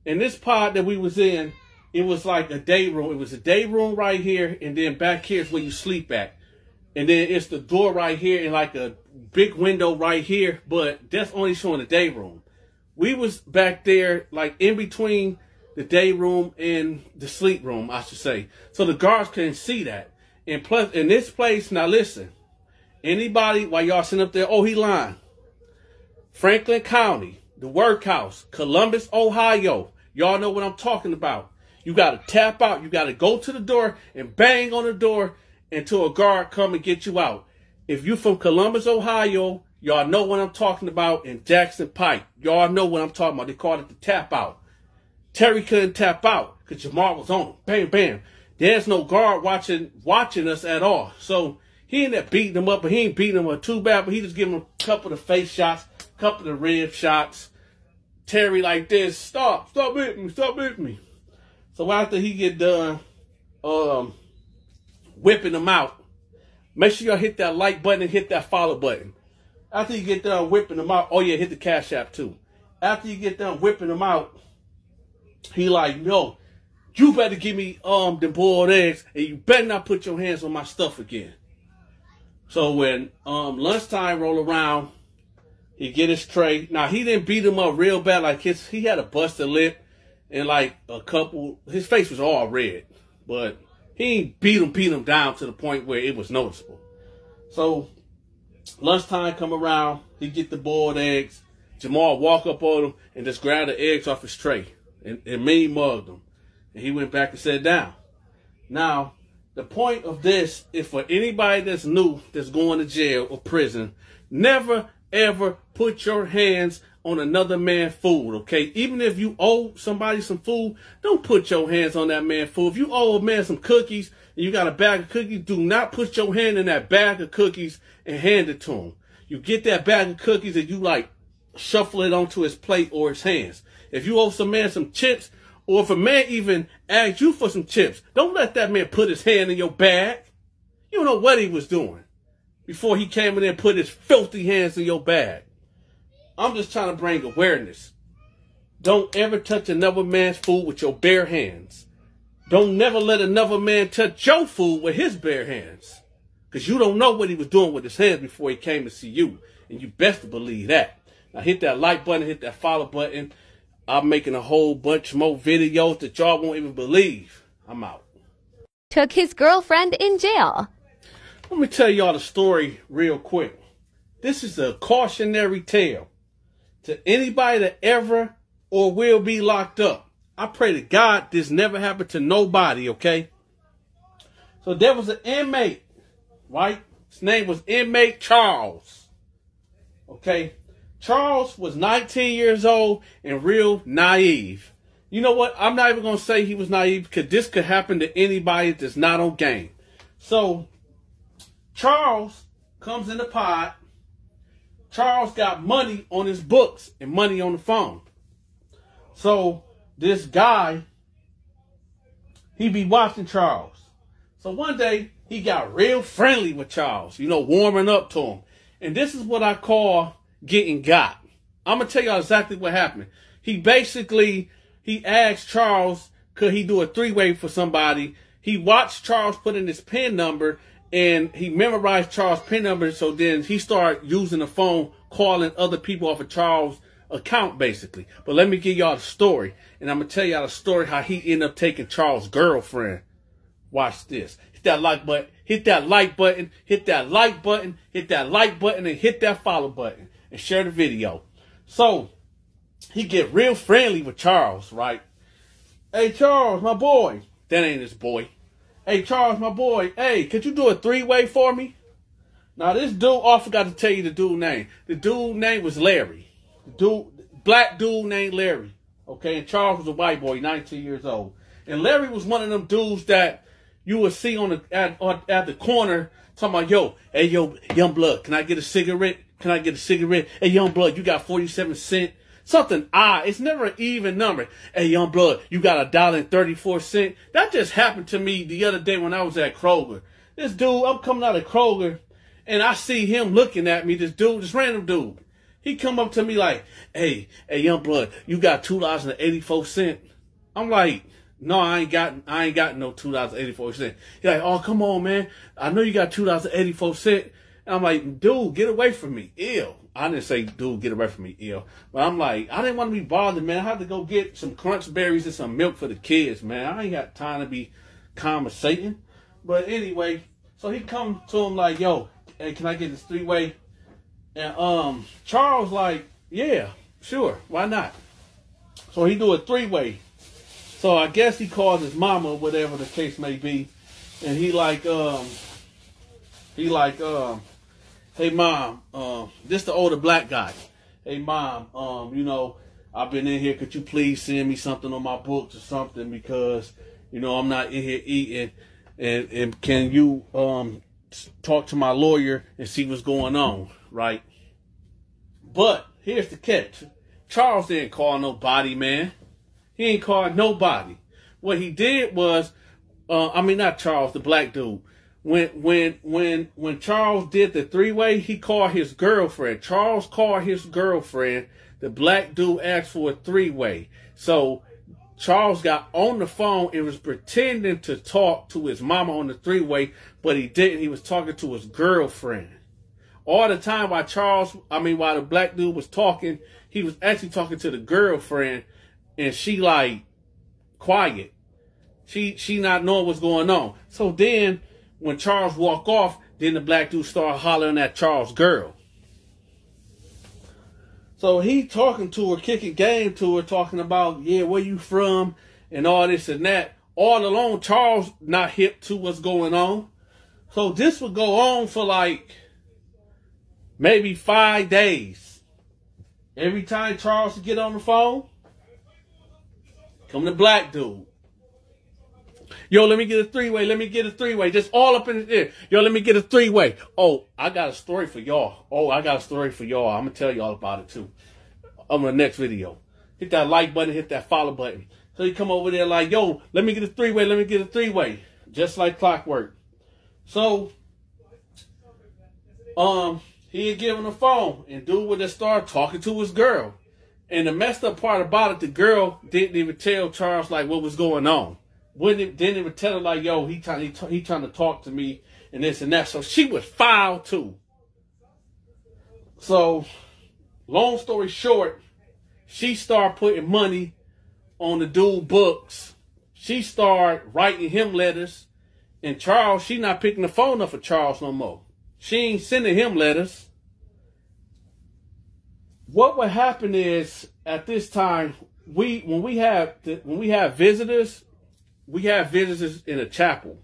S1: In this pod that we was in, it was like a day room. It was a day room right here, and then back here is where you sleep at. And then it's the door right here and like a big window right here, but that's only showing the day room. We was back there like in between the day room and the sleep room, I should say. So the guards couldn't see that. And plus in this place, now listen, anybody while y'all sitting up there, oh he lying. Franklin County, the workhouse, Columbus, Ohio. Y'all know what I'm talking about. You got to tap out. You got to go to the door and bang on the door until a guard come and get you out. If you from Columbus, Ohio, y'all know what I'm talking about. In Jackson Pike, y'all know what I'm talking about. They called it the tap out. Terry couldn't tap out because Jamal was on. Bam, bam. There's no guard watching watching us at all. So he ended up beating him up, but he ain't beating him up too bad. But he just giving him a couple of face shots, couple of rib shots. Terry like this, stop, stop hitting me, stop hitting me. So after he get done um, whipping them out, make sure y'all hit that like button and hit that follow button. After you get done whipping them out, oh yeah, hit the cash app too. After you get done whipping them out, he like, yo, you better give me um the boiled eggs and you better not put your hands on my stuff again. So when um lunchtime roll around, he get his tray. Now he didn't beat him up real bad, like his he had a busted lip and like a couple his face was all red. But he beat him, beat him down to the point where it was noticeable. So lunchtime come around, he get the boiled eggs. Jamal walk up on him and just grab the eggs off his tray and, and mean mugged him. And he went back and sat down. Now, the point of this is for anybody that's new, that's going to jail or prison, never ever put your hands on another man's food, okay? Even if you owe somebody some food, don't put your hands on that man's food. If you owe a man some cookies and you got a bag of cookies, do not put your hand in that bag of cookies and hand it to him. You get that bag of cookies and you like shuffle it onto his plate or his hands. If you owe some man some chips, or if a man even asks you for some chips, don't let that man put his hand in your bag. You don't know what he was doing before he came in and put his filthy hands in your bag. I'm just trying to bring awareness. Don't ever touch another man's food with your bare hands. Don't never let another man touch your food with his bare hands. Because you don't know what he was doing with his hands before he came to see you. And you best believe that. Now hit that like button, hit that follow button. I'm making a whole bunch more videos that y'all won't even believe. I'm out.
S5: Took his girlfriend in jail.
S1: Let me tell y'all the story real quick. This is a cautionary tale to anybody that ever or will be locked up. I pray to God this never happened to nobody, okay? So there was an inmate, right? His name was inmate Charles. Okay? Charles was 19 years old and real naive. You know what? I'm not even going to say he was naive because this could happen to anybody that's not on game. So, Charles comes in the pod. Charles got money on his books and money on the phone. So, this guy, he be watching Charles. So one day, he got real friendly with Charles, you know, warming up to him. And this is what I call getting got. I'm gonna tell y'all exactly what happened. He basically he asked Charles could he do a three way for somebody. He watched Charles put in his pin number and he memorized Charles' pin number. So then he started using the phone, calling other people off of Charles' account, basically. But let me give y'all the story, and I'm gonna tell y'all the story how he ended up taking Charles' girlfriend. Watch this. Hit that like button. Hit that like button. Hit that like button. Hit that like button, and hit that follow button, and share the video. So he get real friendly with Charles, right? Hey Charles, my boy. That ain't his boy. Hey Charles, my boy. Hey, could you do a three way for me? Now this dude, oh, I forgot to tell you the dude name. The dude name was Larry. The dude, black dude named Larry. Okay, and Charles was a white boy, 19 years old. And Larry was one of them dudes that you would see on the at, at the corner talking about, yo, hey yo, young blood, can I get a cigarette? Can I get a cigarette? Hey young blood, you got 47 cent something odd. It's never an even number. Hey, young blood, you got a dollar and 34 cent. That just happened to me the other day when I was at Kroger. This dude, I'm coming out of Kroger and I see him looking at me, this dude, this random dude. He come up to me like, hey, hey, young blood, you got two dollars and eighty four cent. I'm like, no, I ain't got, I ain't got no two dollars eighty four cent. He's like, oh, come on, man, I know you got two dollars eighty four cent. I'm like, dude, get away from me, ew. I didn't say, dude, get away from me, ill. But I'm like, I didn't want to be bothered, man. I had to go get some crunch berries and some milk for the kids, man. I ain't got time to be conversating. But anyway, so he come to him like, yo, hey, can I get this three way? And um, Charles like, yeah, sure, why not? So he do a three way. So I guess he calls his mama, whatever the case may be, and he like, um, he like, um, hey mom, um, this the older black guy. Hey mom, um, you know, I've been in here. Could you please send me something on my books or something because you know I'm not in here eating. And and can you um talk to my lawyer and see what's going on, right? But here's the catch: Charles didn't call nobody, man. He ain't called nobody. What he did was, uh, I mean, not Charles, the black dude when when when when Charles did the three way, he called his girlfriend. Charles called his girlfriend. The black dude asked for a three way. So Charles got on the phone and was pretending to talk to his mama on the three way, but he didn't. He was talking to his girlfriend. All the time while Charles, I mean, while the black dude was talking, he was actually talking to the girlfriend, and she like quiet. She she not knowing what's going on. So then when Charles walked off, then the black dude started hollering at Charles' girl. So he talking to her, kicking game to her, talking about, yeah, where you from, and all this and that. All along, Charles not hip to what's going on. So this would go on for like maybe five days. Every time Charles would get on the phone, come the black dude. Yo, let me get a three way. Let me get a three way. Just all up in the air. Yo, let me get a three way. Oh, I got a story for y'all. Oh, I got a story for y'all. I'm gonna tell y'all about it too. On the next video. Hit that like button. Hit that follow button. So you come over there like, yo, let me get a three way. Let me get a three way. Just like clockwork. So, um, he had given a phone and dude would have started talking to his girl. And the messed up part about it, the girl didn't even tell Charles like what was going on wouldn't didn't even tell her like, yo, he trying he, he trying to talk to me and this and that. So she was foul too. So, long story short, she started putting money on the dude books. She started writing him letters. And Charles, she not picking the phone up for Charles no more. She ain't sending him letters. What would happen is at this time, we when we have when we have visitors, we have visitors in a chapel.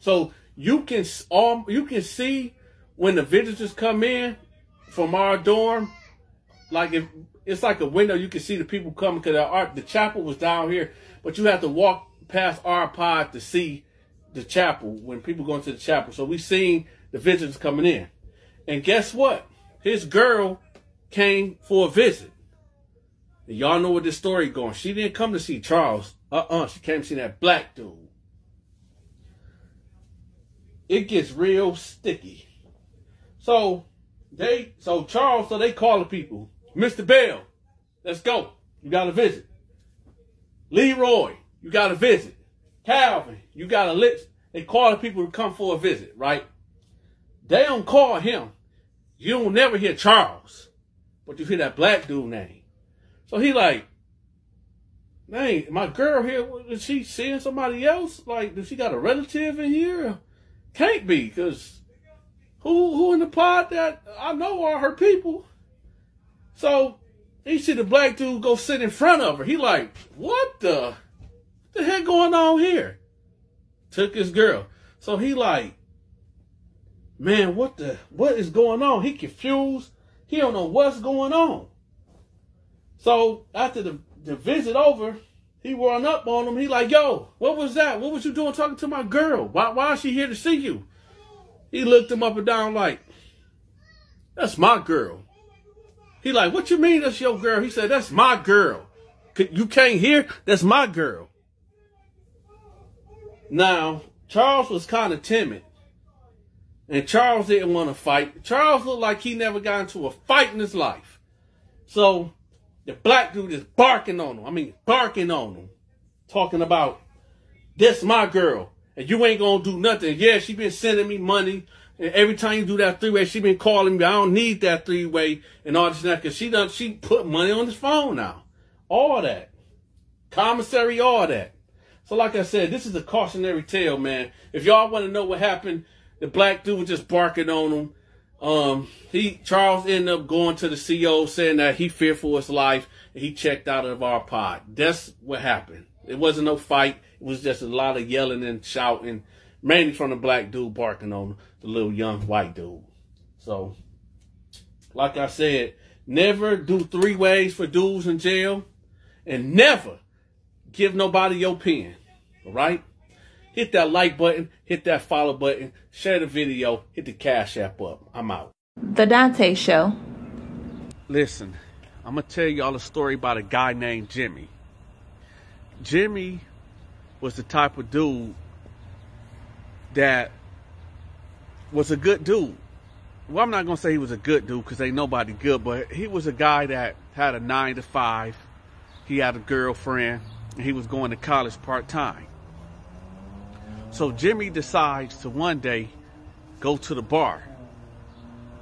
S1: So you can all you can see when the visitors come in from our dorm, like if it's like a window, you can see the people coming because our the chapel was down here, but you have to walk past our pod to see the chapel when people go into the chapel. So we seen the visitors coming in, and guess what? His girl came for a visit. And y'all know where this story going. She didn't come to see Charles. Uh-uh. She came to see that black dude. It gets real sticky. So they so Charles, so they call the people. Mr. Bell, let's go. You got a visit. Leroy, you got a visit. Calvin, you got a list. they call the people to come for a visit, right? They don't call him. You don't never hear Charles, but you hear that black dude name. So he like, man, my girl here, is she seeing somebody else? Like, does she got a relative in here? Can't be, because who who in the pod that I know are her people. So he see the black dude go sit in front of her. He like, what the, what the heck going on here? Took his girl. So he like, man, what the, what is going on? He confused. He don't know what's going on. So after the, the visit over, he run up on him. He like, yo, what was that? What was you doing talking to my girl? Why, why is she here to see you? He looked him up and down like, that's my girl. He like, what you mean that's your girl? He said, that's my girl. You can't hear? That's my girl. Now, Charles was kind of timid. And Charles didn't want to fight. Charles looked like he never got into a fight in his life. So the black dude is barking on him. I mean, barking on him. Talking about, this my girl. And you ain't gonna do nothing. Yeah, she been sending me money. And every time you do that three way, she been calling me. I don't need that three way and all this and that. Cause she done, she put money on his phone now. All that. Commissary, all that. So like I said, this is a cautionary tale, man. If y'all want to know what happened, the black dude was just barking on him. Um, he Charles ended up going to the CO saying that he feared for his life and he checked out of our pod. That's what happened. It wasn't no fight. It was just a lot of yelling and shouting, mainly from the black dude barking on the little young white dude. So, like I said, never do three ways for dudes in jail and never give nobody your pen. All right? Hit that like button, hit that follow button, share the video, hit the cash app up. I'm out.
S4: The Donta Show.
S1: Listen, I'm going to tell y'all a story about a guy named Jimmy. Jimmy was the type of dude that was a good dude. Well, I'm not going to say he was a good dude because ain't nobody good, but he was a guy that had a nine to five. He had a girlfriend and he was going to college part time. So Jimmy decides to one day go to the bar.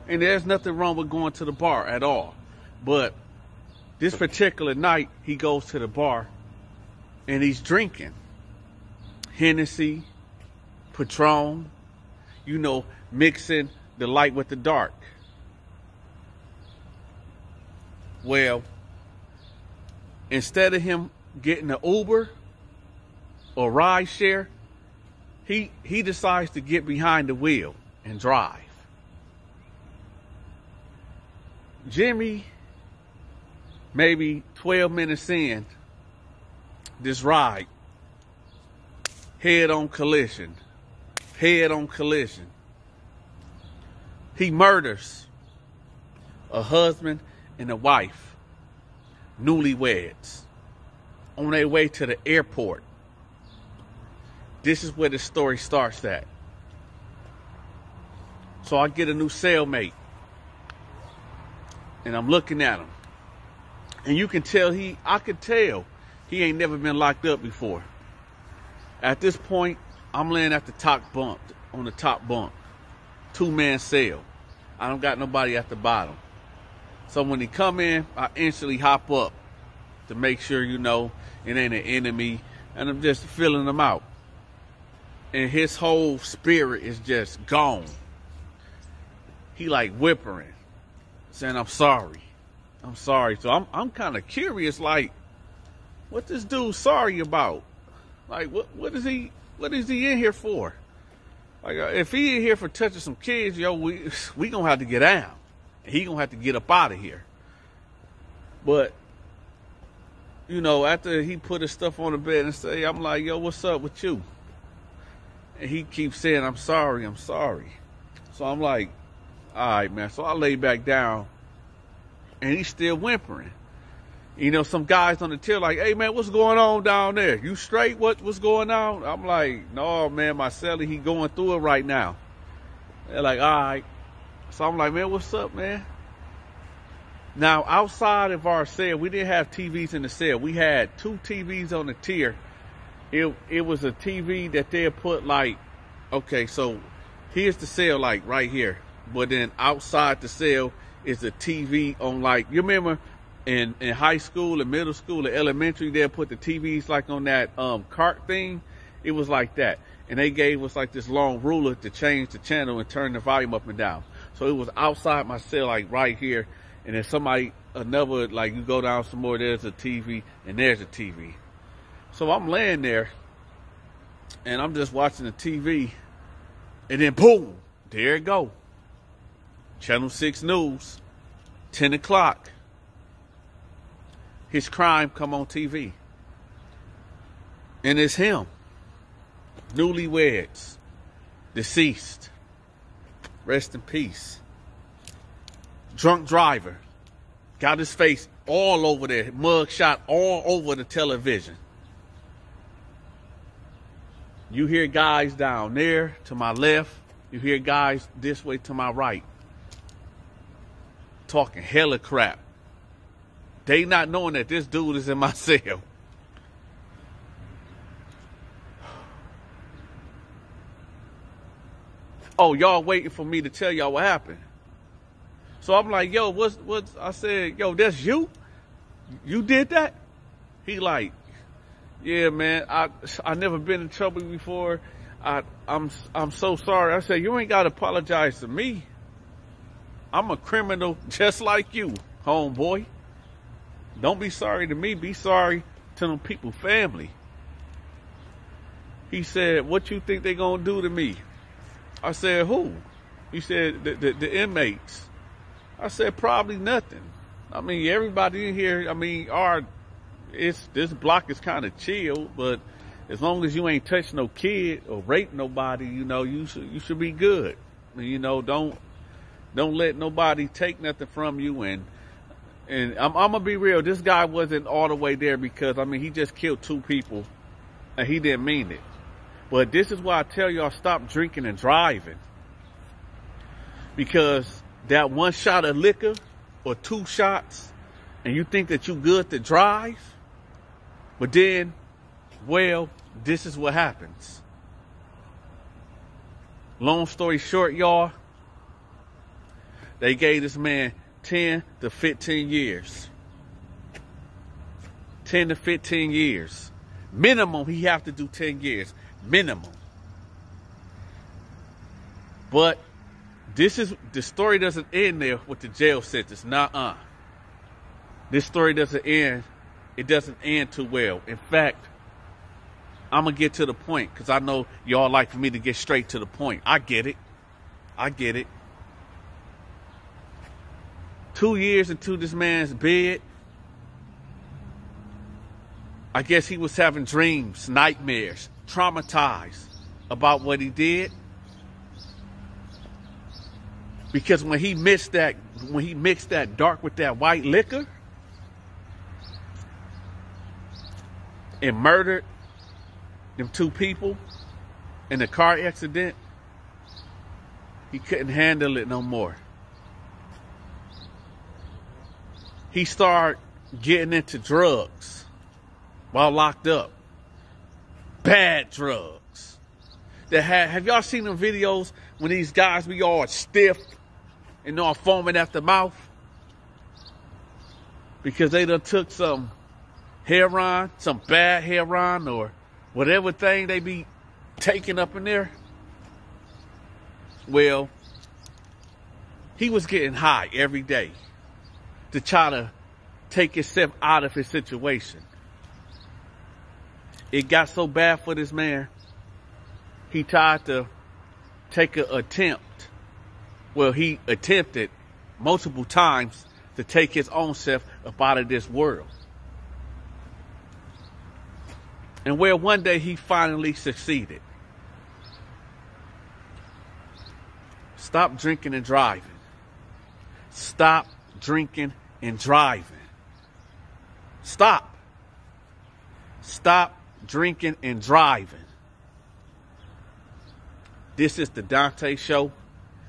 S1: And there's nothing wrong with going to the bar at all. But this particular night, he goes to the bar and he's drinking Hennessy, Patron, you know, mixing the light with the dark. Well, instead of him getting an Uber or ride share, he he decides to get behind the wheel and drive. Jimmy, maybe 12 minutes in this ride, head on collision, head on collision. He murders a husband and a wife, newlyweds, on their way to the airport this is where the story starts at. So I get a new cellmate. And I'm looking at him. And you can tell he, I could tell he ain't never been locked up before. At this point, I'm laying at the top bunk, on the top bunk. Two man cell. I don't got nobody at the bottom. So when he come in, I instantly hop up to make sure, you know, it ain't an enemy. And I'm just filling them out and his whole spirit is just gone. He like whimpering, saying, I'm sorry. I'm sorry. So I'm I'm kind of curious, like, what this dude sorry about? Like, what what is he what is he in here for? Like, uh, if he in here for touching some kids, yo, we we gonna have to get out. He gonna have to get up out of here. But you know, after he put his stuff on the bed and say, I'm like, yo, what's up with you? And he keeps saying, I'm sorry, I'm sorry. So I'm like, all right, man. So I lay back down and he's still whimpering. You know, some guys on the tail like, hey man, what's going on down there? You straight? What what's going on? I'm like, no, man, my celly, he going through it right now. They're like, all right. So I'm like, man, what's up, man? Now, outside of our cell, we didn't have TVs in the cell. We had two TVs on the tier it it was a TV that they put like Okay, so here's the cell, like right here. But then outside the cell is a TV on, like you remember in in high school and middle school and elementary, they'll put the TVs like on that um cart thing. It was like that, and they gave us like this long ruler to change the channel and turn the volume up and down. So it was outside my cell, like right here, and then somebody another like you go down some more, there's a TV and there's a TV. So I'm laying there and I'm just watching the TV and then boom, there it go. Channel 6 News, 10 o'clock. His crime come on TV. And it's him. Newlyweds. Deceased. Rest in peace. Drunk driver. Got his face all over there. Mug shot all over the television. You hear guys down there to my left. You hear guys this way to my right. Talking hella crap. They not knowing that this dude is in my cell. Oh, y'all waiting for me to tell y'all what happened. So I'm like, yo, what's what's I said, yo, that's you? You did that? He like, yeah, man, I I never been in trouble before. I I'm I'm so sorry. I said, you ain't gotta apologize to me. I'm a criminal just like you, homeboy. Don't be sorry to me, be sorry to them people family. He said, what you think they gonna do to me? I said, who? He said, the, the, the inmates. I said, probably nothing. I mean, everybody in here, I mean, our, it's, this block is kind of chill, but as long as you ain't touch no kid or rape nobody, you know, you should, you should be good. You know, don't, don't let nobody take nothing from you. And, and I'm, I'm gonna be real. This guy wasn't all the way there because, I mean, he just killed two people and he didn't mean it. But this is why I tell y'all stop drinking and driving. Because that one shot of liquor or two shots and you think that you good to drive, but then, well, this is what happens. Long story short, y'all, they gave this man 10 to 15 years. 10 to 15 years. Minimum, he have to do 10 years. Minimum. But this is the story doesn't end there with the jail sentence. Nah, uh. This story doesn't end. It doesn't end too well. In fact, I'm gonna get to the point because I know y'all like for me to get straight to the point. I get it. I get it. Two years into this man's bed. I guess he was having dreams, nightmares, traumatized about what he did. Because when he mixed that, when he mixed that dark with that white liquor and murdered them two people in the car accident, he couldn't handle it no more. He started getting into drugs while locked up. Bad drugs. That had, have y'all seen the videos when these guys be all stiff and all foaming at the mouth because they done took some heroin, some bad heroin or whatever thing they be taking up in there. Well, he was getting high every day to try to take himself out of his situation. It got so bad for this man, he tried to take an attempt well, he attempted multiple times to take his own self up out of this world. And where one day he finally succeeded. Stop drinking and driving. Stop drinking and driving. Stop. Stop drinking and driving. This is the Donta Show.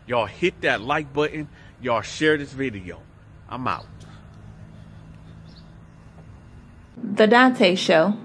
S1: Y'all hit that like button. Y'all share this video. I'm out.
S4: The Donta Show.